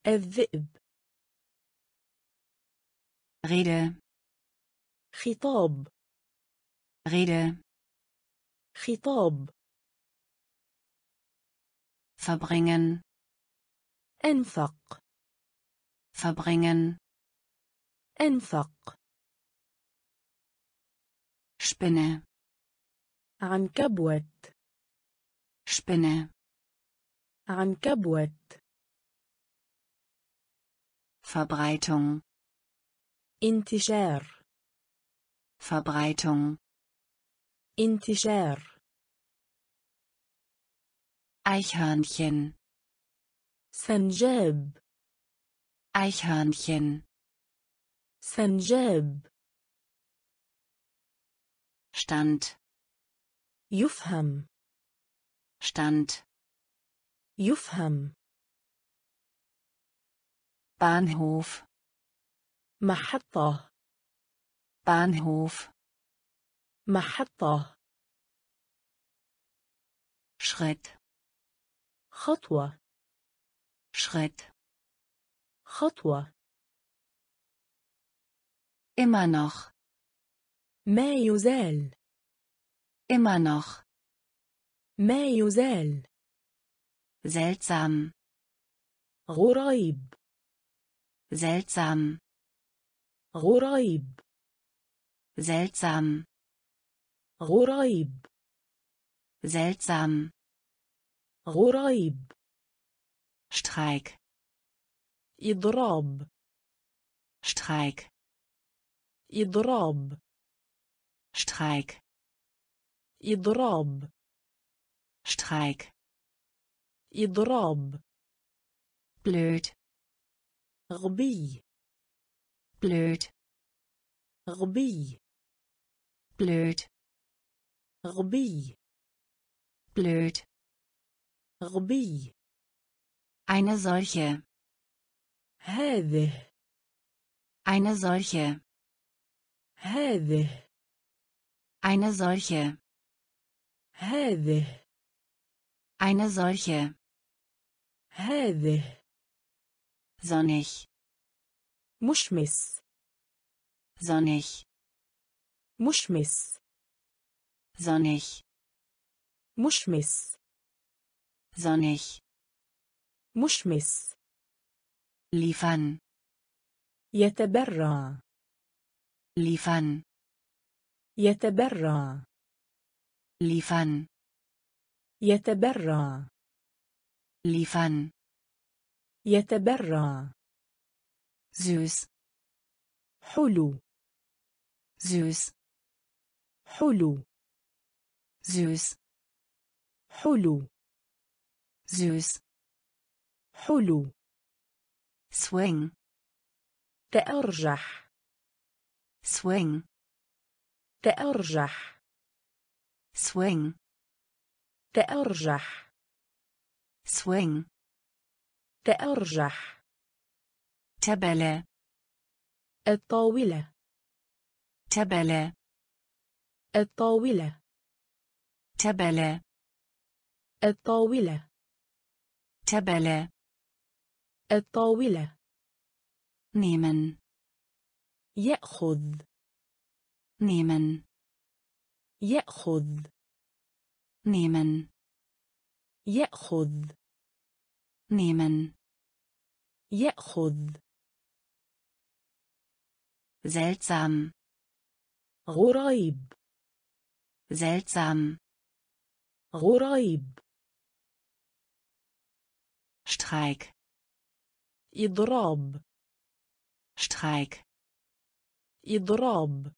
الذئب Rede خطاب Rede خطاب verbringen أنفق verbringen أنفق Spinne عنكبوت Spinne عنكبوت Verbreitung انتشار Verbreitung انتشار Eichhörnchen سنجاب Eichhörnchen سنجاب Stand يفهم Stand يفهم Bahnhof محطة Bahnhof محطة Schritt خطوة Schritt خطوة immer noch ما يزال immer noch ما يزال seltsam غريب seltsam غريب seltsam غريب seltsam غريب Streik إضراب Streik إضراب Streik إضراب Streik إضراب blöd غبي blöd غبي blöd غبي blöd غبي eine solche هذه eine solche هذه eine solche هذه eine solche هذه sonnig مشمس sonnig مشمس sonnig مشمس sonnig مشمس liefern يتبرع liefern يتبرع liefern يتبرع. لفن. يتبرع. زوس. حلو. زوس. حلو. زوس. حلو. زوس. حلو. سوين تأرجح. سوين تأرجح. سوين تأرجح. swing تأرجح. Tabelle الطاولة. Tabelle الطاولة. Tabelle الطاولة. Tabelle الطاولة. nehmen يأخذ. nehmen يأخذ. nehmen يأخذ nehmen يأخذ seltsam غريب seltsam غريب Streik إضراب Streik إضراب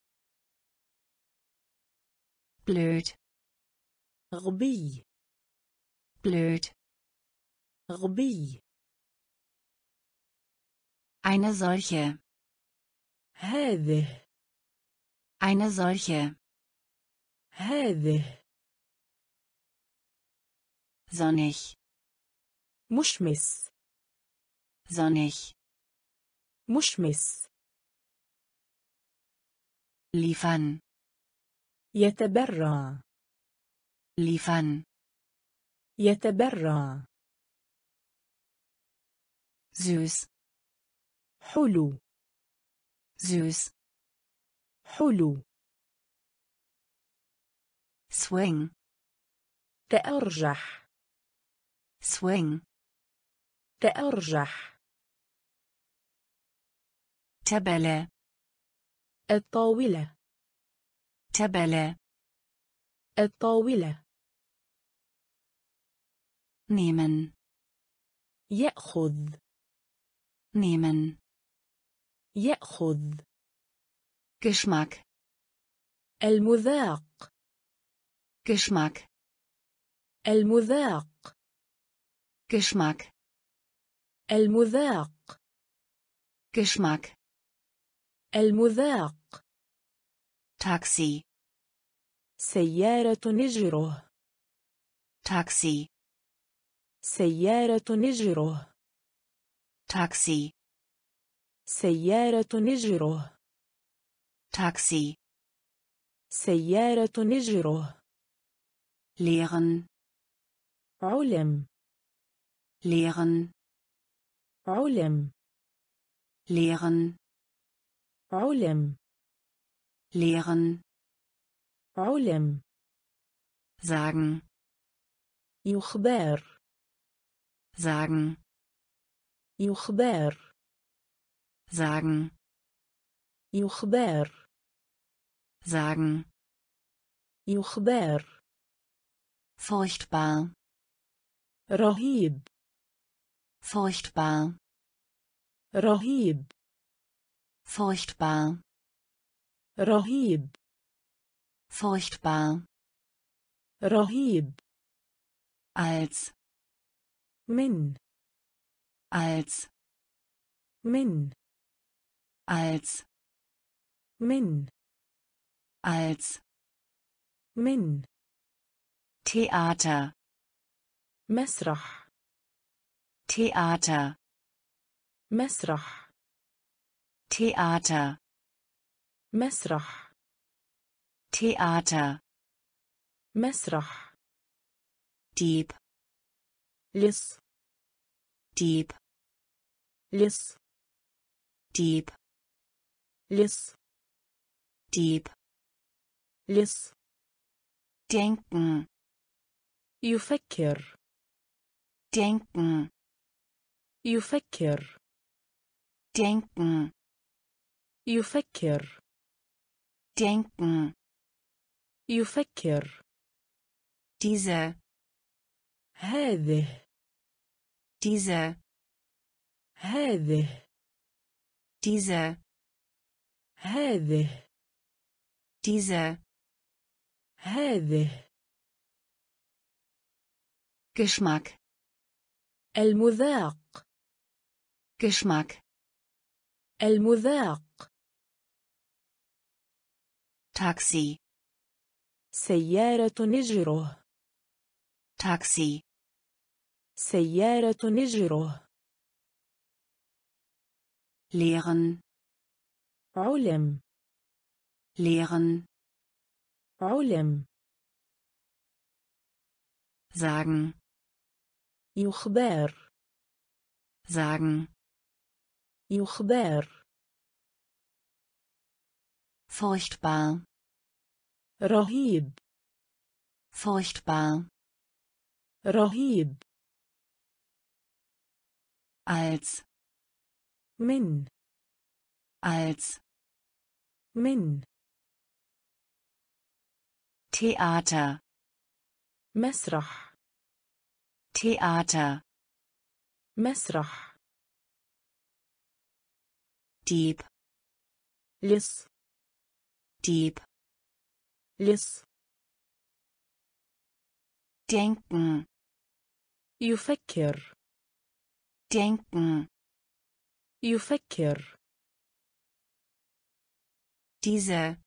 blöd غبي blöd غبي eine solche هذه eine solche هذه sonnig مشمس sonnig مشمس liefern يتبرع لفن. يتبرع. زوس. حلو. زوس. حلو. سوين تأرجح. سوين تأرجح. تبلة الطاولة. تبلة الطاولة. نيمن يأخذ. نيمن يأخذ. Geschmack. المذاق. Geschmack. المذاق. Geschmack. المذاق. Geschmack. المذاق. تاكسي سيارة نجره. تاكسي سيارة نجره Taxi. سيارة نجره Taxi. سيارة نجره Lehren. علم Lehren. علم Lehren. علم Lehren. علم Sagen. يخبر Sagen. يخبر Sagen. يخبر Sagen. يخبر Furchtbar. رهيب Furchtbar. رهيب Furchtbar. رهيب Furchtbar. رهيب Als. من Als. من Als. من Als. من Theater. مسرح Theater. مسرح Theater. مسرح Theater. مسرح Dieb. لص ديب لص ديب لص ديب لص. Denken. يفكر. Denken. يفكر. Denken. يفكر. Denken. يفكر. Diese. هذه. Diese. هذه Diese. هذه Diese. هذه Geschmack. المذاق Geschmack. المذاق Taxi. سيارة نجره Taxi. سيارة نجره Lehren. علم Lehren. علم Sagen. يخبر Sagen. يخبر Furchtbar. رهيب Furchtbar. رهيب Als. من Als. من Theater. مسرح Theater. مسرح Dieb. لص Dieb. لص Denken. يفكر Denken. يفكر Diese.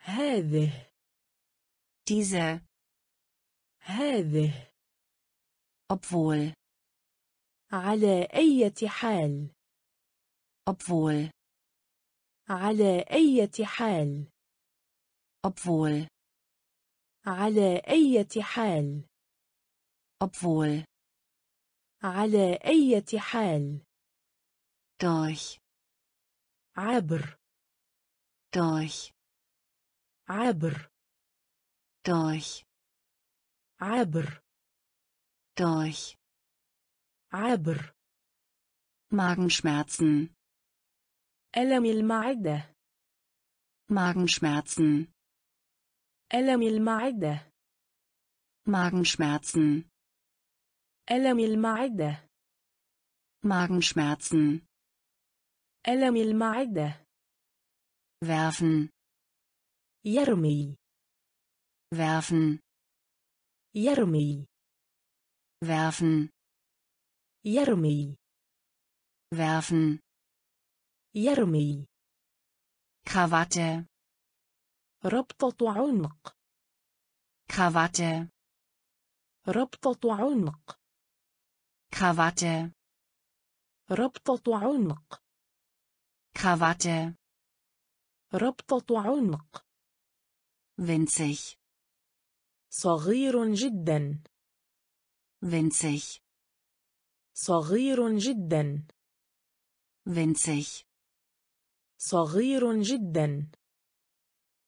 هذه Diese. هذه Obwohl. على أي حال Obwohl. على أي حال Obwohl. على أي حال Obwohl. على أي حال Durch. عبر Durch. عبر Durch. عبر Durch. عبر Magenschmerzen. ألم المعدة Magenschmerzen. ألم المعدة Magenschmerzen. ألم المعدة Magenschmerzen. ألم المعدة Werfen. يرمي Werfen. يرمي Werfen. يرمي Werfen. يرمي Krawatte. ربطة عنق Krawatte. ربطة عنق Krawatte ربطة عنق Krawatte ربطة عنق winzig صغير جدا winzig صغير جدا winzig صغير جدا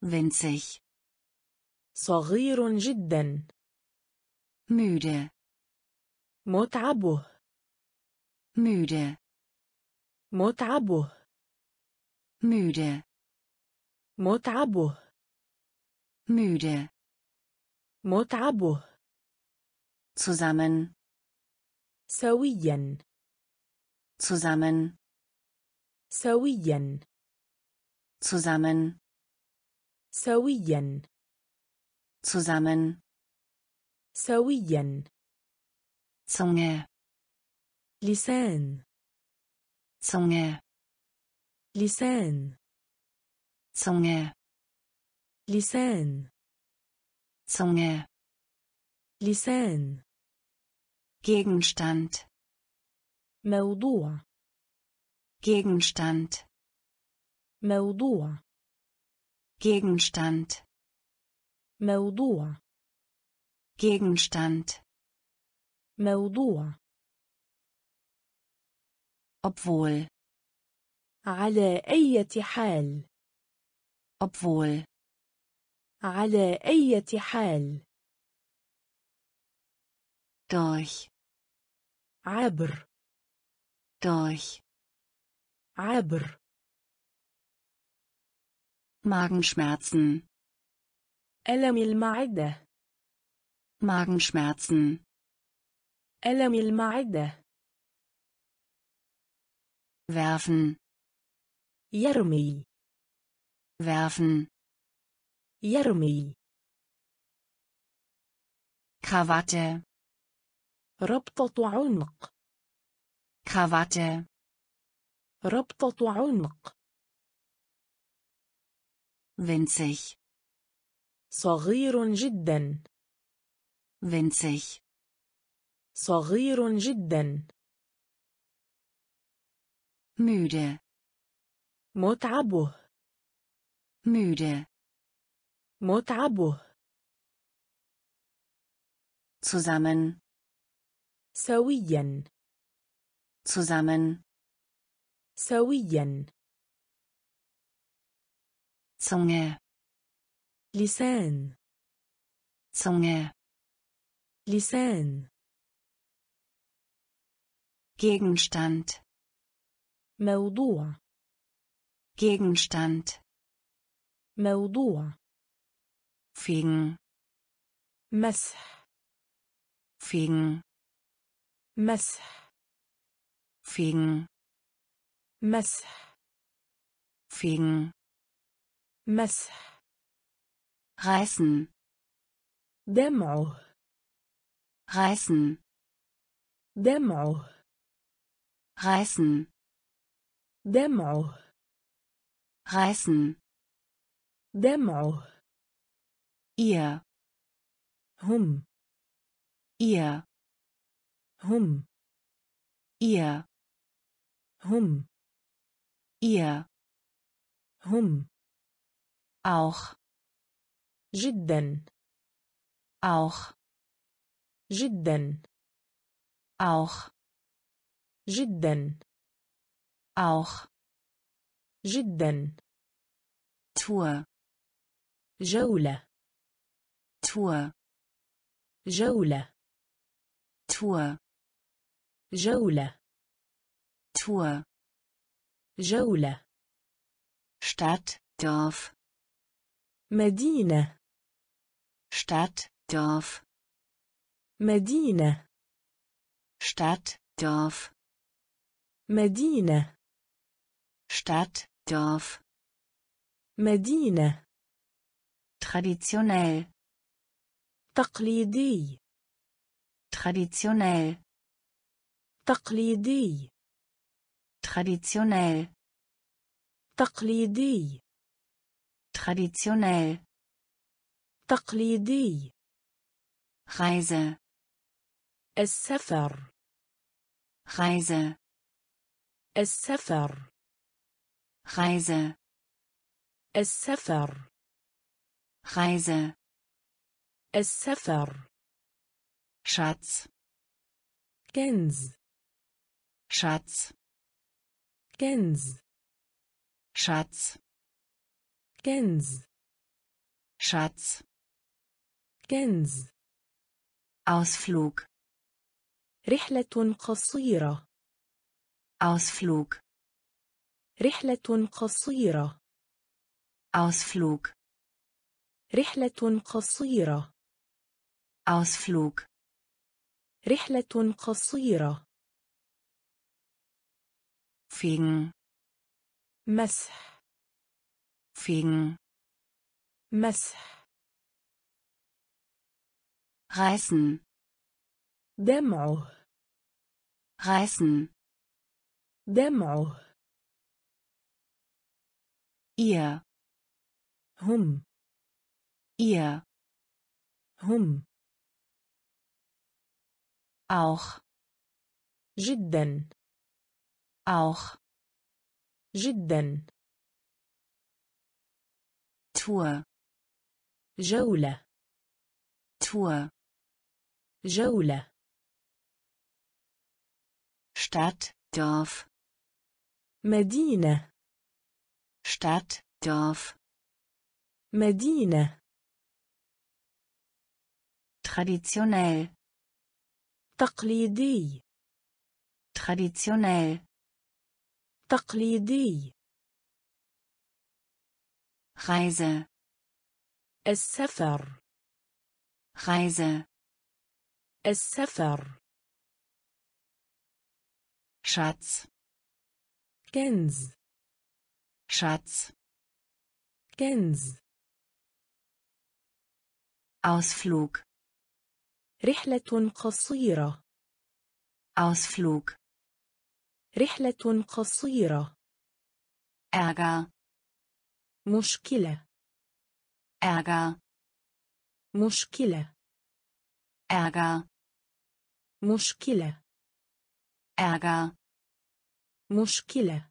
winzig صغير جدا müde متعبه müde متعبه müde متعبه müde متعبه zusammen سويا zusammen سويا zusammen سويا zusammen سويا Zunge لسان Zunge لسان Zunge لسان Zunge لسان Gegenstand موضوع Gegenstand موضوع Gegenstand موضوع Gegenstand موضوع obwohl على أي حال obwohl على أي حال durch عبر durch عبر Magenschmerzen ألم المعدة Magenschmerzen ألم المعدة werfen يرمي werfen يرمي Krawatte ربطة عنق Krawatte ربطة عنق winzig صغير جدا winzig صغير جدا müde متعبه müde متعبه zusammen سويا zusammen سويا Zunge لسان Zunge لسان Gegenstand موضوع Gegenstand موضوع fegen مسح fegen مسح fegen مسح fegen مسح reißen دمعه reißen دمعه reißen دمعه reißen دمعه ihr هم ihr هم ihr هم ihr هم auch جدا auch جدا auch جدا auch جدا Tour جولة Tour جولة Tour جولة Tour جولة Stadt Dorf مدينة Stadt Dorf مدينة Stadt Dorf مدينة Stadt Dorf مدينة traditionell تقليدي traditionell تقليدي traditionell تقليدي traditionell تقليدي Reise السفر Reise السفر Reise السفر Reise السفر Schatz كنز Schatz كنز Schatz كنز Schatz كنز Ausflug رحلة قصيرة Ausflug رحلة قصيرة Ausflug رحلة قصيرة Ausflug رحلة قصيرة fegen مسح fegen مسح reißen دمعه reißen دمعه ihr هم ihr هم auch جدا auch جدا Tour جولة Tour جولة Stadt Dorf مدينة Stadt Dorf مدينة traditionell تقليدي traditionell تقليدي Reise السفر Reise السفر Schatz كنز Schatz كنز Ausflug رحلة قصيرة Ausflug رحلة قصيرة Ärger مشكلة Ärger مشكلة Ärger مشكلة Ärger مشكلة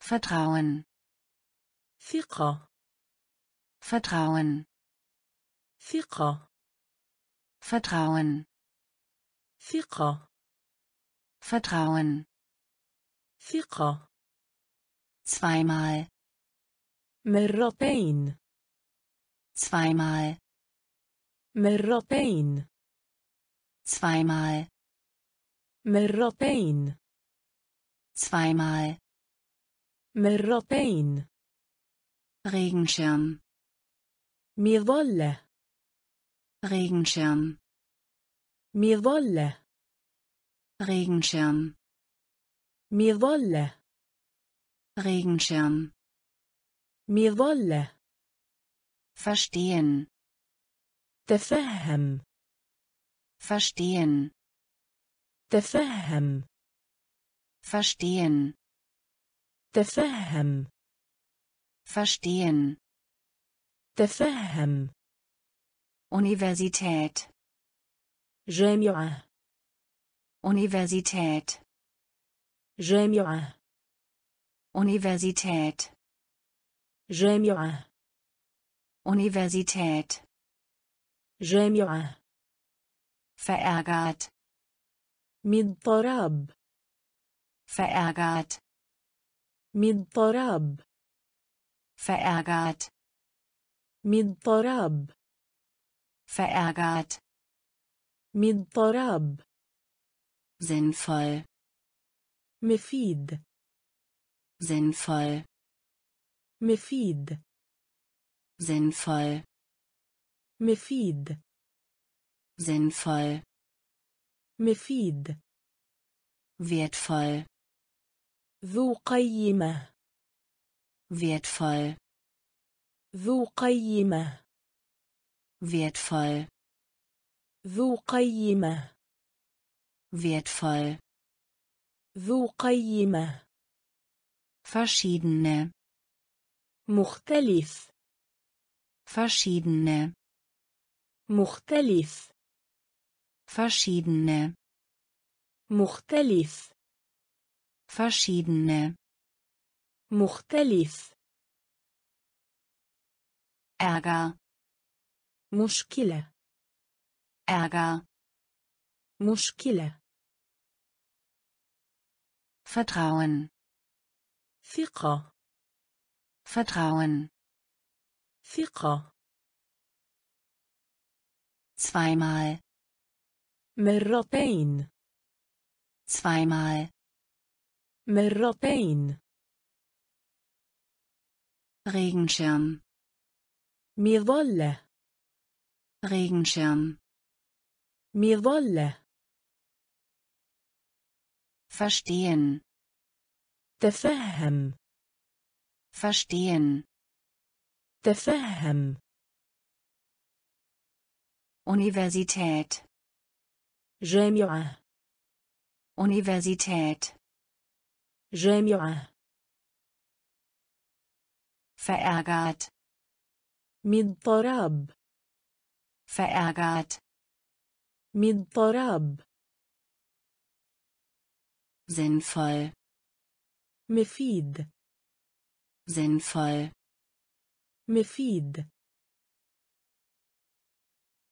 Vertrauen ثقة Vertrauen ثقة Vertrauen ثقة Vertrauen ثقة zweimal مرتين zweimal مرتين zweimal مرتين zweimal مرتين Regenschirm مظلة Regenschirm مظلة Regenschirm مظلة Regenschirm مظلة verstehen تفهم verstehen تفهم verstehen تفهم verstehen تفهم Universität جامعة Universität جامعة Universität جامعة Universität جامعة verärgert مضطراب verärgert مضطراب verärgert مضطراب verärgert مضطراب sinnvoll مفيد sinnvoll مفيد sinnvoll مفيد sinnvoll مفيد wertvoll ذو قيمة wertvoll ذو قيمة wertvoll ذو قيمة wertvoll ذو قيمة verschiedene مختلف verschiedene مختلف verschiedene مختلف verschiedene مختلف Ärger مشكلة Ärger مشكلة Vertrauen ثقة Vertrauen ثقة zweimal مرتين zweimal مرتين Regenschirm مظلة Regenschirm مظلة verstehen تفهم verstehen تفهم Universität جامعة Universität جامعة verärgert مضطراب verärgert مضطراب sinnvoll مفيد sinnvoll مفيد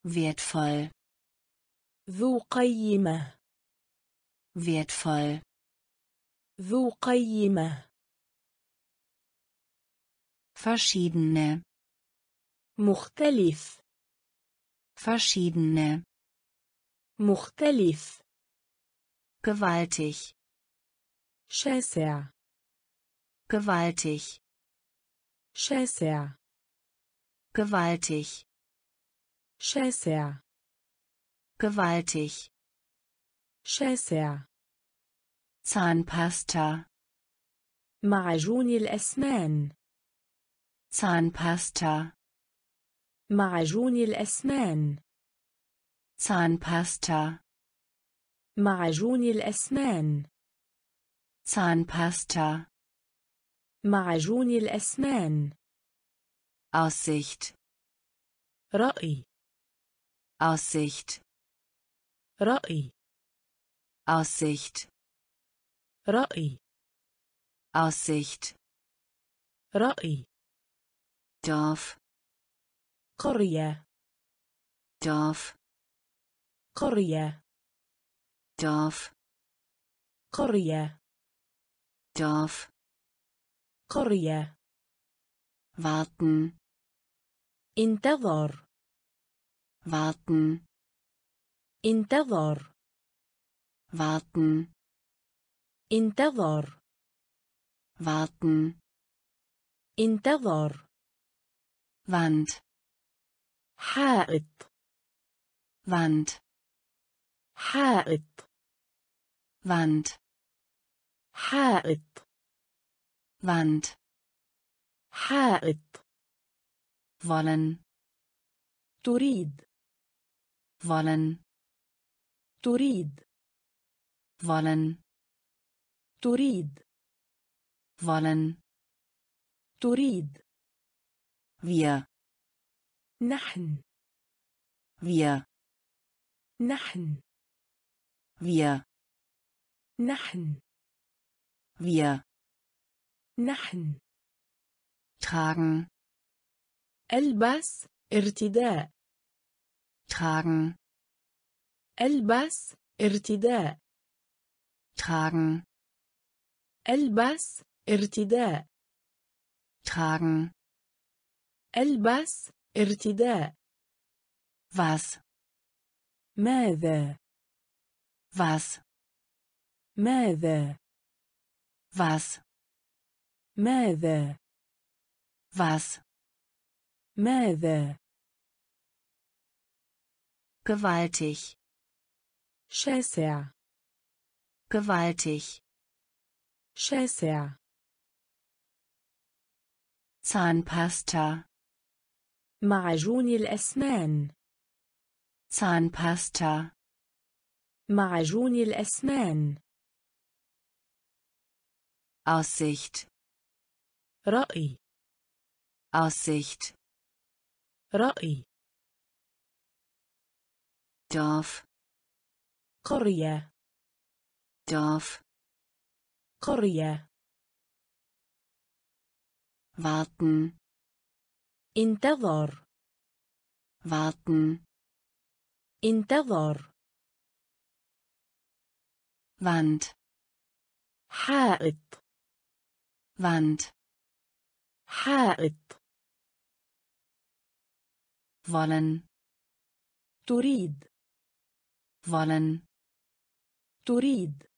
wertvoll ذو قيمة wertvoll ذو قيمة verschiedene مختلف verschiedene مختلف gewaltig شاسع gewaltig شاسع gewaltig شاسع gewaltig شاسع Zahnpasta معجون الأسنان Zahnpasta معجون الأسنان Zahnpasta معجون الأسنان Zahnpasta معجون الأسنان Aussicht رأي Aussicht رأي Aussicht رأي Aussicht رأي Dorf قرية Dorf قرية Dorf قرية Dorf قرية warten انتظر warten انتظر warten انتظر warten انتظر Wand حائط Wand حائط Wand حائط Wand حائط wollen تريد wollen تريد wollen تريد wollen تريد wir نحن wir نحن wir نحن wir نحن tragen البس ارتداء tragen البس ارتداء tragen البس ارتداء tragen البس ارتداء was ماذا was ماذا was ماذا was ماذا gewaltig شاسع gewaltig شاسع Zahnpasta معجون الأسنان Zahnpasta معجون الأسنان Aussicht رأي Aussicht رأي Dorf قرية Dorf قرية warten انتظر warten انتظر Wand حائط Wand حائط wollen تريد wollen تريد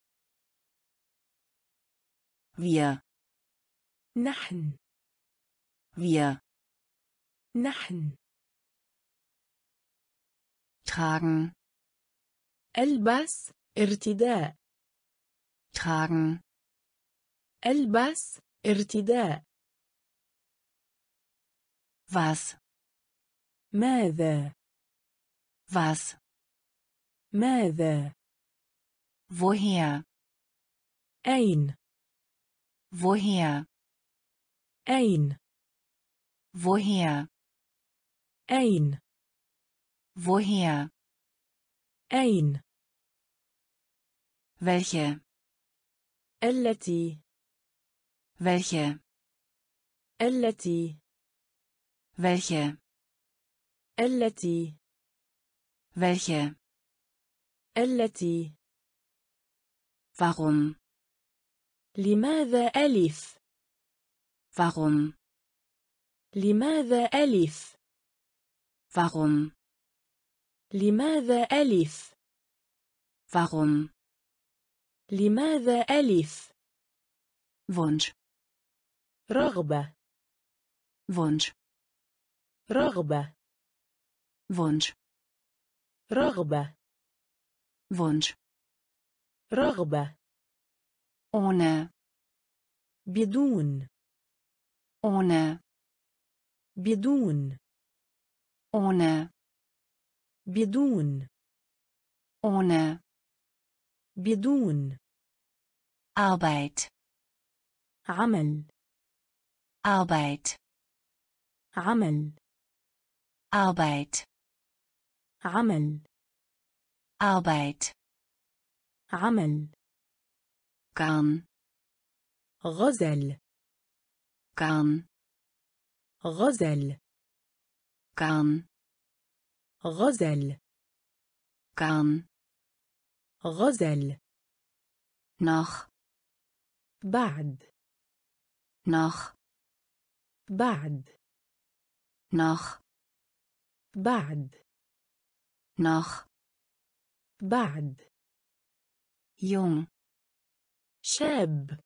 wir نحن wir نحن tragen البس ارتداء tragen البس ارتداء was ماذا was ماذا woher أين woher أين woher أين woher أين welche التي welche التي welche التي welche التي warum لماذا ألف؟ Warum? لماذا ألف؟ Warum? لماذا ألف؟ Warum? لماذا ألف؟ Wunsch. رغبة. Wunsch. رغبة. Wunsch. رغبة. Wunsch. رغبة. ohne بدون ohne بدون ohne بدون ohne بدون Arbeit عمل Arbeit عمل Arbeit عمل Arbeit عمل كان غزل كان غزل كان غزل كان غزل نخ بعد نخ بعد نخ بعد نخ بعد يوم. شاب.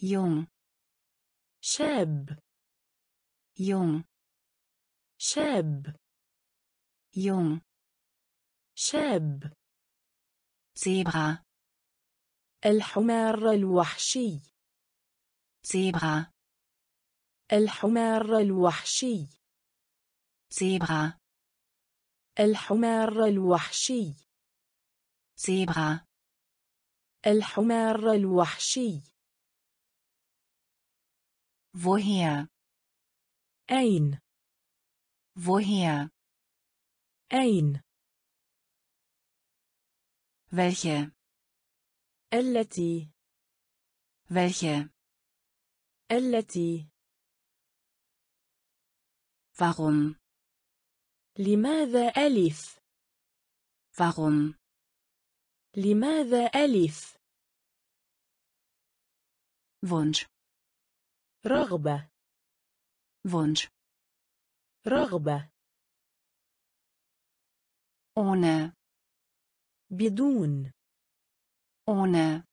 jung شاب. jung شاب. jung شاب. Zebra الحمار الوحشي. Zebra الحمار الوحشي. Zebra الحمار الوحشي. Zebra الحمار الوحشي. Woher أين؟ Woher أين؟ Welche? التي. Welche? التي. Warum? لماذا ألف؟ Warum? لماذا ألف؟ Wunsch رغبة Wunsch رغبة ohne بدون ohne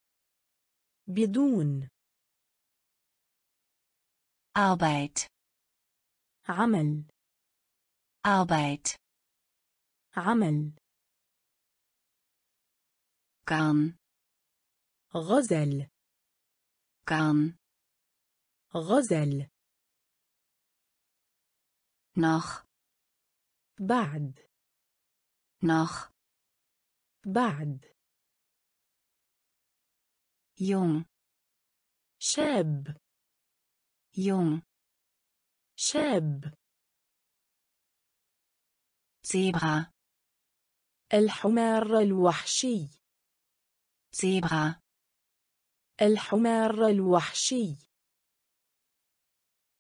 بدون Arbeit عمل Arbeit عمل Garn غزل كان غزل. نخ بعد. نخ بعد. يوم شاب. يوم شاب. زيبرا الحمار الوحشي. زيبرا الحمار الوحشي.